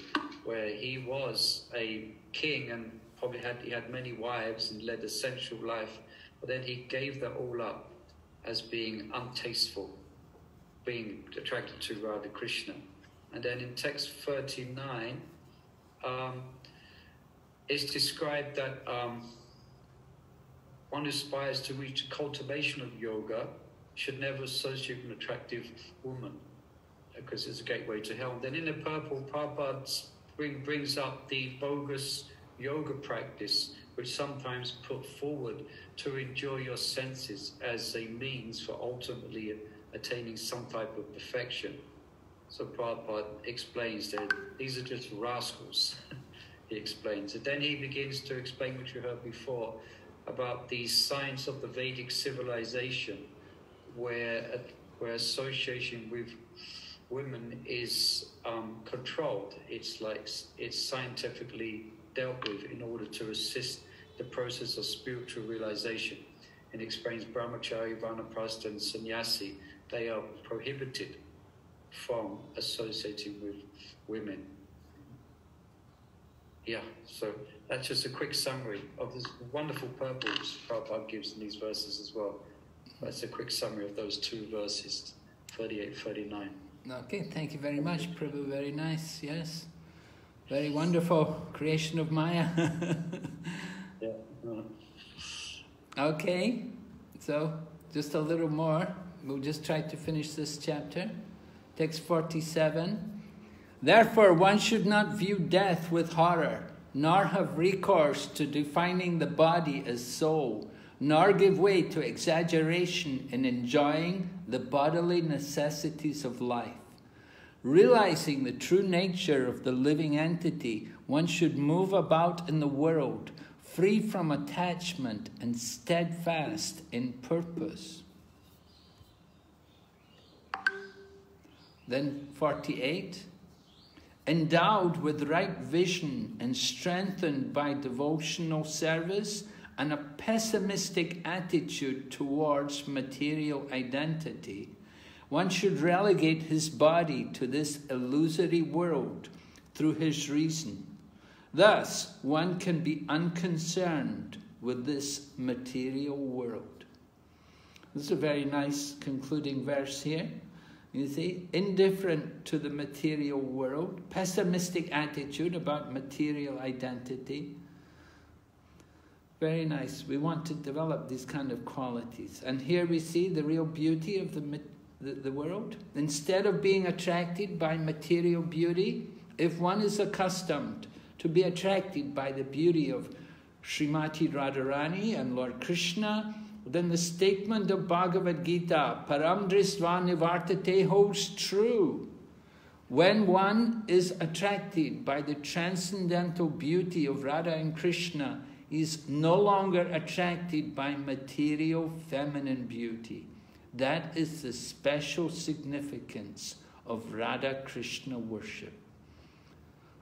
where he was a king and probably had he had many wives and led a sensual life, but then he gave that all up as being untasteful, being attracted to Radha Krishna. And then in text 39, um, it's described that um, one who aspires to reach cultivation of yoga should never associate with an attractive woman because it's a gateway to hell. Then in the purport, Prabhupada bring, brings up the bogus yoga practice, which sometimes put forward to enjoy your senses as a means for ultimately attaining some type of perfection. So Prabhupada explains that these are just rascals, he explains. And then he begins to explain what you heard before about the science of the Vedic civilization, where, where association with women is um, controlled. It's like it's scientifically dealt with in order to assist the process of spiritual realization. And explains brahmachari, vanaprastha, and sannyasi. They are prohibited from associating with women. Yeah, so that's just a quick summary of this wonderful purpose Prabhupada gives in these verses as well. That's a quick summary of those two verses, 38, 39. Okay, thank you very much, Prabhu. Very nice, yes. Very wonderful creation of Maya. yeah. Uh-huh. Okay, so just a little more. We'll just try to finish this chapter. Text 47. Therefore, one should not view death with horror, nor have recourse to defining the body as soul, nor give way to exaggeration in enjoying the bodily necessities of life. Realizing the true nature of the living entity, one should move about in the world, free from attachment and steadfast in purpose. Then 48 endowed with right vision and strengthened by devotional service and a pessimistic attitude towards material identity, one should relegate his body to this illusory world through his reason. Thus, one can be unconcerned with this material world. This is a very nice concluding verse here. You see, indifferent to the material world, pessimistic attitude about material identity. Very nice. We want to develop these kind of qualities. And here we see the real beauty of the, the, the world. Instead of being attracted by material beauty, if one is accustomed to be attracted by the beauty of Srimati Radharani and Lord Krishna, then the statement of Bhagavad Gita, Param Drisva Nivartate, holds true. When one is attracted by the transcendental beauty of Radha and Krishna, he is no longer attracted by material feminine beauty. That is the special significance of Radha Krishna worship.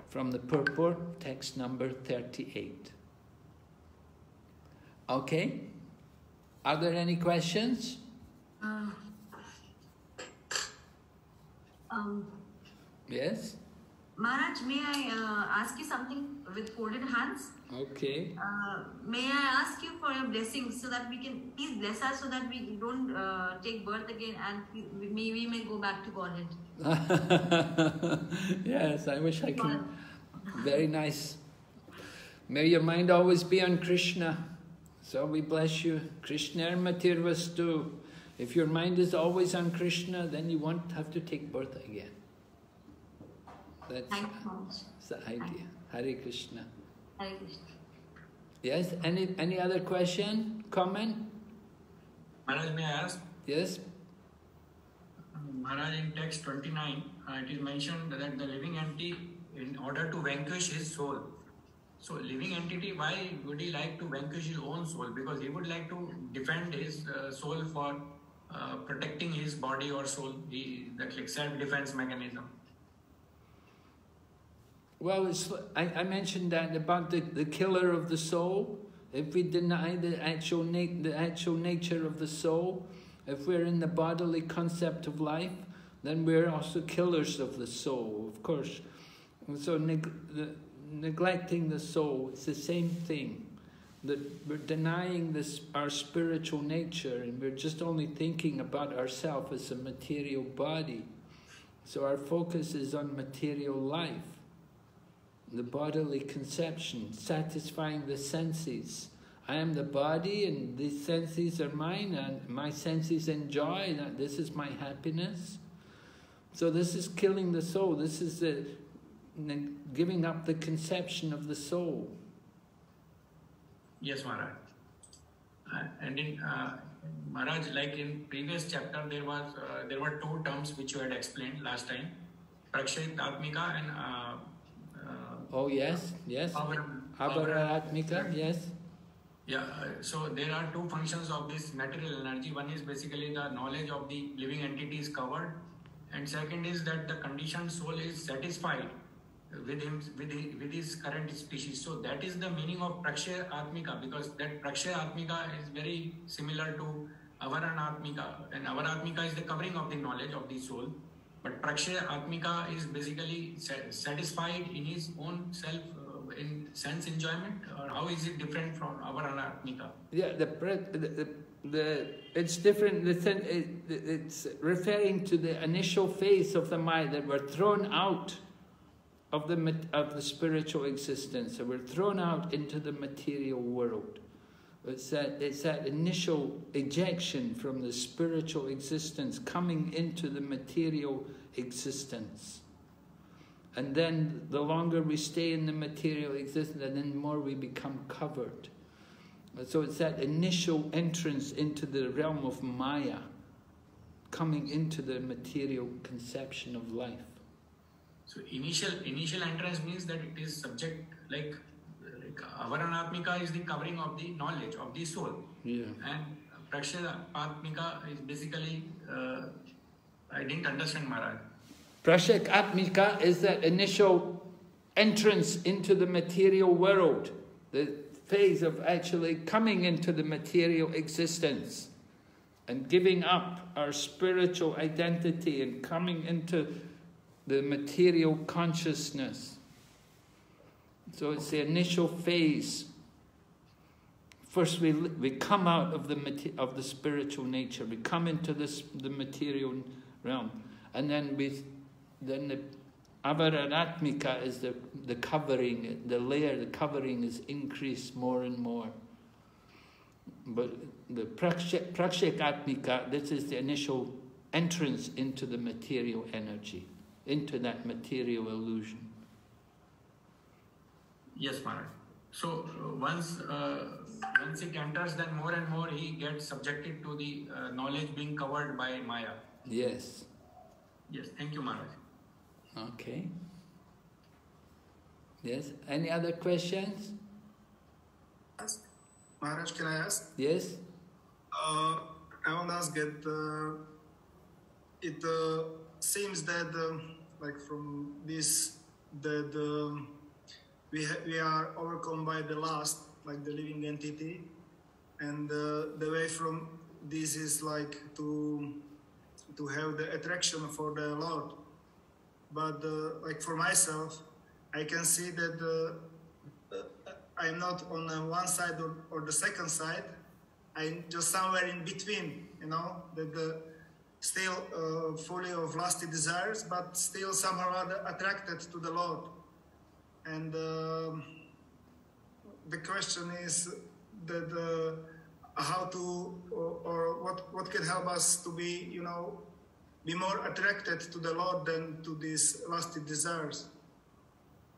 From the purport, text number 38. Okay? Are there any questions? Uh, um, yes? Maharaj, may I uh, ask you something with folded hands? Okay. Uh, may I ask you for your blessings so that we can please bless us so that we don't uh, take birth again and we may, we may go back to Godhead. yes, I wish I could. Very nice. May your mind always be on Krishna. So we bless you. Krishna Matirvastu. If your mind is always on Krishna, then you won't have to take birth again. That's, that's the idea. Hare Krishna. Hare Krishna. Yes, any any other question, comment? Maharaj, may I ask? Yes. Maharaj, in text 29, uh, it is mentioned that the living entity, in order to vanquish his soul, so living entity, why would he like to vanquish his own soul? Because he would like to defend his uh, soul for uh, protecting his body or soul, the, that like self-defense mechanism. Well, I, I, mentioned that about the, the killer of the soul. If we deny the actual, the actual nature of the soul, if we're in the bodily concept of life, then we're also killers of the soul, of course. And so the, neglecting the soul, it's the same thing. That we're denying this our spiritual nature and we're just only thinking about ourselves as a material body. So our focus is on material life, the bodily conception, satisfying the senses. I am the body and these senses are mine and my senses enjoy that this is my happiness. So this is killing the soul. This is the giving up the conception of the soul. Yes, Maharaj. Uh, and in uh, Maharaj, like in previous chapter, there was uh, there were two terms which you had explained last time, Prakshit Atmika and. Uh, uh, oh yes, yes. Atmika, yes. Yeah, uh, so there are two functions of this material energy. One is basically the knowledge of the living entity is covered and second is that the conditioned soul is satisfied with him with his, with his current species. So that is the meaning of Prakshaya Atmika because that Prakshaya Atmika is very similar to Avaran Atmika and Avaratmika is the covering of the knowledge of the soul. But Prakshaya Atmika is basically satisfied in his own self uh, in sense enjoyment or how is it different from Avaran Atmika? Yeah, the, the, the, the it's different. It's referring to the initial phase of the mind that we're thrown out of the, of the spiritual existence. So we're thrown out into the material world. It's that, it's that initial ejection from the spiritual existence coming into the material existence. And then the longer we stay in the material existence, then the more we become covered. So it's that initial entrance into the realm of Maya, coming into the material conception of life. So initial initial entrance means that it is subject like like avaranatmika is the covering of the knowledge of the soul. Yeah. And Prakshayatmika is basically uh, I didn't understand Maharaj. Prashak Atmika is that initial entrance into the material world, the phase of actually coming into the material existence and giving up our spiritual identity and coming into the material consciousness. So it's the initial phase. First, we, we come out of the, of the spiritual nature, we come into this, the material realm, and then we, then the avaratmika is the, the covering, the layer, the covering is increased more and more. But the prakshakatmika, this is the initial entrance into the material energy into that material illusion. Yes, Maharaj. So once uh, once it enters, then more and more he gets subjected to the uh, knowledge being covered by Maya. Yes. Yes. Thank you, Maharaj. Okay. Yes. Any other questions? Maharaj, can I ask? Yes. Uh, I want to ask that uh, it uh, seems that um, like from this that um, we we are overcome by the last like the living entity. And uh, the way from this is like to to have the attraction for the lord. But uh, like for myself i can see that uh, i'm not on one side or, or the second side. I'm just somewhere in between you know that the still uh, fully of lusty desires, but still somehow attracted to the Lord. And uh, the question is that uh, how to or, or, what what can help us to be you know be more attracted to the Lord than to these lusty desires.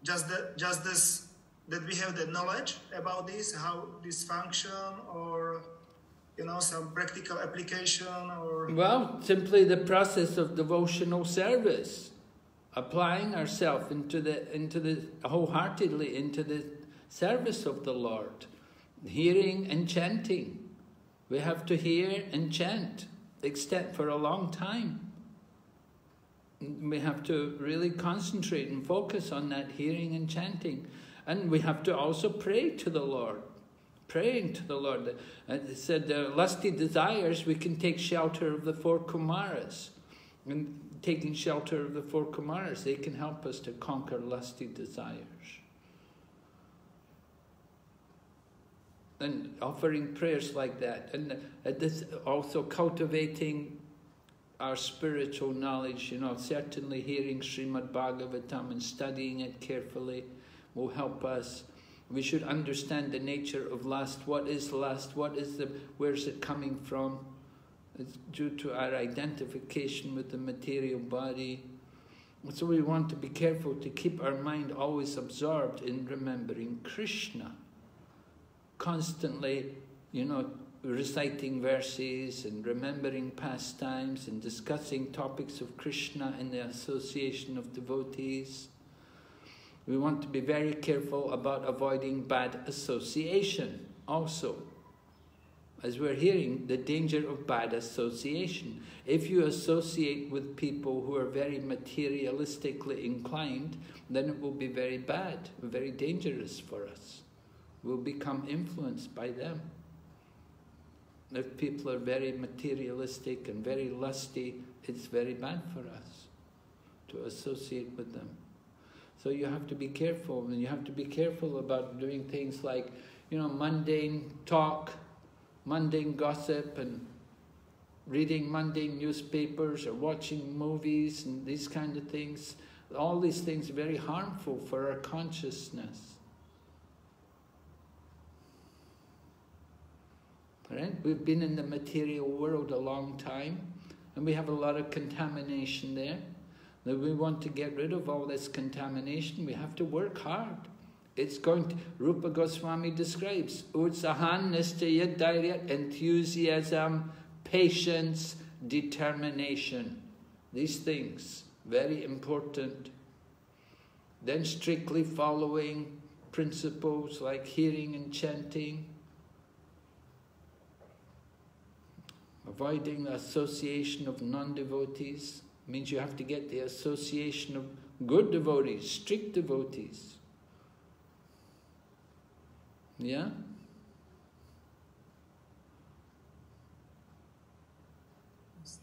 Just the, just this that we have the knowledge about this, how this function, or you know, some practical application or? Well, simply the process of devotional service, applying ourselves into the into the wholeheartedly into the service of the Lord, hearing and chanting. We have to hear and chant, except for a long time. We have to really concentrate and focus on that hearing and chanting. And we have to also pray to the Lord praying to the Lord. And It uh, said, the lusty desires, we can take shelter of the four Kumaras. And taking shelter of the four Kumaras, they can help us to conquer lusty desires. And offering prayers like that. And uh, this also cultivating our spiritual knowledge, you know, certainly hearing Srimad Bhagavatam and studying it carefully will help us we should understand the nature of lust. What is lust? What is the, where is it coming from? It's due to our identification with the material body. So we want to be careful to keep our mind always absorbed in remembering Krishna. Constantly, you know, reciting verses and remembering pastimes and discussing topics of Krishna in the association of devotees. We want to be very careful about avoiding bad association also. as we're hearing, the danger of bad association. If you associate with people who are very materialistically inclined, then it will be very bad, very dangerous for us. We'll become influenced by them. If people are very materialistic and very lusty, it's very bad for us to associate with them. So you have to be careful, and you have to be careful about doing things like, you know, mundane talk, mundane gossip, and reading mundane newspapers or watching movies and these kind of things. All these things are very harmful for our consciousness. Right? We've been in the material world a long time, and we have a lot of contamination there. That we want to get rid of all this contamination, we have to work hard. It's going to, Rupa Goswami describes, Utsahan Nischaya enthusiasm, patience, determination. These things, very important. Then strictly following principles like hearing and chanting, avoiding the association of non-devotees, means you have to get the association of good devotees, strict devotees. Yeah?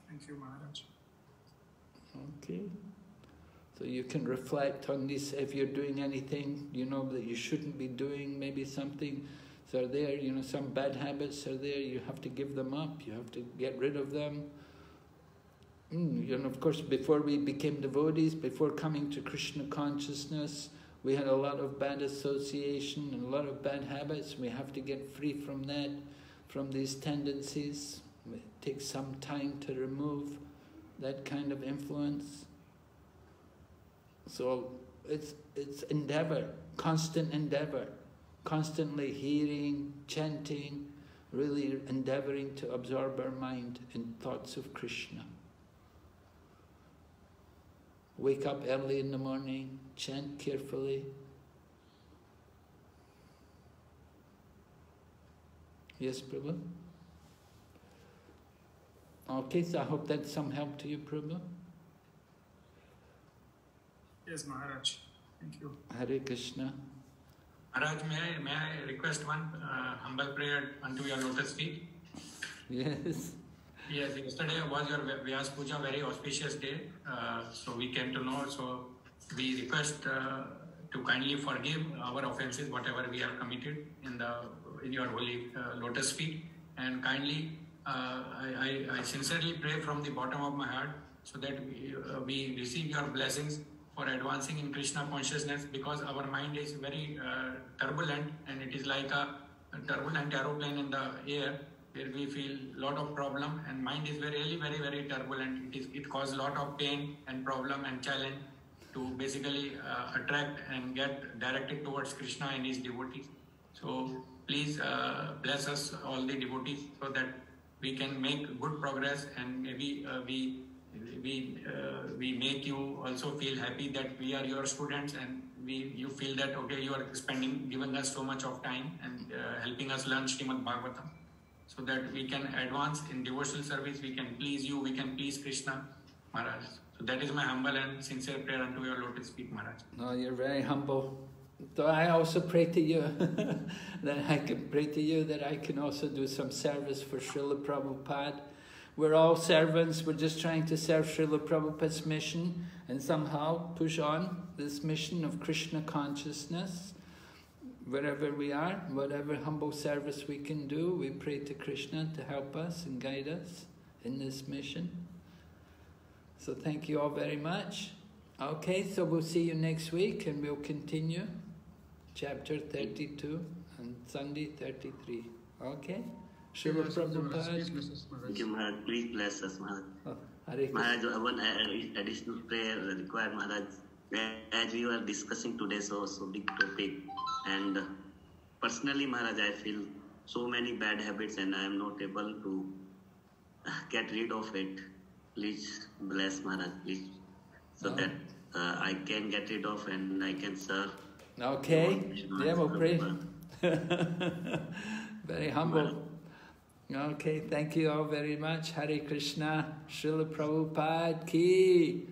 Thank you, Maharaj. Okay. So you can reflect on this if you're doing anything, you know, that you shouldn't be doing, maybe something are there, you know, some bad habits are there, you have to give them up, you have to get rid of them. Mm, and of course, before we became devotees, before coming to Krishna consciousness, we had a lot of bad association and a lot of bad habits. We have to get free from that, from these tendencies. It takes some time to remove that kind of influence. So it's, it's endeavor, constant endeavor, constantly hearing, chanting, really endeavoring to absorb our mind in thoughts of Krishna. Wake up early in the morning, chant carefully. Yes, Prabhu? Okay, so I hope that's some help to you, Prabhu. Yes, Maharaj. Thank you. Hare Krishna. Maharaj, may I, may I request one uh, humble prayer unto your lotus feet? Yes. Yes, yesterday was your Vyas Puja, very auspicious day. Uh, so we came to know. So we request uh, to kindly forgive our offenses, whatever we have committed in the in your holy uh, lotus feet, and kindly uh, I, I, I, sincerely pray from the bottom of my heart so that we, uh, we receive your blessings for advancing in Krishna consciousness because our mind is very uh, turbulent and it is like a, a turbulent aeroplane in the air where we feel a lot of problem and mind is very really very very turbulent. It is it causes a lot of pain and problem and challenge to basically uh, attract and get directed towards krishna and his devotees so please uh, bless us all the devotees so that we can make good progress and maybe uh, we we uh, we make you also feel happy that we are your students and we you feel that okay you are spending giving us so much of time and uh, helping us learn Srimad Bhagavatam so that we can advance in devotional service, we can please you, we can please Krishna Maharaj. So that is my humble and sincere prayer unto your lotus feet, Maharaj. No, you're very humble. So I also pray to you that I can pray to you that I can also do some service for Srila Prabhupada. We're all servants, we're just trying to serve Srila Prabhupada's mission and somehow push on this mission of Krishna consciousness wherever we are, whatever humble service we can do, we pray to Krishna to help us and guide us in this mission. So thank you all very much. Okay, so we'll see you next week and we'll continue chapter 32 and Sunday 33. Okay? Srila Prabhupada. Thank you, Maharaj. Please bless us, Maharaj. Oh, Maharaj, one additional prayer required, Maharaj. As we were discussing today, so, so big topic, and personally, Maharaj, I feel so many bad habits and I am not able to get rid of it. Please bless Maharaj, please, so oh. that uh, I can get rid of and I can serve. Okay, yeah, we'll pray. Very humble. Okay, thank you all very much. Hare Krishna, Srila Prabhupada ki.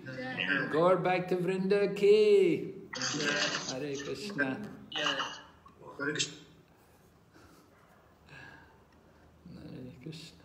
Gaur Bhakta Vrinda ki. Hare Krishna. Hare Krishna. Hare Krishna.